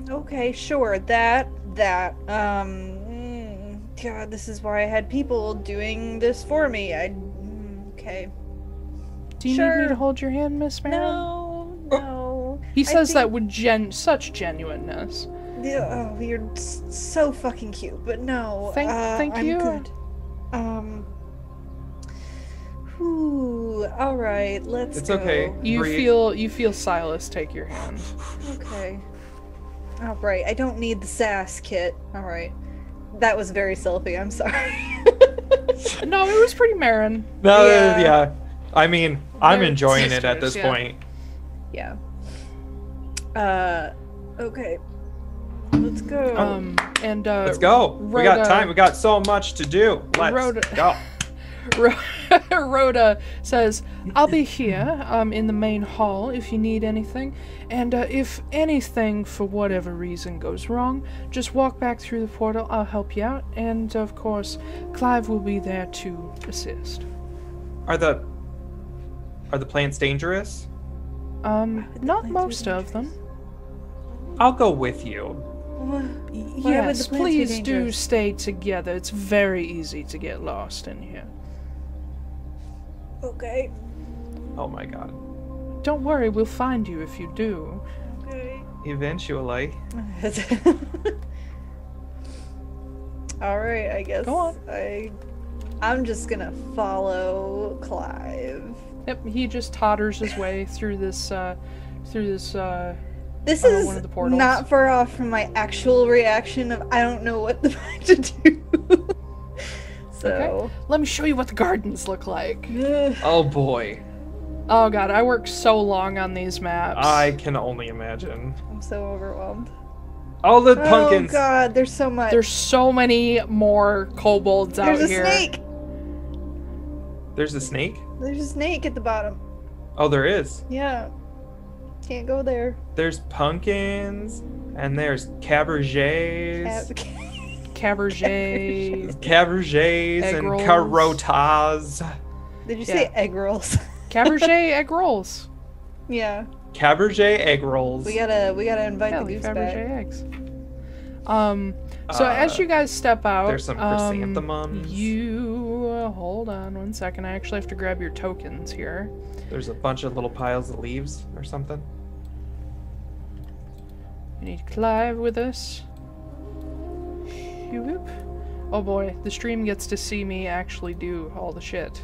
okay, sure. That that um. mm, God, this is why I had people doing this for me. I. mm, Okay. Do you need me to hold your hand, Miss Marin? No, no. He I says that think- with gen such genuineness. Yeah, Oh, you're so fucking cute, but no. Thank- uh, thank I'm you. Good. Um. Whew, all right, let's. It's go. okay. You Breathe. feel you feel Silas take your hand. Okay. All right, I don't need the sass kit. All right. That was very Sylfie. I'm sorry. no, it was pretty Marin. No, Yeah. yeah. I mean, I'm They're enjoying it at this yeah. point. yeah. Uh. Okay. Let's go. Um, and uh, Let's go. we got time. We got so much to do. Let's Rhoda- go. Ro- Rhoda says, "I'll be here, um, in the main hall if you need anything, and uh, if anything for whatever reason goes wrong, just walk back through the portal. I'll help you out, and of course, Clive will be there to assist." Are the are the plants dangerous? Um, not most of them. I'll go with you. Wha- Why Yes, please do stay together. It's very easy to get lost in here. Okay. Oh my god. Don't worry, we'll find you if you do. Okay. Eventually. All right, I guess. Go on. I I'm just gonna follow Clive. Yep, he just totters his way through this, uh, through this, uh, This Uh, is one of the portals. not far off from my actual reaction of I don't know what the fuck to do. So, let me show you what the gardens look like. Oh boy. Oh god, I worked so long on these maps. I can only imagine. I'm so overwhelmed. All the oh, pumpkins. Oh god, there's so much. There's so many more kobolds out here. There's a snake. There's a snake? There's a snake at the bottom. Oh, there is. Yeah. Can't go there. There's pumpkins and there's cabergets. Cab- Caberget. Cabergets and rolls. carotas. Did you say egg rolls? Caberget egg rolls. yeah. Caberget egg rolls. We gotta we gotta invite Yeah, the like goose Fabergé back. eggs. Um, so Uh, as you guys step out, there's some um, chrysanthemums. you uh, hold on one second. I actually have to grab your tokens here. There's a bunch of little piles of leaves or something. We need Clive with us. Whoop. Oh boy, the stream gets to see me actually do all the shit.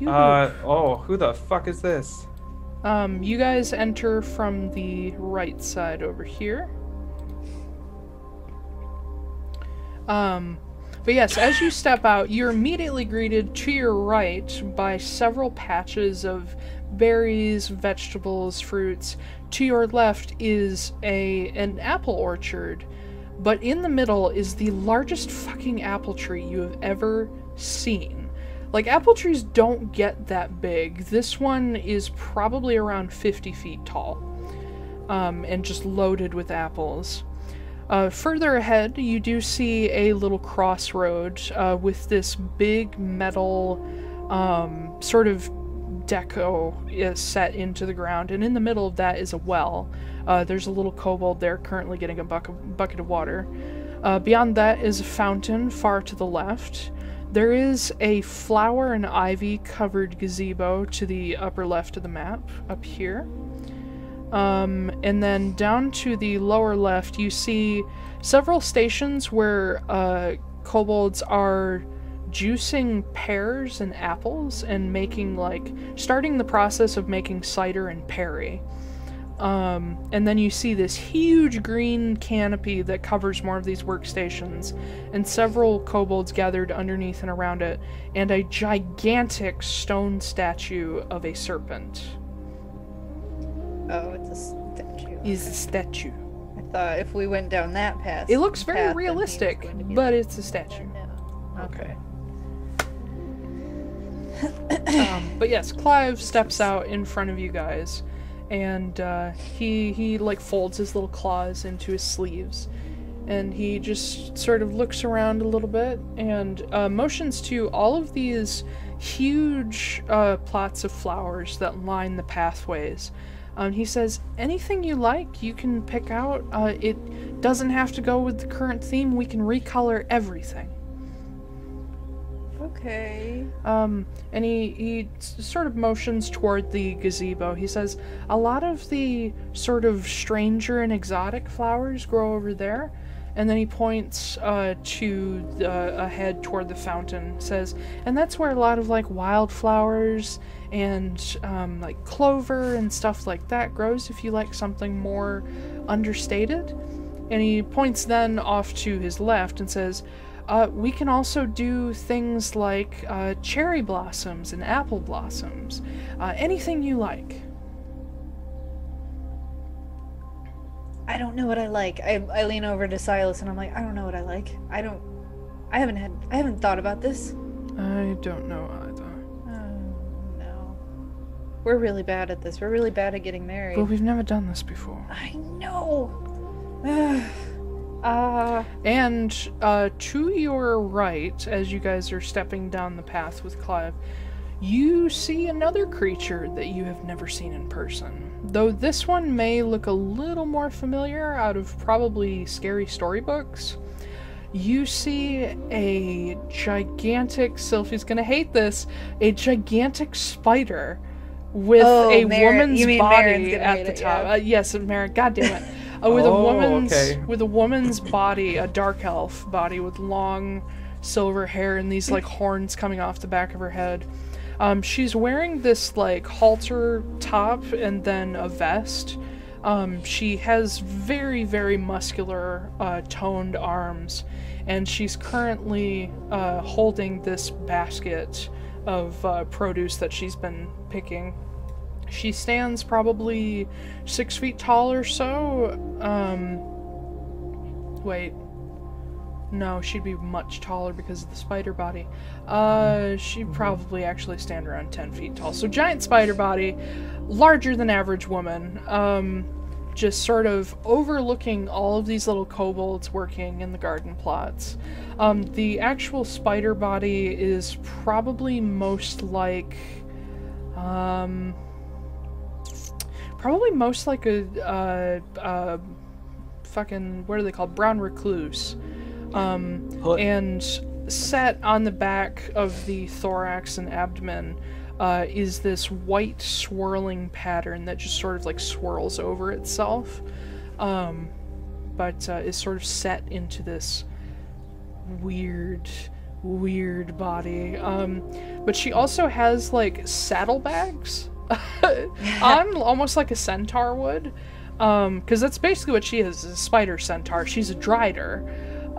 Whoop. Uh oh, who the fuck is this? Um, you guys enter from the right side over here. Um, but yes, as you step out, you're immediately greeted to your right by several patches of berries, vegetables, fruits. To your left is a an apple orchard, but in the middle is the largest fucking apple tree you have ever seen. Like, apple trees don't get that big. This one is probably around 50 feet tall um, and just loaded with apples. Uh, further ahead, you do see a little crossroad uh, with this big metal um, sort of deco is set into the ground, and in the middle of that is a well. Uh, there's a little kobold there currently getting a buck- bucket of water. Uh, beyond that is a fountain far to the left. There is a flower and ivy covered gazebo to the upper left of the map, up here. Um, and then down to the lower left, you see several stations where uh, kobolds are juicing pears and apples and making, like, starting the process of making cider and perry. Um, and then you see this huge green canopy that covers more of these workstations, and several kobolds gathered underneath and around it, and a gigantic stone statue of a serpent. Oh, it's a statue. Is a statue. I thought if we went down that path, It looks very was realistic, going to be but like- it's a statue. Yeah. Okay. Um, but yes, Clive steps out in front of you guys, and uh, he he like folds his little claws into his sleeves, and he just sort of looks around a little bit and uh, motions to all of these huge uh, plots of flowers that line the pathways. Um, he says, "Anything you like, you can pick out. Uh, it doesn't have to go with the current theme. We can recolor everything." Okay. Um, and he, he sort of motions toward the gazebo. He says, A lot of the sort of stranger and exotic flowers grow over there. And then he points uh, to the, ahead toward the fountain. Says, and that's where a lot of like wildflowers and um, like clover and stuff like that grows. If you like something more understated, and he points then off to his left and says, uh, we can also do things like uh, cherry blossoms and apple blossoms. Uh, anything you like. I don't know what I like. I, I lean over to Silas and I'm like, I don't know what I like. I don't. I haven't had. I haven't thought about this. I don't know either. Oh no. We're really bad at this. We're really bad at getting married. But we've never done this before. I know. uh, And uh, to your right, as you guys are stepping down the path with Clive, you see another creature that you have never seen in person. Though this one may look a little more familiar out of probably scary storybooks. You see a gigantic, Sylfie's gonna hate this, a gigantic spider with Oh, a woman's you mean Marin's body at the it, top. yeah. Uh, yes, Marin, god damn it. Uh, with a Oh, woman's okay. with a woman's body, a dark elf body with long silver hair and these like horns coming off the back of her head. Um, she's wearing this like halter top and then a vest. Um, she has very, very muscular, uh, toned arms, and she's currently uh, holding this basket of uh, produce that she's been picking. She stands probably six feet tall or so. Um, wait. No, she'd be much taller because of the spider body. Uh, she'd probably actually stand around 10 feet tall. So, giant spider body, larger than average woman. Um, just sort of overlooking all of these little kobolds working in the garden plots. Um, the actual spider body is probably most like. Um, probably most like a uh, uh, fucking what are they called? Brown recluse. Um, and set on the back of the thorax and abdomen uh, is this white swirling pattern that just sort of like swirls over itself. Um, but uh, is sort of set into this weird weird body. Um, but she also has like saddlebags on almost like a centaur would um because that's basically what she is, is a spider centaur. She's a drider.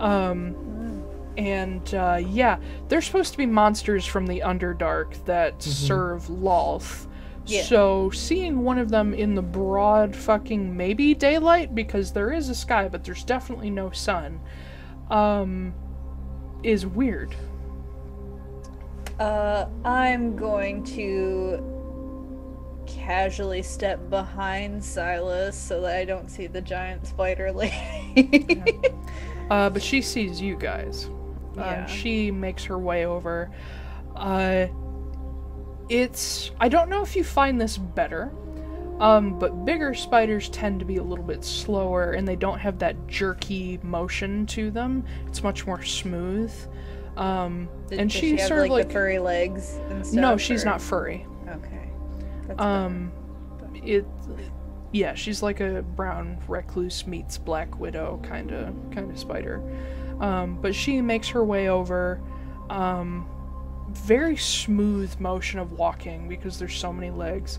Um and uh, yeah they're supposed to be monsters from the underdark that serve Lolth Yeah. so seeing one of them in the broad fucking maybe daylight because there is a sky but there's definitely no sun um is weird. Uh, I'm going to casually step behind Silas so that I don't see the giant spider lady. Uh, but she sees you guys. Uh, Yeah. she makes her way over. Uh, it's. I don't know if you find this better, Um, but bigger spiders tend to be a little bit slower and they don't have that jerky motion to them. It's much more smooth. Um, Did- and she's she have, sort of like, furry legs and stuff. no, she's or- not furry. That's Um, it, yeah, she's like a brown recluse meets black widow kind of kind of spider. Um, but she makes her way over. Um, very smooth motion of walking because there's so many legs,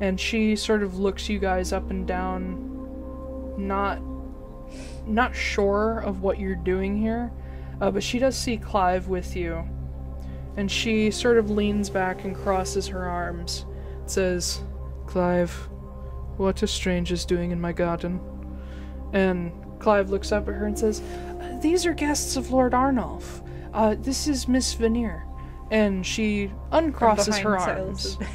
and she sort of looks you guys up and down, not not sure of what you're doing here, uh, but she does see Clive with you, and she sort of leans back and crosses her arms says, Clive, what a are strangers doing in my garden? And Clive looks up at her and says, "Uh, These are guests of Lord Arnulf. Uh, this is Miss Veneer. And she uncrosses her arms.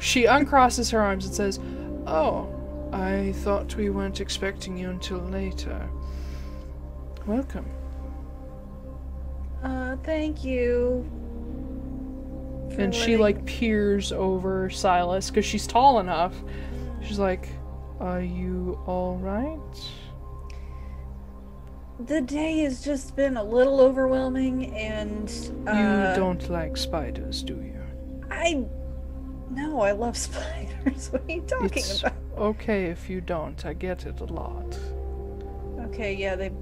She uncrosses her arms and says, Oh, I thought we weren't expecting you until later. Welcome. Uh, thank you. For and she like peers over Silas because she's tall enough. She's like, "Are you all right?" The day has just been a little overwhelming, and uh, you don't like spiders, do you? I no, I love spiders. What are you talking It's about? okay if you don't. I get it a lot. Okay, yeah, they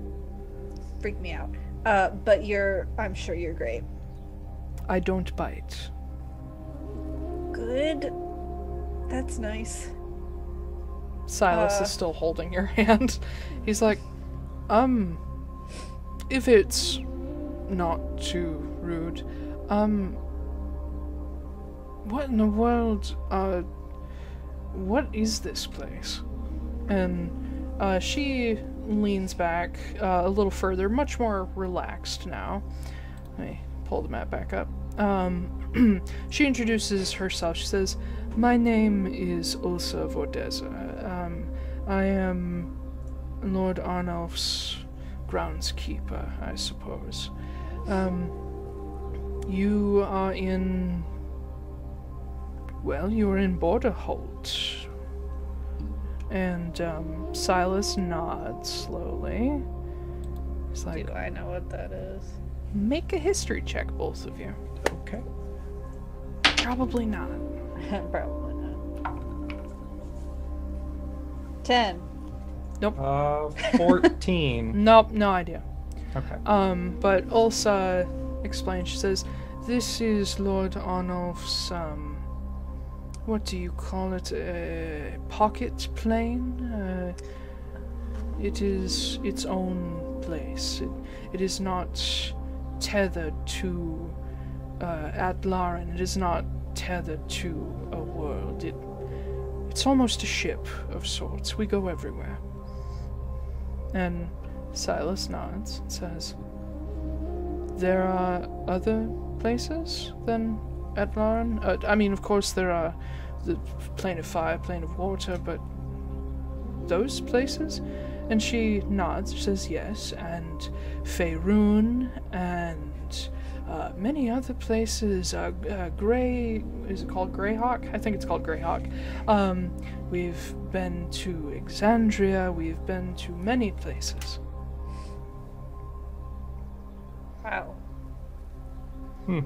freak me out. Uh, but you're, I'm sure you're great. I don't bite. Good. That's nice. Silas Uh. is still holding your hand. He's like, um, if it's not too rude, um, what in the world, uh, what is this place? And, uh, she leans back uh, a little further, much more relaxed now. Let me pull the map back up. Um, she introduces herself. She says, My name is Ulsa Vordeza. Um, I am Lord Arnulf's groundskeeper, I suppose. Um, you are in. Well, you are in Borderholt. And um, Silas nods slowly. He's like, Do I know what that is? make a history check, both of you. Okay. Probably not. Probably not. Ten. Uh, 14. Nope, no idea. okay. Um, but Ulsa explains, she says, This is Lord Arnulf's, um, what do you call it? A pocket plane? Uh, it is its own place. It, it is not tethered to uh, Atlaran. It is not tethered to a world. It, it's almost a ship of sorts. We go everywhere. And Silas nods and says, There are other places than Atlaran? Uh, I mean, of course, there are the plane of fire, plane of water, but those places? And she nods, she says yes, and Faerun, and uh, many other places. Uh, uh, Grey, is it called Greyhawk? I think it's called Greyhawk. Um, we've been to Exandria, we've been to many places. Wow. Hmm.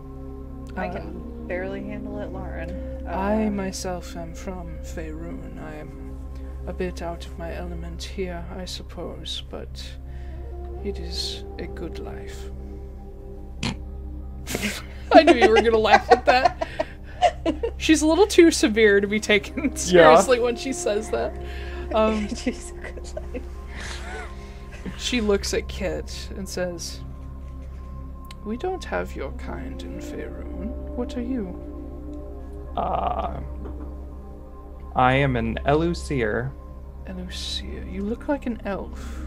I Uh, can barely handle it, Lauren. Uh, I myself am from Faerun. I am a bit out of my element here, I suppose, but it is a good life. I knew you were gonna laugh at that. She's a little too severe to be taken seriously when she says that. Um, She's a good life. she looks at Kit and says, We don't have your kind in Faerun. What are you? Uh, I am an Elucir. Elucia. You look like an elf.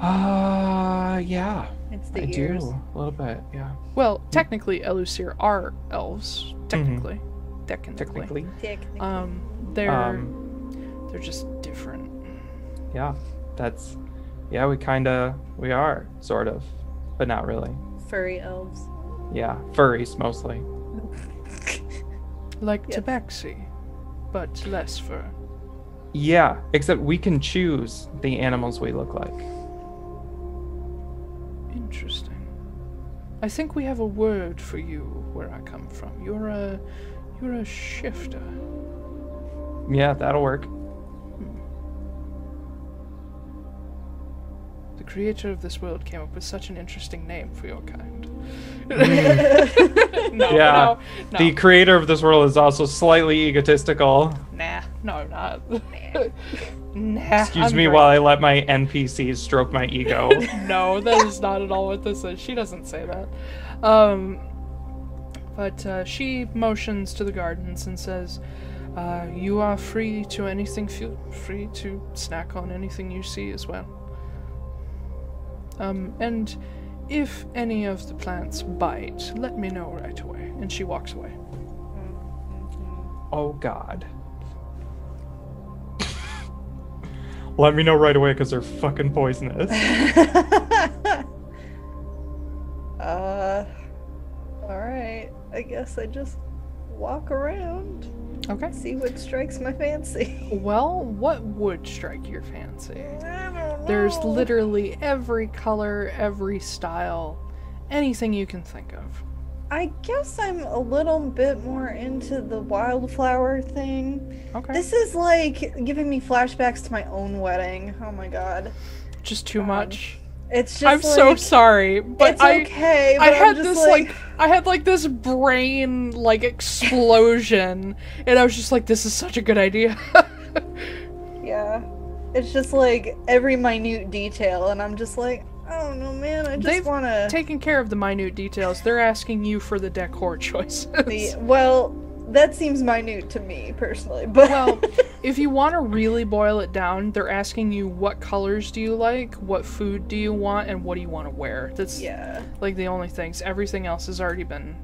Uh, yeah. It's the I ears. do. A little bit, yeah. Well, technically, Elusir are elves. Technically, technically. Technically. Technically. Um, they're Um, they're just different. yeah. That's, yeah, we kind of, we are, sort of, but not really. Furry elves. Yeah. Furries, mostly. Like Yes. Tabaxi, but less fur. Yeah, except we can choose the animals we look like. Interesting. I think we have a word for you where I come from. You're a you're a shifter. Yeah, that'll work. The creator of this world came up with such an interesting name for your kind. no, Yeah. no, no. The creator of this world is also slightly egotistical. Nah, no, not. nah. Excuse I'm me great. while I let my NPCs stroke my ego. no, that is not at all what this is. She doesn't say that. Um, but uh, she motions to the gardens and says, uh, "You are free to anything. Feel free to snack on anything you see as well. Um, and if any of the plants bite, let me know right away." And she walks away. oh god. Let me know right away because they're fucking poisonous. uh, all right. I guess I just walk around, Okay. see what strikes my fancy. Well, what would strike your fancy? I don't There's literally every color, every style, anything you can think of. I guess I'm a little bit more into the wildflower thing. Okay. This is like giving me flashbacks to my own wedding. Oh my god. just too God. much. It's just I'm so sorry, but it's I okay. I but I'm had this like, I had like this brain like explosion and I was just like this is such a good idea. yeah. It's just like every minute detail and I'm just like, I don't know, man. I just They've want to Taking care of the minute details. They're asking you for the decor choices. well, that seems minute to me personally, but well, if you want to really boil it down, they're asking you what colors do you like, what food do you want, and what do you want to wear. That's yeah. like the only things. Everything else has already been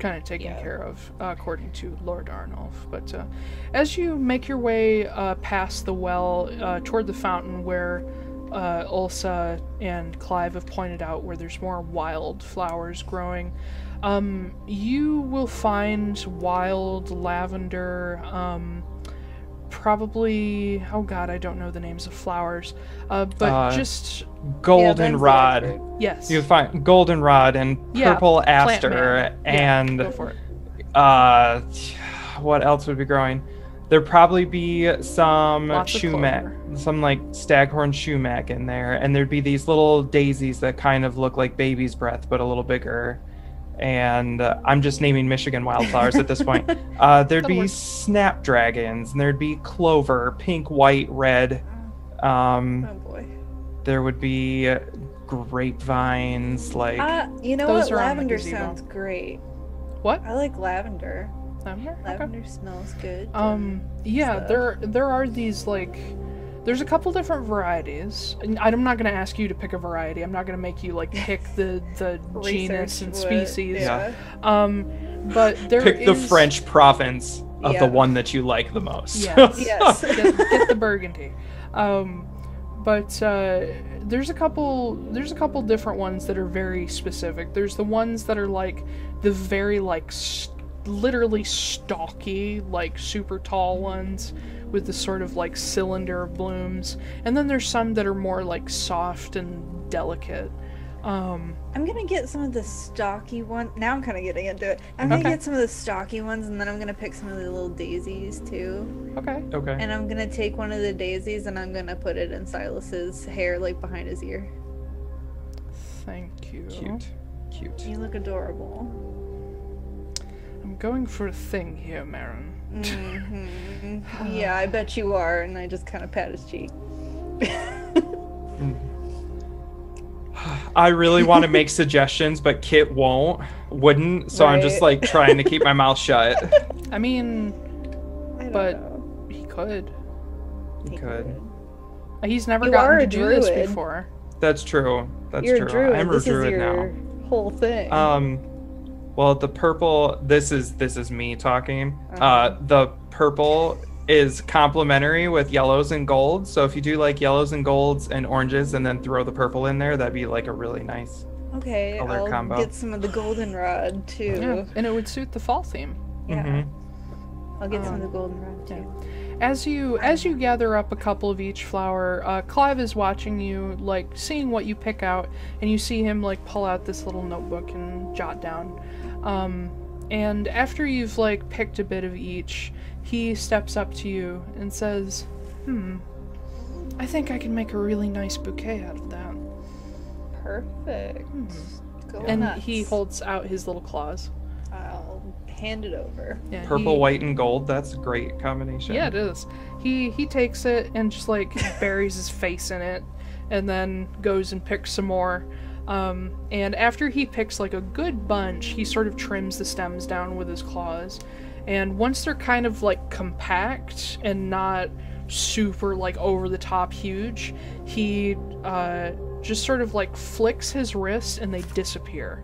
kind of taken Yeah. care of, uh, according to Lord Arnulf. But uh, as you make your way uh, past the well uh, toward the fountain where uh, Ulsa and Clive have pointed out where there's more wild flowers growing, um, you will find wild lavender. Um, probably oh god i don't know the names of flowers uh, but Uh, just Goldenrod. that's the expert. yes You find goldenrod and purple plant aster man. Yeah, and go for it uh what else would be growing? There'd probably be some Lots sumac, some like staghorn sumac in there, and there'd be these little daisies that kind of look like baby's breath but a little bigger. And uh, I'm just naming Michigan wildflowers at this point. Uh, there'd That'll be work. snapdragons, and there'd be clover, pink, white, red. Um, Oh boy. there would be grapevines, like Uh, you know Those what? are Lavender sounds great. what I like lavender. Lavender okay. Lavender smells good. Um, yeah, stuff. there there are these like there's a couple different varieties. And I'm not gonna ask you to pick a variety. I'm not gonna make you like pick the the genus Research and what- species. Yeah. Um, but there pick the French province of Yeah. the one that you like the most. Yes. Yes. get, get the burgundy. Um, but uh, there's a couple there's a couple different ones that are very specific. There's the ones that are like the very like st- literally stocky like super tall ones with the sort of like cylinder of blooms, and then there's some that are more like soft and delicate. Um, I'm gonna get some of the stocky ones. Now I'm kind of getting into it. I'm gonna Okay. get some of the stocky ones, and then I'm gonna pick some of the little daisies too. okay. okay. And I'm gonna take one of the daisies, and I'm gonna put it in Silas's hair, like behind his ear. Thank you. Cute. Cute. You look adorable. I'm going for a thing here, Marin. hmm yeah, I bet you are. And I just kind of pat his cheek. I really want to make suggestions, but Kit won't, wouldn't. So I'm just like trying to keep my mouth shut. I mean, I But- know. he could. He could. He's never You gotten to do this before. That's true. That's You're true. a druid. I'm a this druid is your now. whole thing. Um, well, the purple. This is this is me talking. Uh-huh. Uh, the purple is complementary with yellows and golds. So if you do like yellows and golds and oranges, and then throw the purple in there, that'd be like a really nice. okay, color I'll combo. get some of the goldenrod too. Yeah, and it would suit the fall theme. Yeah. Mhm. I'll get some of Um, the goldenrod too. As you as you gather up a couple of each flower, uh, Clive is watching you, like seeing what you pick out, and you see him like pull out this little notebook and jot down. Um, and after you've like picked a bit of each, he steps up to you and says, "Hmm, I think I can make a really nice bouquet out of that." Perfect. Go and nuts. he holds out his little claws. I'll hand it over. Yeah, Purple, he- white, and gold. That's a great combination. Yeah, it is. He he takes it and just like buries his face in it, and then goes and picks some more. Um, and after he picks like a good bunch, he sort of trims the stems down with his claws. And once they're kind of like compact and not super like over the top huge, he uh, just sort of like flicks his wrist and they disappear.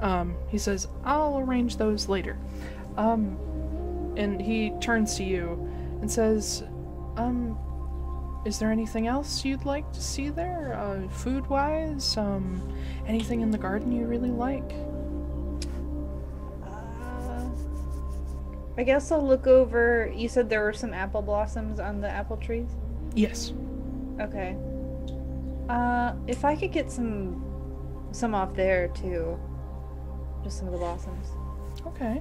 Um, he says, "I'll arrange those later." Um, and he turns to you and says, "Um, is there anything else you'd like to see there, uh, food-wise? Um, anything in the garden you really like?" Uh, I guess I'll look over. You said there were some apple blossoms on the apple trees. Yes. Okay. Uh, if I could get some, some off there too. Just some of the blossoms. Okay.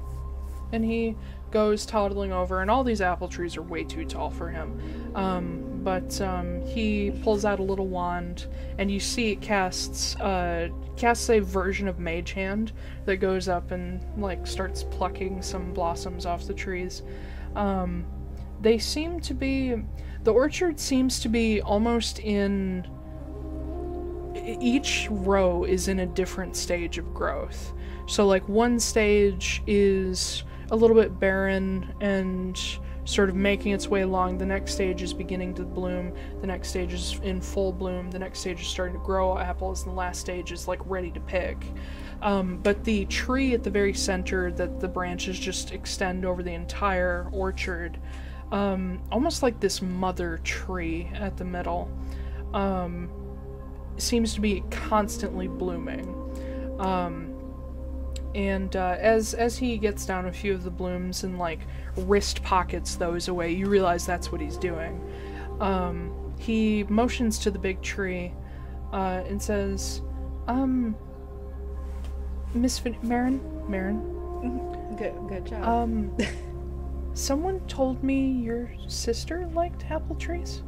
And he goes toddling over, and all these apple trees are way too tall for him. Um, but um, he pulls out a little wand, and you see it casts uh, casts a version of Mage Hand that goes up and like starts plucking some blossoms off the trees. Um, they seem to be the orchard seems to be almost in each row is in a different stage of growth. So, like, one stage is a little bit barren and sort of making its way along. The next stage is beginning to bloom. The next stage is in full bloom. The next stage is starting to grow apples. And the last stage is, like, ready to pick. Um, but the tree at the very center, that the branches just extend over the entire orchard, um, almost like this mother tree at the middle, um, seems to be constantly blooming. Um, and uh, as as he gets down a few of the blooms and like wrist pockets those away, you realize that's what he's doing. Um, he motions to the big tree uh, and says, "Um, Miss Vin- Marin, Marin, Good, good job. um, someone told me your sister liked apple trees.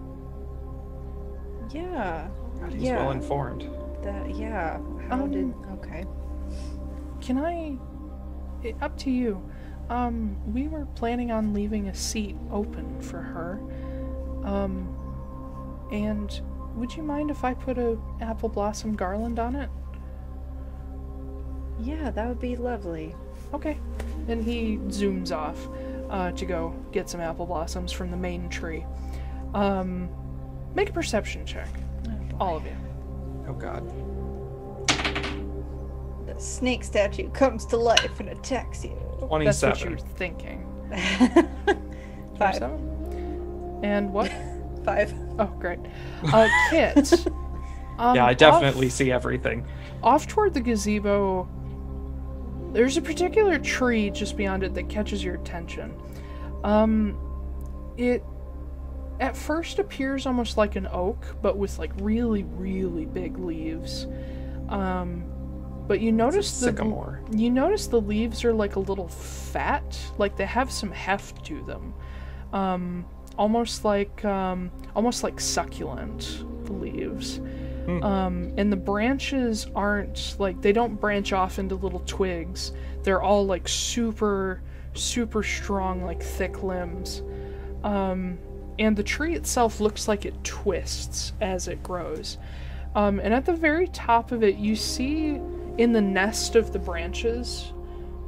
yeah. God, he's Yeah. well informed. That. Yeah. How Um, did? Okay. Can I? It, up to you. Um, we were planning on leaving a seat open for her. Um, and would you mind if I put a apple blossom garland on it? Yeah, that would be lovely. Okay. And he zooms off uh, to go get some apple blossoms from the main tree. Um, make a perception check, all of you. Oh God. The snake statue comes to life and attacks you. That's what you Twenty-seven. were thinking. Five. 27? And what? Five. Oh, great. Uh, Kit. um, yeah, I off- definitely see everything. off toward the gazebo, there's a particular tree just beyond it that catches your attention. Um, it at first appears almost like an oak, but with like really, really big leaves. Um, but you notice the Sycamore. you notice the leaves are like a little fat, like they have some heft to them. Um, almost like um, almost like succulent leaves. Hmm. Um, and the branches aren't like they don't branch off into little twigs. They're all like super, super strong, like thick limbs. Um, and the tree itself looks like it twists as it grows. Um, and at the very top of it, you see in the nest of the branches,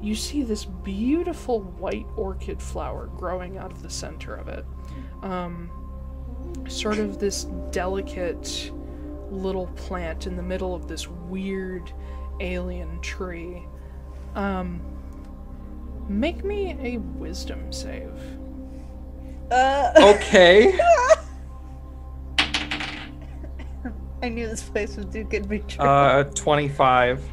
you see this beautiful white orchid flower growing out of the center of it. Um, sort of this delicate little plant in the middle of this weird alien tree. Um, make me a wisdom save. Uh, Okay. I knew this place would do good to be uh, twenty-five.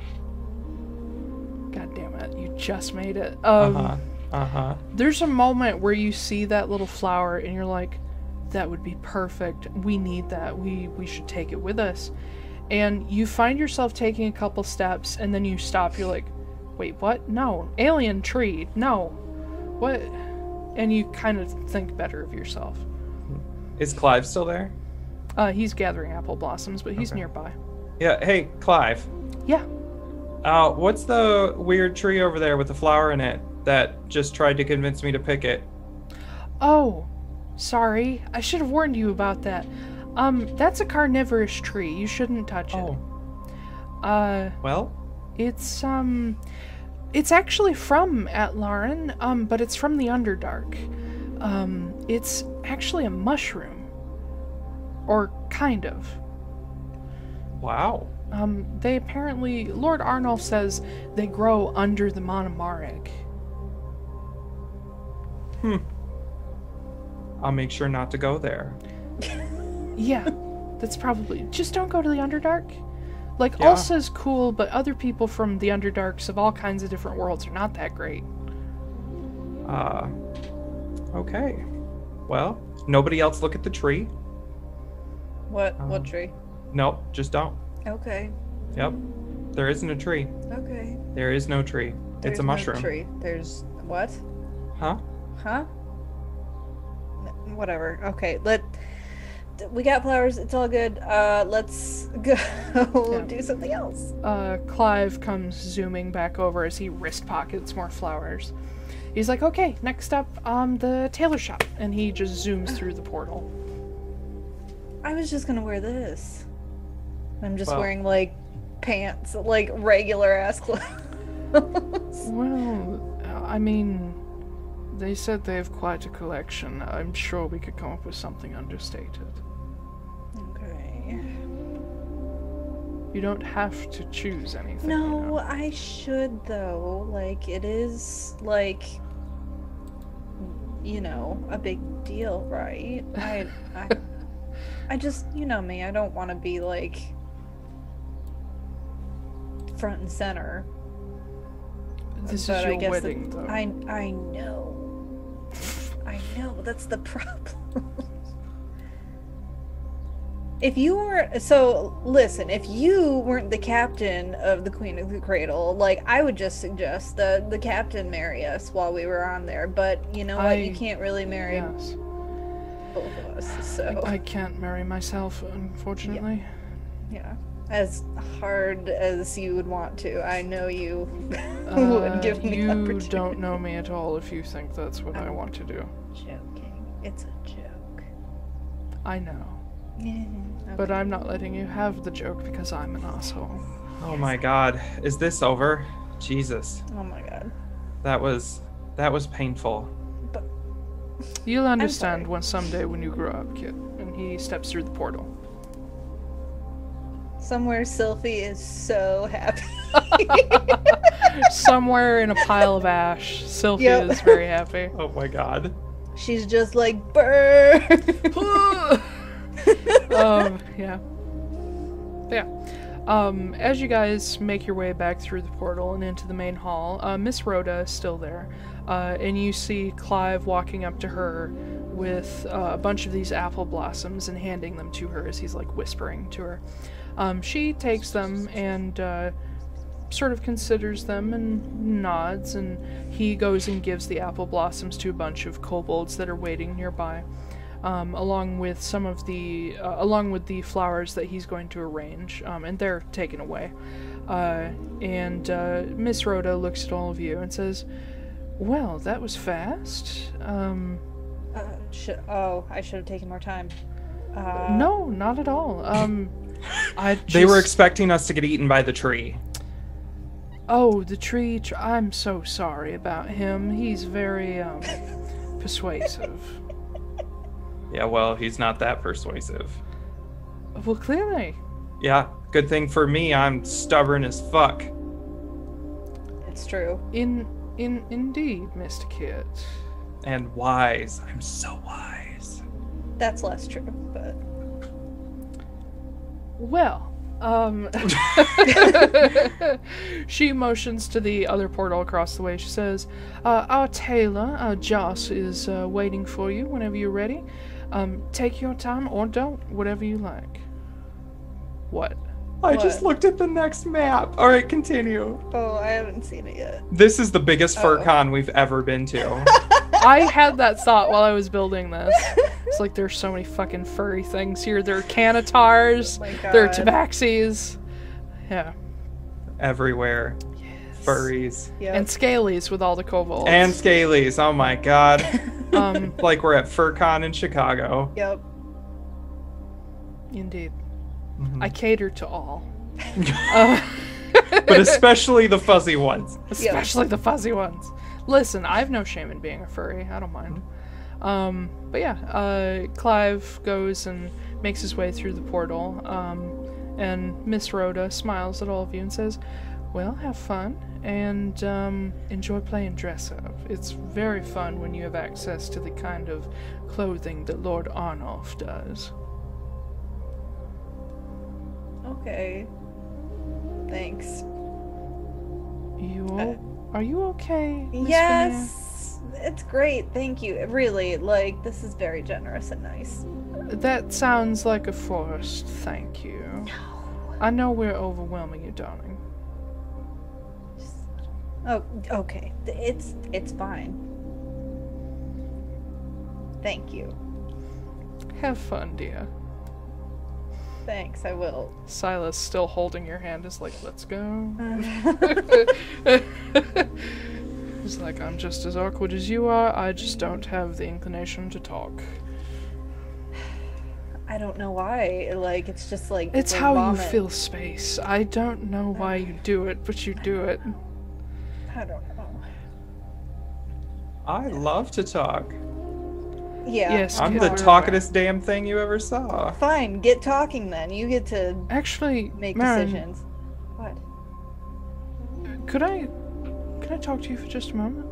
Just made it. Um, Uh-huh. Uh huh. There's a moment where you see that little flower and you're like, that would be perfect. We need that. We we should take it with us. And you find yourself taking a couple steps and then you stop. You're like, wait, what? No. Alien tree. No. What? And you kind of think better of yourself. Is Clive still there? Uh, he's gathering apple blossoms, but he's Okay. nearby. Yeah. Hey, Clive. Yeah. Uh, what's the weird tree over there with the flower in it that just tried to convince me to pick it? Oh, sorry. I should have warned you about that. Um, that's a carnivorous tree. You shouldn't touch Oh, it. Uh, well. it's um, it's actually from Atlaran, um, but it's from the Underdark. Um, it's actually a mushroom, or kind of. Wow. Um, they apparently, Lord Arnulf says they grow under the Monomareg. I'll make sure not to go there. Yeah, that's probably. Just don't go to the Underdark. Like, Yeah. Ulsa's cool, but other people from the Underdarks of all kinds of different worlds are not that great. Uh, okay. Well, nobody else look at the tree. What? Um, what tree? Nope, just don't. Okay. Yep. There isn't a tree. Okay. There is no tree. There's it's a no mushroom. tree. There's what? Huh? Huh? N- Whatever. Okay. Let. We got flowers. It's all good. Uh, let's go Yeah. do something else. Uh, Clive comes zooming back over as he wrist pockets more flowers. He's like, okay, next up, um, the tailor shop. And he just zooms through the portal. I was just gonna wear this. I'm just Well- wearing like pants, like regular ass clothes. Well, I mean, they said they have quite a collection. I'm sure we could come up with something understated. okay. You don't have to choose anything. you No, know. I should though. Like it is like you know, a big deal, right? I I I just, you know me, I don't want to be like front and center. This but is I your guess wedding, that, though. I I know. I know, that's the problem. If you weren't so listen, if you weren't the captain of the Queen of the Cradle, like I would just suggest the the captain marry us while we were on there. But you know what? You can't really marry Yes. both of us. So I can't marry myself, unfortunately. yeah, as hard as you would want to, I know you Uh, would give me the you don't know me at all if you think that's what I I'm- want to do. Joking. It's a joke. I know. Yeah. But I'm not letting you have the joke because I'm an asshole. Oh my god. Is this over? Jesus. Oh my god. That was that was painful. But You'll understand sorry. when someday when you grow up, kid. And he steps through the portal. Somewhere Sylfie is so happy. Somewhere in a pile of ash, Sylfie Yep. is very happy. Oh my god. She's just like burn. um, yeah. Yeah. Um, as you guys make your way back through the portal and into the main hall, uh, Miss Rhoda is still there. Uh, and you see Clive walking up to her with uh, a bunch of these apple blossoms and handing them to her as he's like whispering to her. Um, she takes them and uh, sort of considers them and nods, and he goes and gives the apple blossoms to a bunch of kobolds that are waiting nearby um, along with some of the uh, along with the flowers that he's going to arrange, um, and they're taken away. Uh, and uh, Miss Rhoda looks at all of you and says, "Well, that was fast." Um, Uh, oh, I should have taken more time. Uh, no, not at all. Um, I just, They were expecting us to get eaten by the tree. oh the tree. Tr- I'm so sorry about him. He's very um, persuasive. Yeah, well, he's not that persuasive. Well, clearly. Yeah, good thing for me, I'm stubborn as fuck. It's true. In in indeed, Mr. Kit. And wise. I'm so wise. That's less true, but Well, Um, she motions to the other portal across the way. She says, uh, "Our tailor, uh, Joss, is uh, waiting for you whenever you're ready. Um, take your time or don't, whatever you like." What? I just looked at the next map. All right, continue. Oh, I haven't seen it yet. This is the biggest Oh. FurCon we've ever been to. I had that thought while I was building this. It's like there's so many fucking furry things here. There are canitars. Oh my there are tabaxis. Yeah. Everywhere. Yes. Furries. Yep. And scalies with all the kobolds. And scalies. Oh my god. um, like we're at FurCon in Chicago. yep. indeed. Mhm. I cater to all. Uh, but especially the fuzzy ones. especially the fuzzy ones. Listen, I have no shame in being a furry. I don't mind. Um, but yeah, uh, Clive goes and makes his way through the portal. Um, and Miss Rhoda smiles at all of you and says, "Well, have fun and um, enjoy playing dress up. It's very fun when you have access to the kind of clothing that Lord Arnulf does." Okay. Thanks. You uh, all, are you okay? Veneer? Yes. It's great. Thank you. Really, like this is very generous and nice. That sounds like a forced thank you. No. I know we're overwhelming you, darling. Oh, okay. It's it's fine. Thank you. Have fun, dear. Thanks. I will. Silas, still holding your hand, is like, let's go. He's like, I'm just as awkward as you are, I just don't have the inclination to talk. I don't know why. Like it's just like It's how vomit. you fill space. I don't know why you do it, but you do it. I don't know. I love to talk. Yeah. Yes, I'm the we're talkingest damn thing you ever saw. Fine. Get talking then. You get to Actually, make Marin, decisions. What? could I, could I talk to you for just a moment?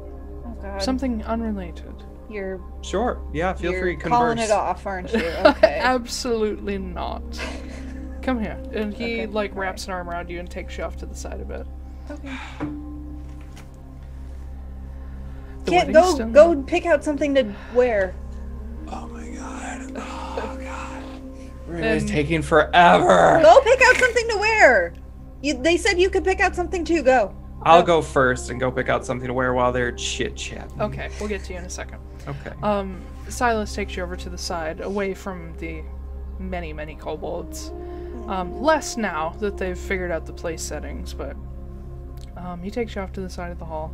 Oh God. Something unrelated. You're Sure. Yeah, feel you're free to calling converse. it off, aren't you? Okay. Absolutely not. Come here. And he Okay, like alright. wraps an arm around you and takes you off to the side a bit. okay. The Can't go still- go pick out something to wear. Oh my god. Oh god. Really And- taking forever. Go pick out something to wear. You, they said you could pick out something too. Go. I'll go first and go pick out something to wear while they're chit chatting. Okay, we'll get to you in a second. Okay. Um, Silas takes you over to the side, away from the many, many kobolds. Um, less now that they've figured out the place settings, but um, he takes you off to the side of the hall.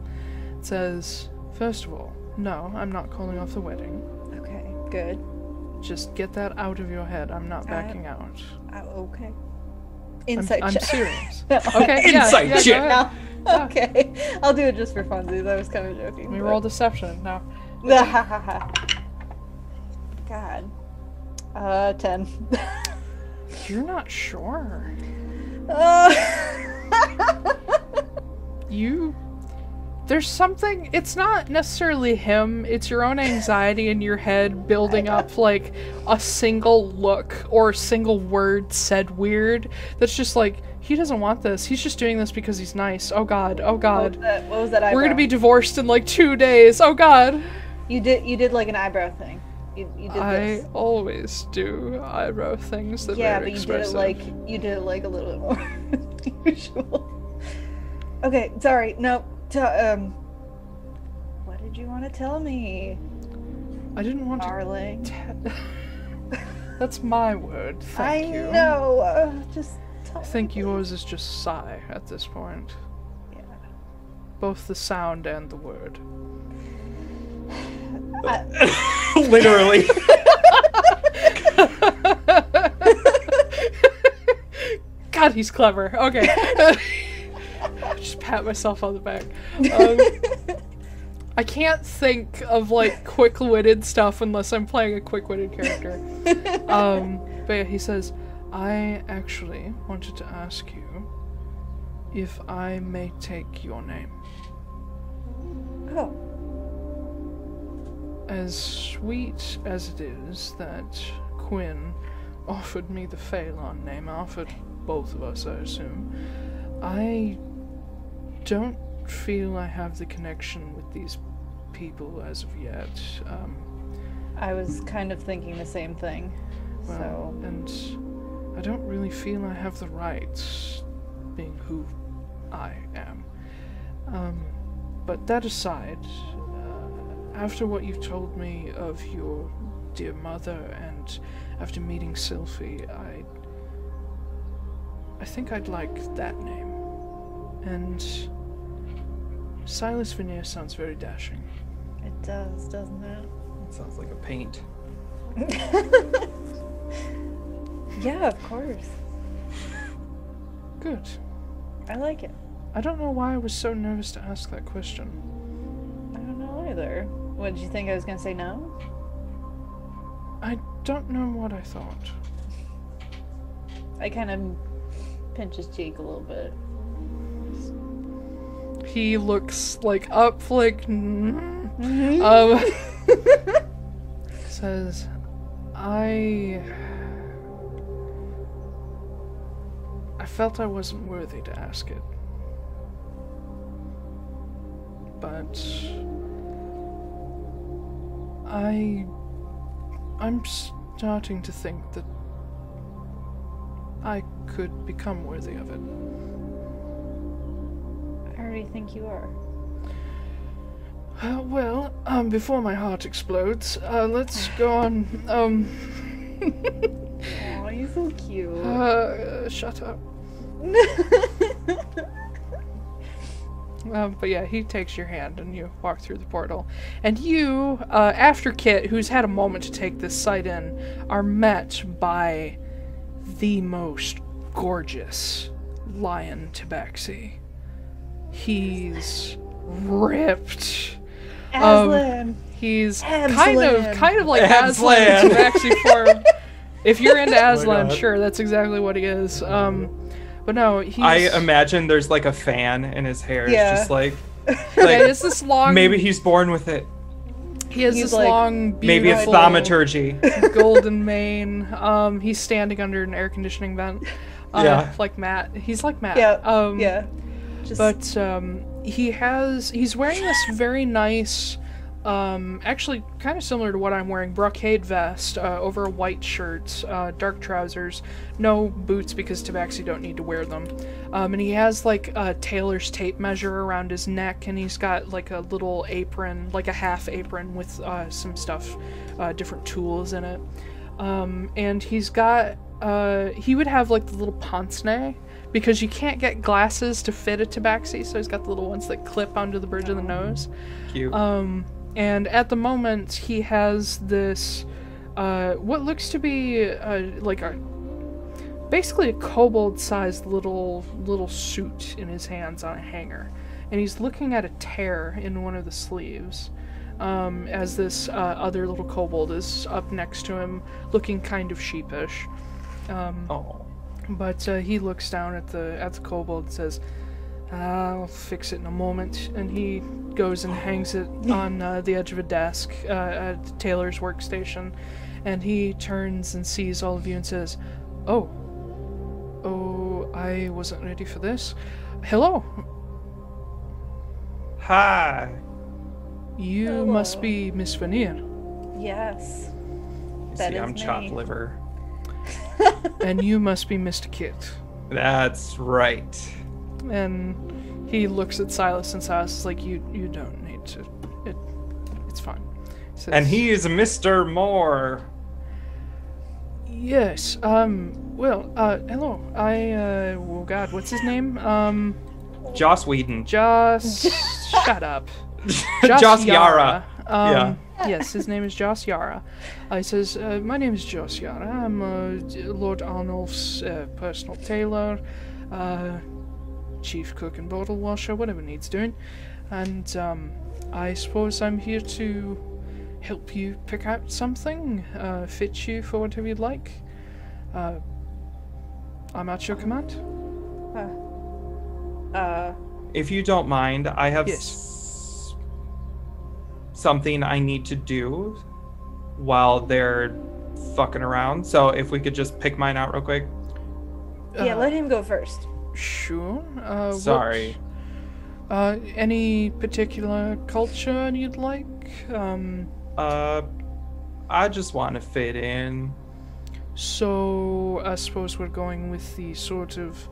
Says, first of all, no, I'm not calling off the wedding. Okay. Good. Just get that out of your head. I'm not I- backing out. Uh, okay. I'm, Insight I'm check. serious. Okay, yeah, Insight yeah, check. No. Okay. I'll do it just for funsies. I was kind of joking. Me but- roll deception now. God. Uh, ten. You're not sure. Uh, You. There's something. It's not necessarily him, it's your own anxiety in your head building up like a single look or a single word said weird. That's just like, he doesn't want this. He's just doing this because he's nice. Oh god. Oh what, was god. that, what was that? We're gonna be divorced in like two days. Oh god. You did. You did like an eyebrow thing. You, you did I this. always do eyebrow things that Yeah, are but you expressive. did it like you did it like a little bit more than usual. Okay, sorry. No. T- um. What did you want to tell me, I didn't want to. darling? That's my word. Thank I you. know. Uh, just. Tell I think yours is just sigh at this point. Yeah. Both the sound and the word. Literally. God, he's clever. Okay. Just pat myself on the back. Um, I can't think of like quick-witted stuff unless I'm playing a quick-witted character. Um, but yeah, he says, "I actually wanted to ask you if I may take your name." Oh. As sweet as it is that Quinn offered me the Faelan name, offered both of us, I assume. I don't feel I have the connection with these people as of yet. Um, I was kind of thinking the same thing. well, so and I don't really feel I have the rights, being who I am. Um, but that aside, uh, after what you've told me of your dear mother, and after meeting Sylfie, I I think I'd like that name. And Silas Veneer sounds very dashing. it does, doesn't it? Sounds like a paint. Yeah, of course. Good. I like it. I don't know why I was so nervous to ask that question. I don't know either. What did you think I was gonna say no? I don't know what I thought. I kind of pinch his cheek a little bit. He looks like up, like mm, um, says, "I, I felt I wasn't worthy to ask it, but I, I'm starting to think that I could become worthy of it." I already think you are. Uh, well, um, before my heart explodes, uh, let's go on. Um, Oh, you're so cute. uh, shut up. Um, but yeah, he takes your hand and you walk through the portal. And you, uh, after Kit, who's had a moment to take this sight in, are met by the most gorgeous lion tabaxi. He's ripped. Um, Aslan. Kind of Aslan. kind of like Aslan. Aslan to actually form. If you're into Aslan, God. sure, that's exactly what he is. Um, but no, he's I imagine there's like a fan in his hair. Yeah. It's just like, yeah, it's this long. maybe he's born with it. he has he's this like- long, beautiful Maybe it's thaumaturgy. golden mane. Um, he's standing under an air conditioning vent. Uh, Yeah. like Matt. He's like Matt. yeah. Um, yeah. Just but um, he has he's wearing this very nice um, actually kind of similar to what i'm wearing brocade vest uh, over a white shirt uh, dark trousers no boots because tabaxi don't need to wear them. Um, and he has like a tailor's tape measure around his neck and he's got like a little apron like a half apron with uh, some stuff uh, different tools in it. Um, and he's got uh, he would have like the little pince nez because you can't get glasses to fit a tabaxi, so he's got the little ones that clip onto the bridge of the nose. Cute. Um, and at the moment, he has this uh, what looks to be uh, like a basically a kobold-sized little little suit in his hands on a hanger, and he's looking at a tear in one of the sleeves. Um, as this uh, other little kobold is up next to him, looking kind of sheepish. Um, oh. But uh, he looks down at the at the kobold and says, "I'll fix it in a moment." And he goes and hangs it on uh, the edge of a desk uh, at tailor's workstation. And he turns and sees all of you and says, "Oh, oh, I wasn't ready for this. Hello, Hi. you must be Miss Veneer, yes. You That see, is I'm chopped liver. And you must be Mr. Kit." That's right. And he looks at Silas, and Silas is like, "You, you don't need to. It, it's fine." Says, And he is Mr. Moore. Yes. Um. Well. Uh. Hello. I. Uh. Oh God. What's his name? Um. Joss Whedon. Joss. shut up. Joss Yara. Um, Yes, his name is Joss Yara. Uh, he says, uh, "My name is Joss Yara. I'm uh, Lord Arnulf's uh, personal tailor, uh, chief cook and bottle washer, whatever needs doing. And um, I suppose I'm here to help you pick out something, uh, fit you for whatever you'd like. Uh, I'm at your command. Uh, If you don't mind, I have Yes. S- something I need to do while they're fucking around. So if we could just pick mine out real quick. Yeah, let him go first. Sure. Uh, what- Sorry. uh, any particular culture you'd like? Um, Uh, I just want to fit in. so I suppose we're going with the sort of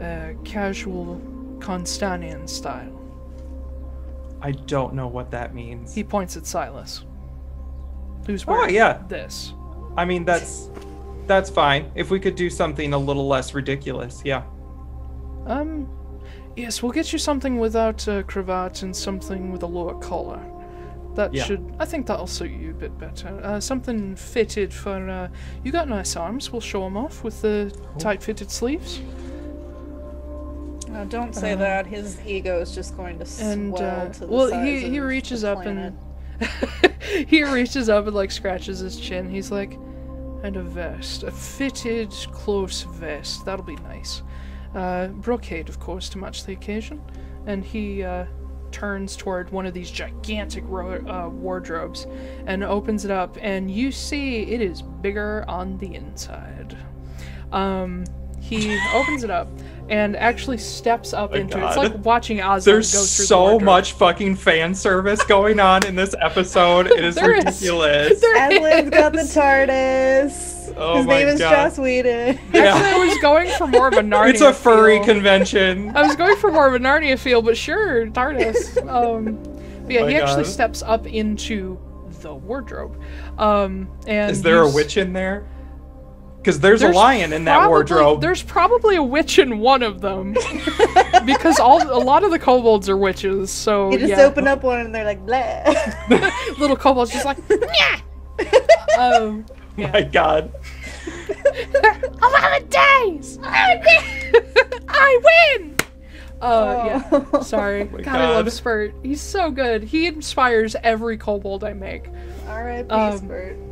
uh, casual Constanian style. I don't know what that means. He points at Silas, who's wearing Oh, yeah. this. I mean, that's that's fine. If we could do something a little less ridiculous, yeah. Um, yes, we'll get you something without a cravat and something with a lower collar. That Yeah. should, I think that'll suit you a bit better. Uh, something fitted for, uh, you got nice arms, we'll show them off with the tight fitted sleeves. Don't say Uh, that. His ego is just going to And, swell uh, to the well, he, he reaches up planet. and, he reaches up and, like, scratches his chin. He's like, and a vest, a fitted, close vest, that'll be nice. Uh, brocade, of course, to match the occasion. And he, uh, turns toward one of these gigantic ro- uh, wardrobes and opens it up, and you see it is bigger on the inside. Um, he opens it up and actually steps up my into it. It's like watching Oz. There's go through the so wardrobe. much fucking fan service going on in this episode. It is There is. ridiculous. There Aslan's got the. TARDIS. Oh His my name is God. Joss Whedon. Actually, I was going for more of a Narnia. It's a furry feel. convention. I was going for more of a Narnia feel, but sure, TARDIS. Um, but yeah, Oh my he actually steps up into the wardrobe. Um, and Is there a witch in there? Because there's, a lion in that probably- wardrobe. There's probably a witch in one of them, because all a lot of the kobolds are witches. So You just yeah, open up one and they're like, blah. little kobolds just like yeah. um, Oh my god. eleven days. I win. Uh, yeah. Oh. Sorry. my God, I love Spurt. He's so good. He inspires every kobold I make. R.I.P. Um, Spurt.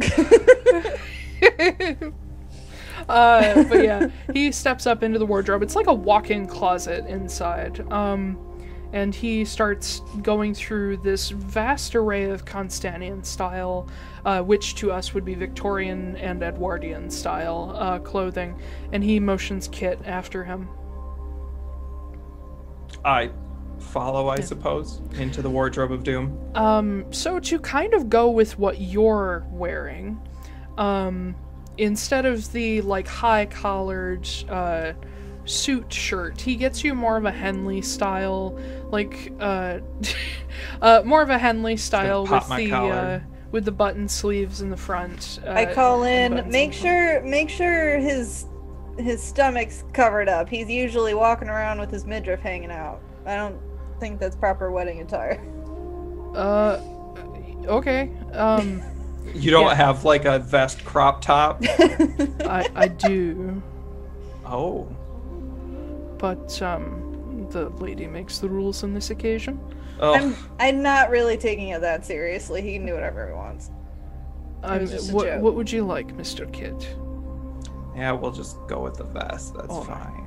uh, but yeah, he steps up into the wardrobe. It's like a walk-in closet inside. Um, and he starts going through this vast array of Constantinian style, uh, which to us would be Victorian and Edwardian style uh, clothing. And he motions Kit after him. I follow, I suppose, into the wardrobe of doom. Um, so to kind of go with what you're wearing, um, instead of the like high collared uh, suit shirt, he gets you more of a Henley style, like uh, uh, more of a Henley style with the uh, with the button sleeves in the front. Uh, I call in. Make the sure, make sure his his stomach's covered up. He's usually walking around with his midriff hanging out. I don't think that's proper wedding attire. Uh, okay. Um, You don't Yeah. have like a vest crop top. I I do. oh. But um, the lady makes the rules on this occasion. Oh. I'm I'm not really taking it that seriously. He can do whatever he wants. Um, was just a what, joke. what would you like, Mr. Kit? Yeah, we'll just go with the vest. That's Alright. fine.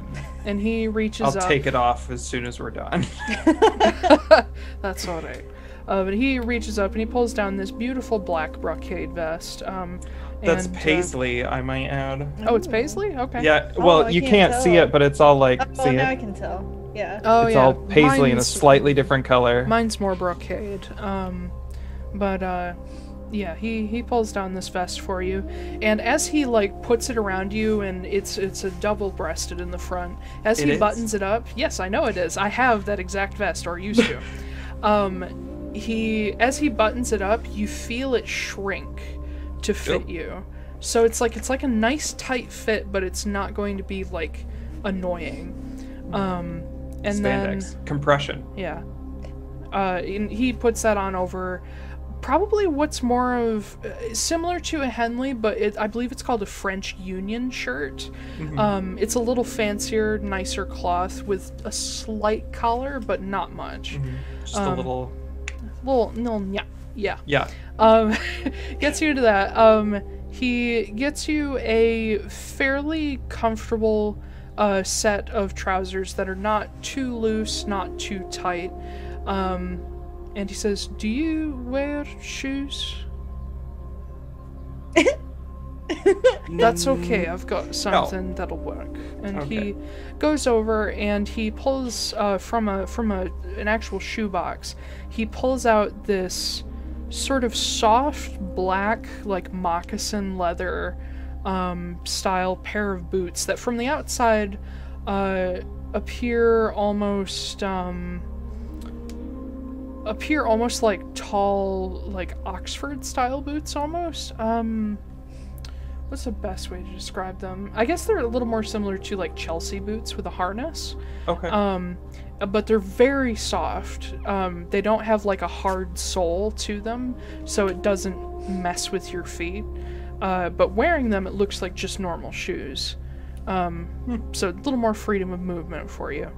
And he reaches I'll up. take it off as soon as we're done. That's all right. Uh, but he reaches up and he pulls down this beautiful black brocade vest. Um, That's and, uh, paisley, I might add. oh, it's paisley. Okay. Yeah, Oh, well, I you can't can't see it, but it's all like, Oh, see now I can tell. Yeah. Oh it's yeah. all paisley in a slightly different color. Mine's more brocade. Um, but uh, yeah, he he pulls down this vest for you, and as he like puts it around you, and it's it's a double breasted in the front. As It he is? buttons it up, yes, I know it is. I have that exact vest, or used to. um, he as he buttons it up, you feel it shrink to fit you. So it's like it's like a nice tight fit, but it's not going to be like annoying. Um, and then Compression. yeah. Uh, and he puts that on over probably what's more of uh, similar to a Henley, but it, I believe it's called a French Union shirt. Mm-hmm. Um, it's a little fancier, nicer cloth with a slight collar, but not much. Just a Um, little. Little, no, yeah, yeah. Yeah. Um, gets you into that. Um, he gets you a fairly comfortable uh, set of trousers that are not too loose, not too tight. Um, and he says, "Do you wear shoes?" That's okay. I've got something that'll work. And Okay. he goes over and he pulls uh, from a from a an actual shoebox. He pulls out this sort of soft black like moccasin leather um, style pair of boots that from the outside uh, appear almost um, appear almost like tall like Oxford style boots almost. Um, what's the best way to describe them? I guess they're a little more similar to like Chelsea boots with a harness. Okay. Um, but they're very soft. Um, they don't have like a hard sole to them, so it doesn't mess with your feet. Uh, but wearing them, it looks like just normal shoes. Um, so a little more freedom of movement for you.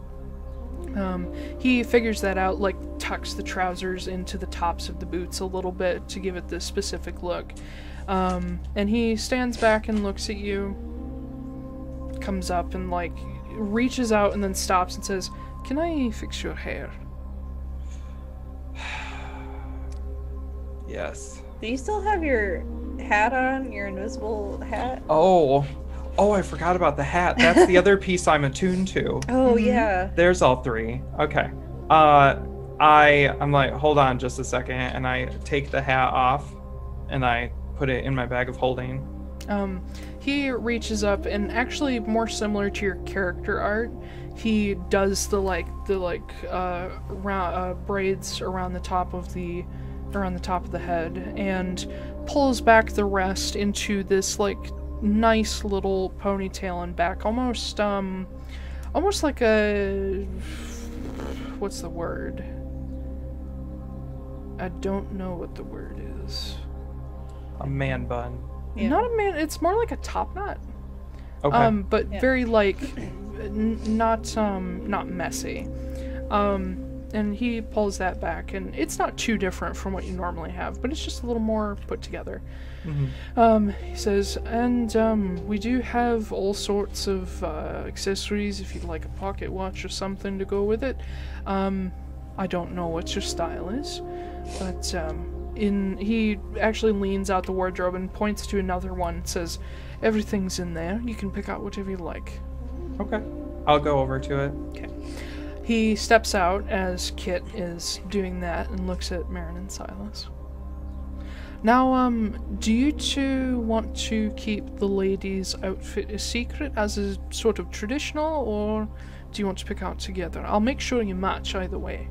Um, he figures that out, like tucks the trousers into the tops of the boots a little bit to give it this specific look. Um, and he stands back and looks at you, comes up and like reaches out and then stops and says, "Can I fix your hair?" yes. Do you still have your hat on? Your invisible hat? Oh. Oh, I forgot about the hat. That's the other piece I'm attuned to. Oh yeah. There's all three. Okay. Uh I I'm like, hold on just a second, and I take the hat off and I put it in my bag of holding. Um, he reaches up and actually more similar to your character art, he does the like the like uh, round, uh braids around the top of the around the top of the head and pulls back the rest into this like nice little ponytail and back almost um almost like a what's the word I don't know what the word is. A man bun. Yeah. Not a man. It's more like a top knot. Okay. Um, but Yeah. very like, n- not um, not messy. Um, and he pulls that back, and it's not too different from what you normally have, but it's just a little more put together. Mhm. Um, he says, and um, we do have all sorts of uh, accessories if you'd like a pocket watch or something to go with it. Um, I don't know what your style is, but um, in he actually leans out the wardrobe and points to another one. and Says, everything's in there. You can pick out whatever you like. Okay. I'll go over to it. Okay. He steps out as Kit is doing that and looks at Marin and Silas. Now, um, do you two want to keep the lady's outfit a secret as a sort of traditional, or do you want to pick out together? I'll make sure you match either way.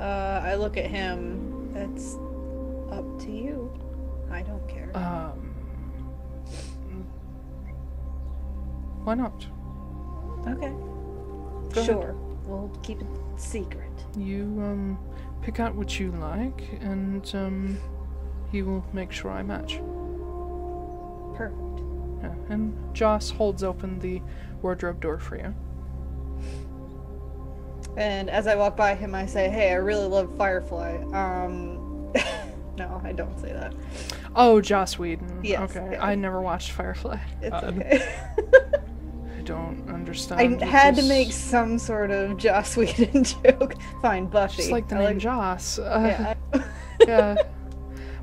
Uh, I look at him. That's up to you. I don't care. Um, why not? okay. go ahead. sure. We'll keep it secret. You um, pick out what you like, and um, he will make sure I match. Perfect. Yeah, and Joss holds open the wardrobe door for you. And as I walk by him, I say, "Hey, I really love Firefly." Um, no, I don't say that. Oh, Joss Whedon. Yes, okay, yeah. I never watched Firefly. It's Uh, okay. I don't understand. I what had to make some sort of Joss Whedon joke. Fine, Buffy. just like the I name Joss. Uh, Yeah. yeah.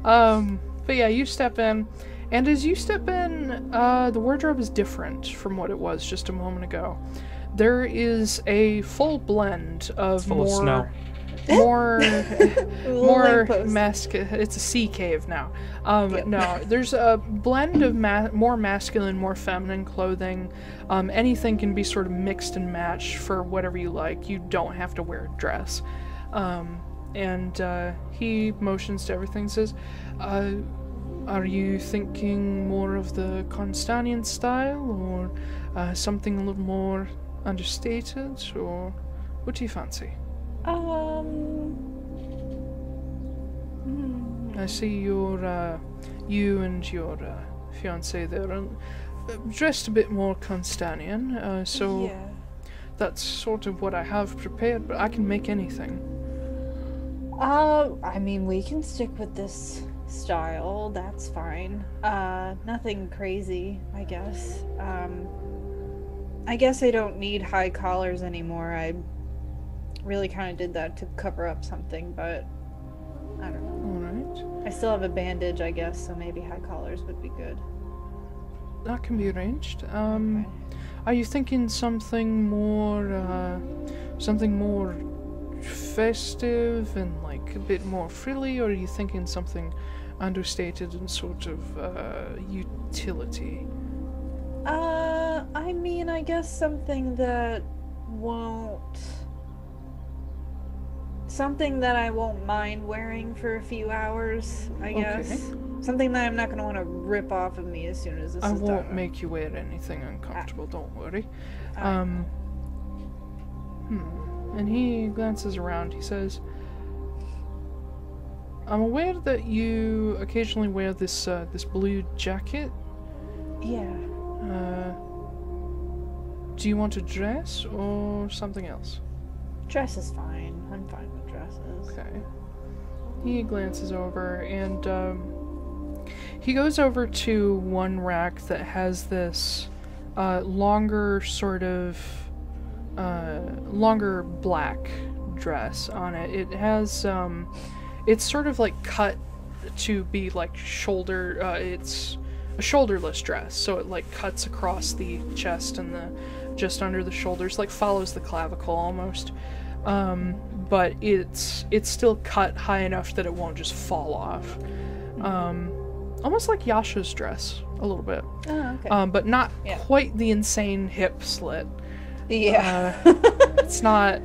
Um, but yeah, you step in, and as you step in, uh, the wardrobe is different from what it was just a moment ago. There is a full blend of full of more, snow. more, more lamppost. masc. It's a sea cave now. Um, Yep. no, there's a blend of ma- more masculine, more feminine clothing. Um, anything can be sort of mixed and matched for whatever you like. You don't have to wear a dress. Um, and uh, he motions to everything. Says, uh, "Are you thinking more of the Constanian style, or uh, something a little more understated, or what do you fancy?" Um. hmm. I see your, uh, you and your uh, fiance there are uh, dressed a bit more Constanian, uh, so yeah. that's sort of what I have prepared, but I can make anything. Uh, I mean, we can stick with this style. That's fine. Uh, nothing crazy, I guess. Um, I guess I don't need high collars anymore. I really kind of did that to cover up something, but I don't know. Alright. I still have a bandage, I guess, so maybe high collars would be good. That can be arranged. Um, are you thinking something more, uh, something more festive and like a bit more frilly, or are you thinking something understated and sort of uh, utility? Uh, I mean, I guess something that won't. Something that I won't mind wearing for a few hours, I guess. Okay. Something that I'm not gonna want to rip off of me as soon as this I is won't make you wear anything uncomfortable. Don't worry. I- Um. Hmm. And he glances around. He says, "I'm aware that you occasionally wear this uh, this blue jacket. yeah. Uh, do you want a dress or something else?" Dress is fine. I'm fine with dresses. Okay. He glances over and um, he goes over to one rack that has this uh, longer, sort of uh, longer black dress on it. It has um, it's sort of like cut to be like shoulder. Uh, it's a shoulderless dress, so it like cuts across the chest and the just under the shoulders, like follows the clavicle almost um, but it's it's still cut high enough that it won't just fall off. Um, almost like Yasha's dress a little bit, Oh, okay. um, but not Yeah. quite the insane hip slit. yeah. It's not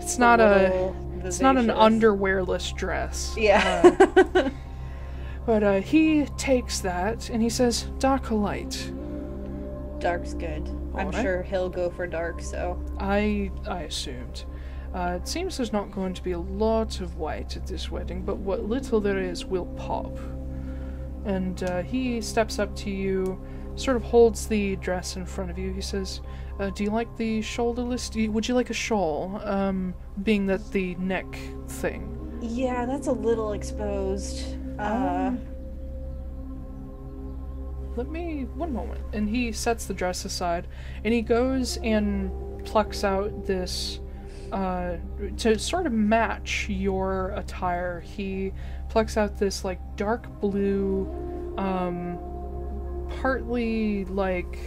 it's not a it's not an underwearless dress. Yeah. Uh, but uh, he takes that and he says, "Dark or light." Dark's good. I'm Alright. sure he'll go for dark, so. I I assumed. Uh, it seems there's not going to be a lot of white at this wedding, but what little there is will pop. And uh, he steps up to you, sort of holds the dress in front of you. He says, uh, "Do you like the shoulderless? Do you, would you like a shawl? Um, being that the neck thing." Yeah, that's a little exposed. Uh, Um, Let me one moment. And he sets the dress aside, and he goes and plucks out this uh, to sort of match your attire. He plucks out this like dark blue, um, partly like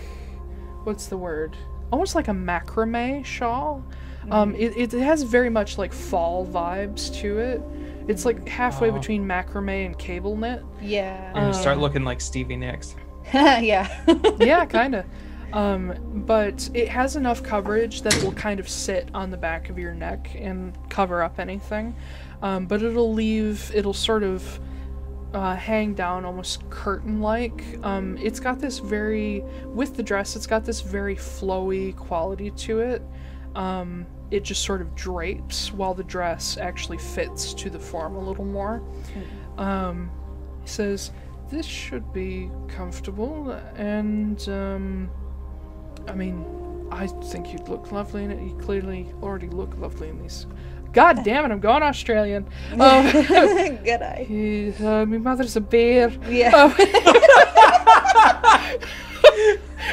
what's the word? Almost like a macrame shawl. Um, it, it has very much like fall vibes to it. It's like halfway Oh. between macrame and cable knit. yeah. And you start looking like Stevie Nicks. yeah. yeah, kind of. Um, but it has enough coverage that it will kind of sit on the back of your neck and cover up anything. Um, but it'll leave, it'll sort of uh, hang down almost curtain like. Um, it's got this very, with the dress, it's got this very flowy quality to it. Um, it just sort of drapes while the dress actually fits to the form a little more. Um, he says, This should be comfortable, and, um, I mean, I think you'd look lovely in it. You clearly already look lovely in these. God damn it, I'm going Australian. Um, Good eye. uh, my mother's a bear. Yeah.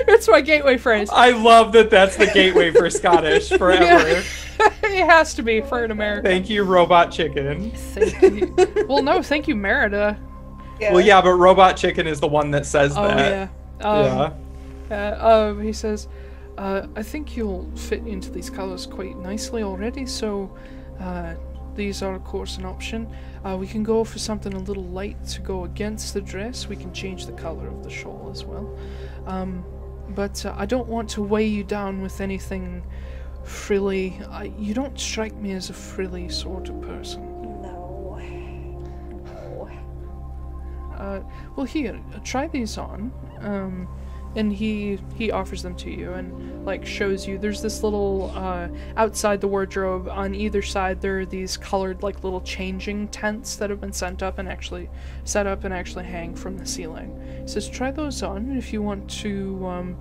it's my gateway phrase. I love that that's the gateway for Scottish forever. it has to be for an American. Thank you, Robot Chicken. Thank you. well, no, thank you, Merida. yeah. Well, yeah, but Robot Chicken is the one that says Oh, that. yeah. Um, yeah. Uh, um, he says, uh, I think you'll fit into these colors quite nicely already, so uh, these are, of course, an option. Uh, we can go for something a little light to go against the dress. We can change the color of the shawl as well. Um, but uh, I don't want to weigh you down with anything frilly. I, you don't strike me as a frilly sort of person. No. No. Uh, well, here, try these on. Um, and he he offers them to you and like shows you. There's this little uh, outside the wardrobe on either side. There are these colored like little changing tents that have been sent up and actually set up and actually hang from the ceiling. He says, try those on. If you want to um,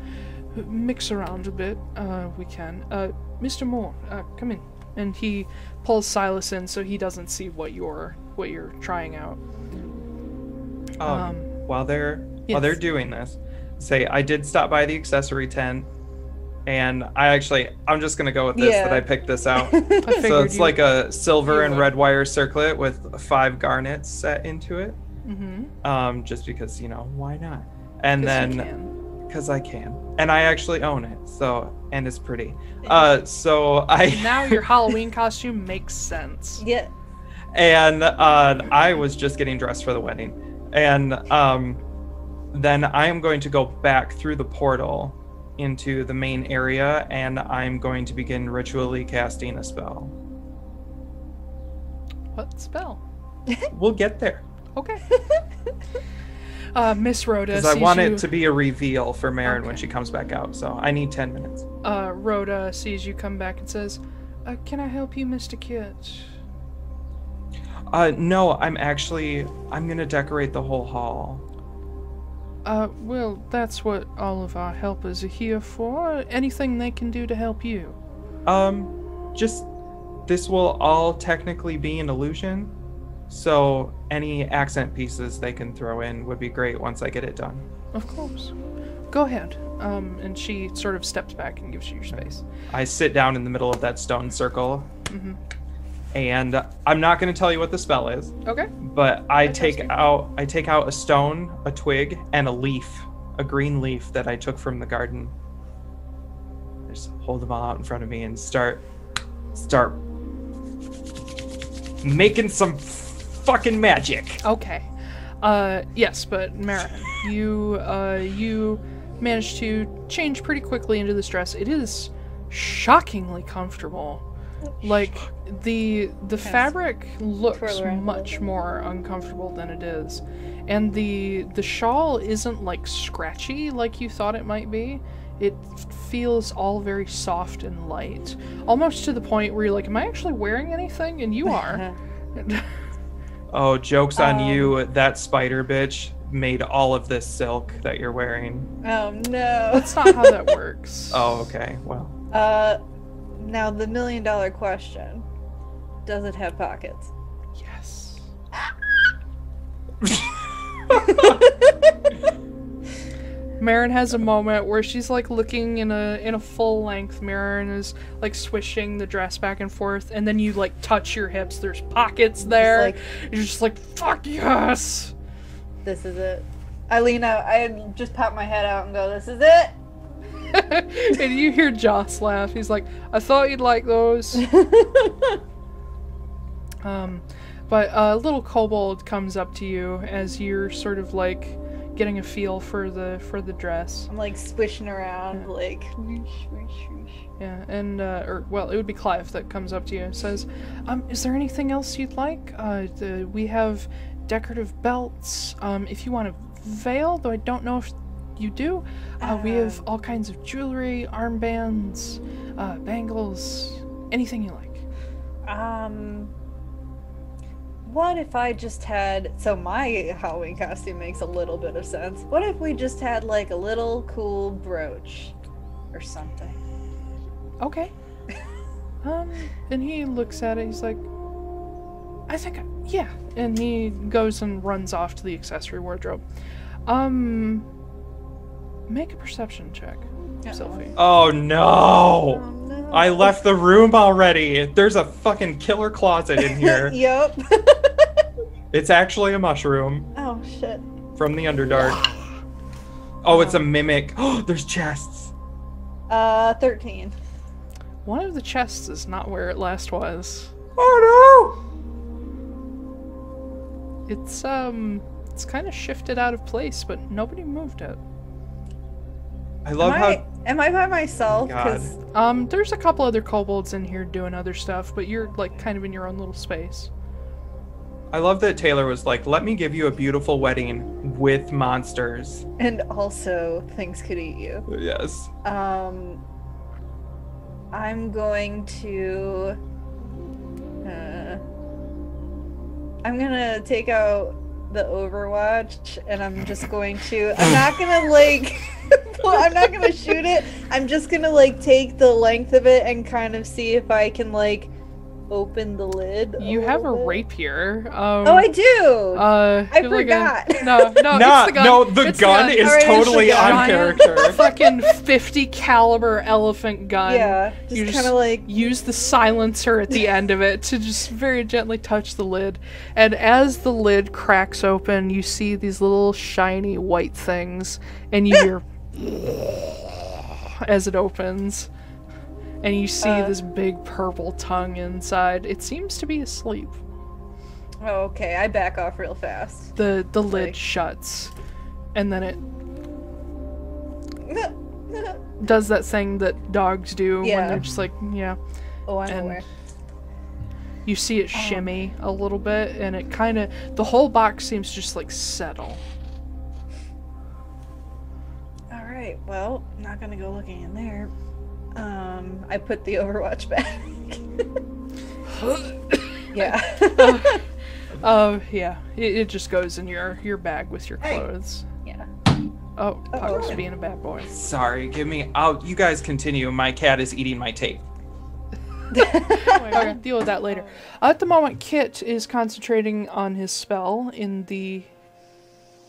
mix around a bit, uh, we can. Uh, Mr. Moore, uh, come in. And he pulls Silas in so he doesn't see what you're what you're trying out. Um, um, while they're yes. while they're doing this, say I did stop by the accessory tent, and I actually I'm just gonna go with this that I picked this out. So it's like a silver and red wire circlet with five garnets set into it. Mm-hmm. um, just because you know why not? And then because I can, and I actually own it, so and it's pretty. Uh, so I now your Halloween costume makes sense. Yeah. and uh, I was just getting dressed for the wedding, and um, then I am going to go back through the portal into the main area, and I'm going to begin ritually casting a spell. What spell? We'll get there Okay. uh, Miss Rhoda because I want you. it to be a reveal for Marin when she comes back out. So I need ten minutes. Uh, Rhoda sees you come back and says, uh, "Can I help you, Mr. Kit?" Uh, no, I'm actually I'm gonna decorate the whole hall. Uh, well, that's what all of our helpers are here for. Anything they can do to help you. Um, just this will all technically be an illusion, so any accent pieces they can throw in would be great once I get it done. Of course. Go ahead. Um, and she sort of steps back and gives you your space. I sit down in the middle of that stone circle, Mhm. And I'm not gonna tell you what the spell is, Okay. but I take out I take out a stone, a twig, and a leaf, a green leaf that I took from the garden. I just hold them all out in front of me and start start making some fucking magic. Okay. Uh, yes, but Marin, you uh, you managed to change pretty quickly into this dress. It is shockingly comfortable. Like the the fabric looks twirl around a much more uncomfortable than it is, and the the shawl isn't like scratchy like you thought it might be. It feels all very soft and light, almost to the point where you're like, "Am I actually wearing anything?" And you are. Oh, jokes on Um, you! That spider bitch made all of this silk that you're wearing. Oh no. That's not how that works. Oh, okay. Well, Uh, now the million dollar question: Does it have pockets? Yes. Marin has a moment where she's like looking in a in a full length mirror and is like swishing the dress back and forth, and then you like touch your hips. There's pockets there. like- You're just like fuck yes. This is it. I lean out. I just pop my head out and go, "This is it." and you hear Joss laugh. He's like, I thought you'd like those. Um, but a little kobold comes up to you as you're sort of like getting a feel for the for the dress. I'm like swishing around, like. whoosh, whoosh, whoosh. Yeah, and uh, or well, it would be Clive that comes up to you and says, "Um, is there anything else you'd like? Uh, the, we have decorative belts. Um, if you want a veil, though I don't know if you do. Uh, we have all kinds of jewelry, armbands, uh, bangles, anything you like." Um. What if I just had. So, my Halloween costume makes a little bit of sense. What if we just had, like, a little cool brooch or something? Okay. um, and he looks at it. He's like, I think, I, yeah. And he goes and runs off to the accessory wardrobe. Um, make a perception check, Sophie. oh no! Oh, no. I left the room already. There's a fucking killer closet in here. yep. it's actually a mushroom oh, shit. from the Underdark. Oh, it's a mimic. Oh, there's chests. Uh, 13. One of the chests is not where it last was. Oh no! It's um, it's kind of shifted out of place, but nobody moved it. No! I love am, how. I, am I by myself? God. Because Um, there's a couple other kobolds in here doing other stuff, but you're like kind of in your own little space. I love that Taiylor was like, "Let me give you a beautiful wedding with monsters." and also things could eat you. Yes. Um, I'm going to. Uh, I'm gonna take out the Overwatch, and I'm just going to. I'm not gonna like. I'm not gonna shoot it. I'm just gonna like take the length of it and kind of see if I can like open the lid. You have a little bit? rapier. Um, Oh, I do. Uh, I you're like a- forgot. no, no, Nah, it's the gun. no, the It's gun gun. is Alright, totally gun. on Giant character. Fucking 50 caliber elephant gun. yeah, You just kind of like use the silencer at the end of it to just very gently touch the lid. And as the lid cracks open, you see these little shiny white things, and you hear as it opens. And you see Uh. this big purple tongue inside. It seems to be asleep. Oh, okay. I back off real fast. The the lid shuts, and then it does that thing that dogs do when they're just like, yeah. oh, I'm And- aware. You see it shimmy a little bit, and it kind of the whole box seems to just like settle. All right. Well, not gonna go looking in there. Um, I put the Overwatch back. yeah. Oh yeah, it, it just goes in your your bag with your Hey. clothes. yeah. Oh, Puck's Uh-oh. being a bad boy. Sorry, give me. Oh, you guys continue. My cat is eating my tape. Okay, deal with that later. At the moment, Kit is concentrating on his spell in the.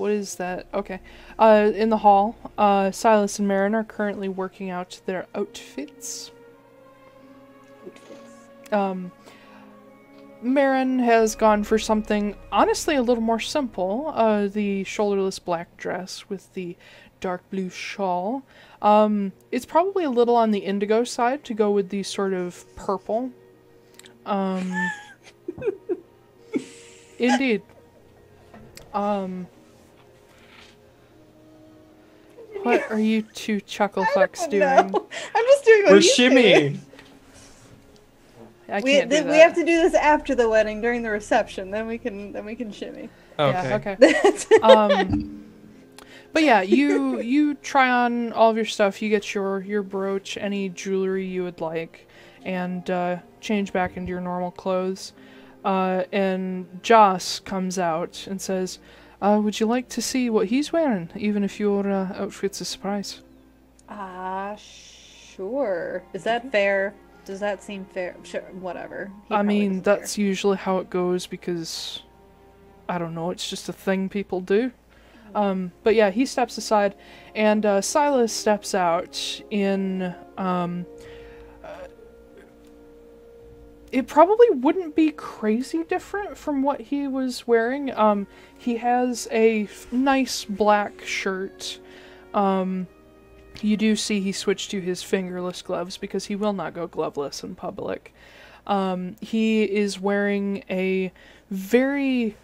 What is that? Okay. Uh, in the hall, uh, Silas and Marin are currently working out their outfits. Um, Marin has gone for something honestly a little more simple. Uh, the shoulderless black dress with the dark blue shawl. Um, it's probably a little on the indigo side to go with the sort of purple. Um, indeed. Um, what are you two chuckle fucks doing? No, I'm just doing what We're shimmying. We, th- we have to do this after the wedding during the reception. Then we can then we can shimmy. Okay. Yeah, okay. um, but yeah, you you try on all of your stuff. You get your your brooch, any jewelry you would like, and uh, change back into your normal clothes. Uh, and Joss comes out and says, uh, "Would you like to see what he's wearing, even if your uh, outfit's a surprise?" Ah, sure. Is that fair? Does that seem fair? Sure, whatever. He I mean, that's usually how it goes because I don't know, it's just a thing people do. Um, but yeah, he steps aside, and uh, Silas steps out in. Um, uh, it probably wouldn't be crazy different from what he was wearing. Um, he has a nice black shirt. Um, you do see he switched to his fingerless gloves because he will not go gloveless in public. Um, he is wearing a very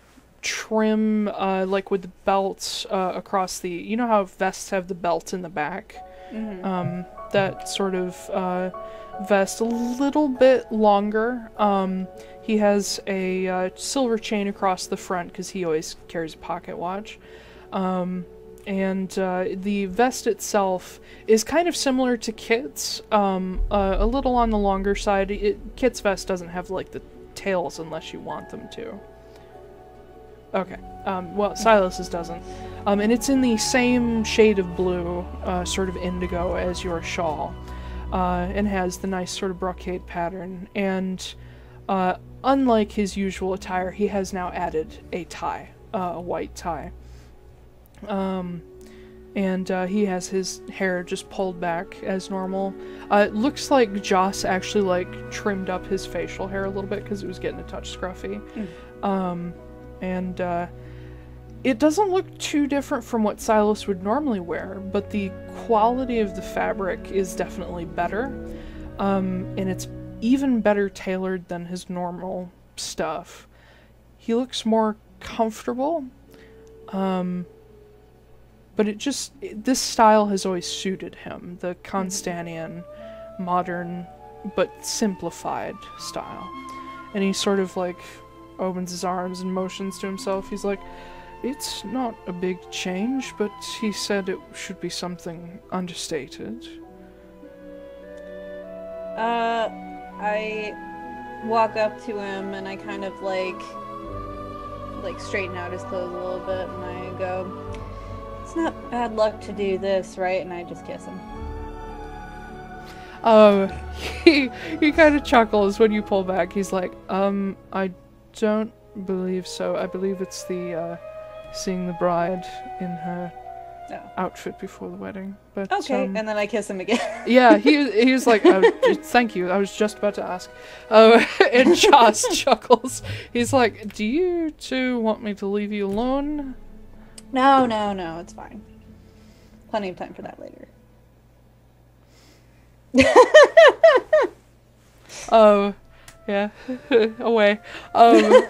trim, uh, like with the belts uh, across the. You know how vests have the belt in the back? Um, that sort of uh, vest, a little bit longer. Um, he has a uh, silver chain across the front because he always carries a pocket watch. Um, and uh, the vest itself is kind of similar to Kit's, um, uh, a little on the longer side. It, Kit's vest doesn't have like the tails unless you want them to. Okay. Um, well, Silas's doesn't. Um, and it's in the same shade of blue, uh, sort of indigo, as your shawl, uh, and has the nice sort of brocade pattern. And uh, unlike his usual attire, he has now added a tie, uh, a white tie. Um, and uh, he has his hair just pulled back as normal. Uh, it looks like Joss actually like trimmed up his facial hair a little bit because it was getting a touch scruffy. Um, and uh, it doesn't look too different from what Silas would normally wear, but the quality of the fabric is definitely better. Um, and it's even better tailored than his normal stuff. He looks more comfortable. Um, but it just this style has always suited him the constantinian modern but simplified style and he sort of like opens his arms and motions to himself he's like it's not a big change but he said it should be something understated Uh, I walk up to him and I kind of like, like straighten out his clothes a little bit, and I go, "It's not bad luck to do this, right?" And I just kiss him. Um, he he kind of chuckles when you pull back. He's like, um, I don't believe so. I believe it's the uh, seeing the bride in her outfit before the wedding. But Okay, um, and then I kiss him again. yeah, he he was like, oh, "Thank you." I was just about to ask. Oh, and Joss chuckles. He's like, "Do you two want me to leave you alone?" no, no, no, it's fine. Plenty of time for that later. Oh, yeah, away. Um,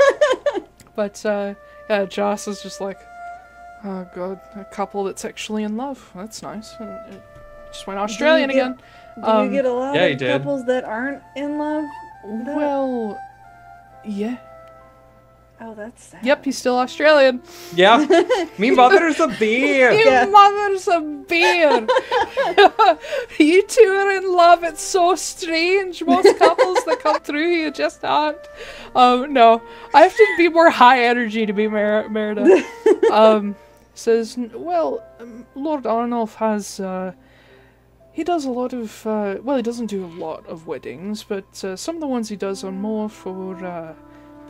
but uh, yeah, Joss is just like, "Oh God, a couple that's actually in love. That's nice." And it just went Australian get- again. Do Um, you get a lot yeah, of couples that aren't in love? that- Well, yeah. Oh, that's sad. Yep, he's still Australian. Yeah. Me mother's a beer. Your Yeah. mother's a beer. you two are in love. It's so strange. Most couples that come through here just aren't. Um, no, I have to be more high energy to be Mer- Merida. Um, says, well, um, Lord Arnulf has. Uh, he does a lot of. Uh, well, he doesn't do a lot of weddings, but uh, some of the ones he does are more for uh,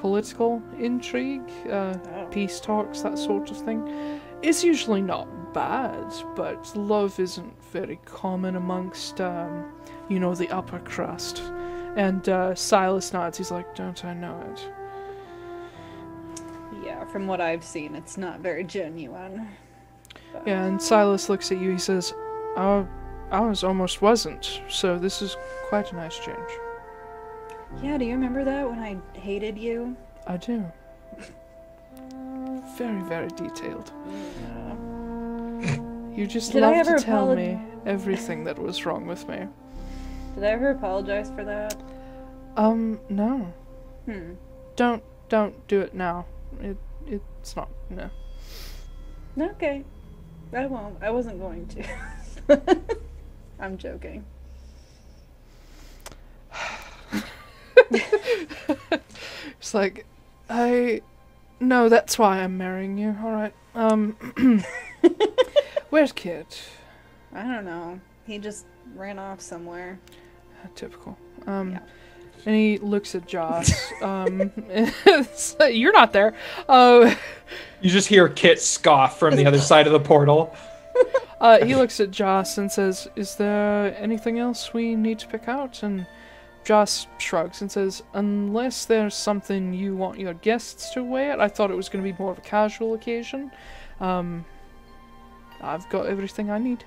political intrigue. Uh, Oh. peace talks, that sort of thing. It's usually not bad, but love isn't very common amongst, um, you know, the upper crust. And uh, Silas nods. He's like, "Don't I know it?" Yeah, from what I've seen, it's not very genuine. But- Yeah. And Silas looks at you. He says, "Our ours almost wasn't. So this is quite a nice change." Yeah, do you remember that when I hated you? I do. Very, very detailed. You just Did love to tell me everything that was wrong with me. Did I ever apologize for that? Um, no. Hmm. Don't don't do it now. It it's not no. Okay. I won't. I wasn't going to. I'm joking. It's like I no, that's why I'm marrying you. All right. Um Where's Kit? I don't know. He just ran off somewhere. Typical. Um Yeah. and he looks at Joss. um like, you're not there. Uh You just hear Kit scoff from the other side of the portal. Uh, he looks at Joss and says, Is there anything else we need to pick out? And Joss shrugs and says, Unless there's something you want your guests to wear, I thought it was going to be more of a casual occasion. Um, I've got everything I need.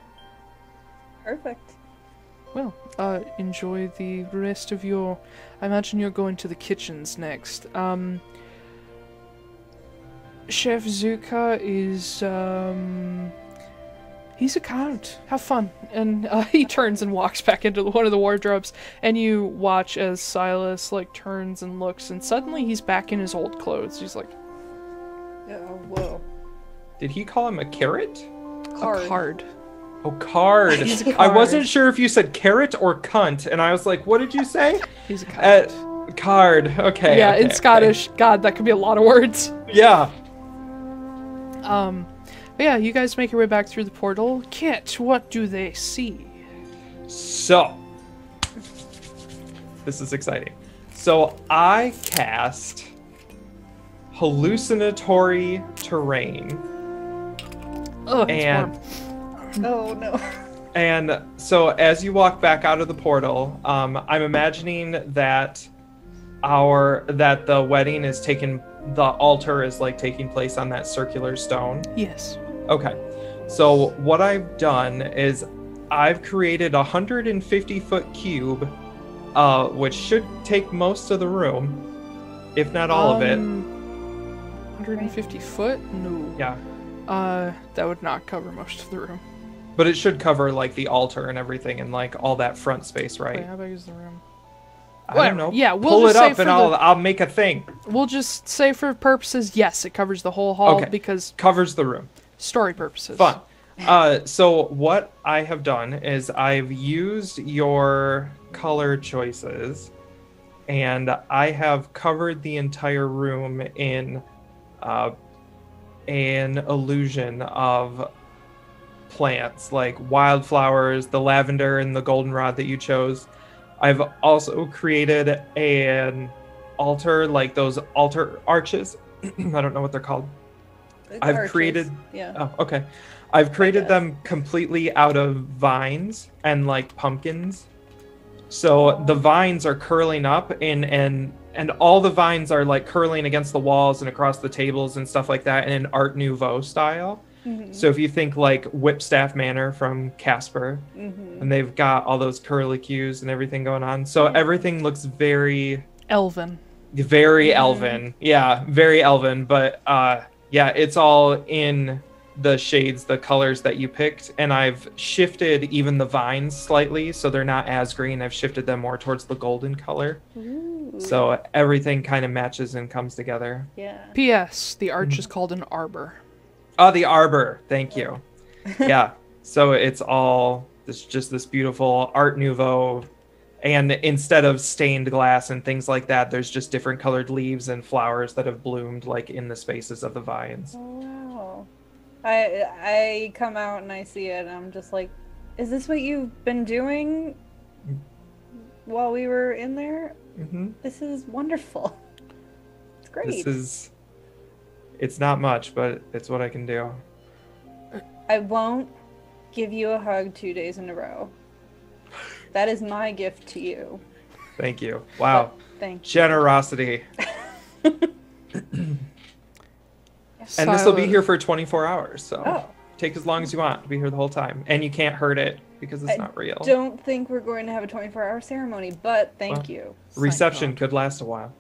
Perfect. Well, uh, enjoy the rest of your. I imagine you're going to the kitchens next. Um, Chef Zuka is um, he's a card. Have fun. And uh, he turns and walks back into one of the wardrobes, and you watch as Silas like turns and looks, and suddenly he's back in his old clothes. He's like Oh, whoa. Did he call him a carrot? Card. a card. Oh, card. He's a I card. wasn't sure if you said carrot or cunt, and I was like, what did you say? He's a card. Uh, card. Okay. yeah, okay, in okay. Scottish. God, that could be a lot of words. Yeah. Um, but yeah, you guys make your way back through the portal. Kit, what do they see? So, this is exciting. So, I cast hallucinatory terrain, Oh, it's and. Oh no. and so as you walk back out of the portal, um, I'm imagining that our that the wedding is taking the altar is like taking place on that circular stone. Yes. Okay. So what I've done is I've created a 150 foot cube, uh, which should take most of the room, if not all of it. Um, 150 foot? No. Yeah. Uh, that would not cover most of the room. But it should cover like the altar and everything and like all that front space, right? Wait, how big is the room? I whatever. don't know. Yeah, we'll pull just it say up for and I'll the- I'll make a thing. We'll just say for purposes, yes, it covers the whole hall Okay. because Covers the room. Story purposes. Fun. Uh, so what I have done is I've used your color choices, and I have covered the entire room in uh, an illusion of plants like wildflowers, the lavender and the goldenrod that you chose. I've also created an altar, like those altar arches. I don't know what they're called. I've Arches. created- Yeah. Oh, okay. I've created them completely out of vines and like pumpkins. So the vines are curling up and and and all the vines are like curling against the walls and across the tables and stuff like that in an Art Nouveau style. Mhm. So if you think like Whipstaff Manor from Casper, Mhm. and they've got all those curlicues and everything going on. So everything looks very Elven. very Mhm. elven yeah very elven but uh yeah it's all in the shades the colors that you picked and i've shifted even the vines slightly so they're not as green i've shifted them more towards the golden color Ooh. so everything kind of matches and comes together yeah. P.S. The arch Mm-hmm. is called an arbor. oh the arbor thank you yeah so it's all this just this beautiful art nouveau and instead of stained glass and things like that there's just different colored leaves and flowers that have bloomed like in the spaces of the vines Oh wow. I I come out and I see it and I'm just like, is this what you've been doing while we were in there? hmm This is wonderful. It's great. this is it's not much but it's what i can do I won't give you a hug two days in a row. That is my gift to you. thank you wow Thank you. generosity and this will be here for 24 hours so Oh. take as long as you want to be here the whole time and you can't hurt it because it's I not real Don't think we're going to have a 24 hour ceremony, but thank Well, you. reception could last a while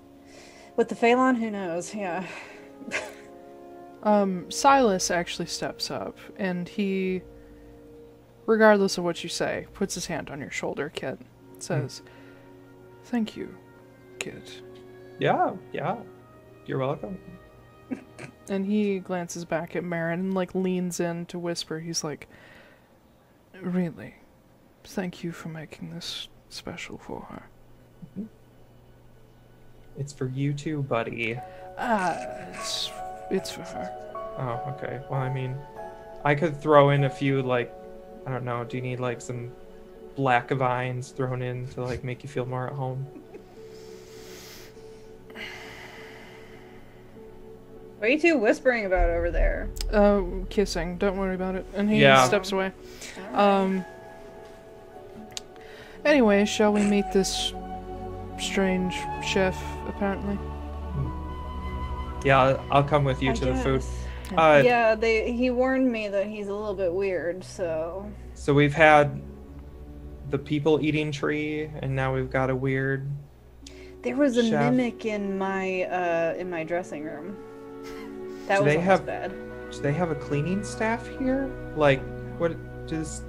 With the Faelan, who knows? Yeah. Um, Silas actually steps up, and he, regardless of what you say, puts his hand on your shoulder, Kit. Says, Thank you, Kit. yeah yeah you're welcome And he glances back at Marin and, like, leans in to whisper. He's like, Really, thank you for making this special for her. it's for you too buddy Ah, it's, it's for her. oh okay well i mean i could throw in a few like i don't know do you need like some black vines thrown in to like make you feel more at home What are you two whispering about over there? Uh, kissing. Don't worry about it. And he Yeah. steps away. Um. Anyway, shall we meet this strange chef? Apparently. yeah I'll- i'll come with you I to the food guess. Uh, yeah, they he warned me that he's a little bit weird, so So we've had the people eating tree, and now we've got a weird. there was a Chef. mimic in my uh in my dressing room. That Do was they have- bad. Do they have a cleaning staff here? Like, what does?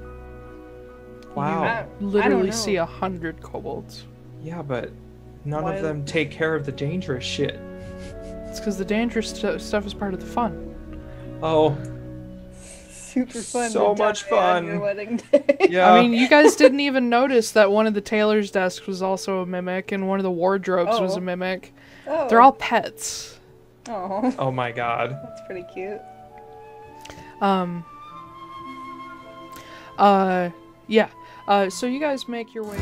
Wow. I- Literally know. see a hundred kobolds. Yeah, but none Why- of them take care of the dangerous shit. It's because the dangerous stu- stuff is part of the fun. Oh, Super fun. So much on your fun. wedding day. yeah. I mean, you guys didn't even notice that one of the tailor's desks was also a mimic, and one of the wardrobes was Oh. a mimic. oh. They're all pets. Oh, oh my god. that's pretty cute. Um. Uh, yeah. Uh, so you guys make your way.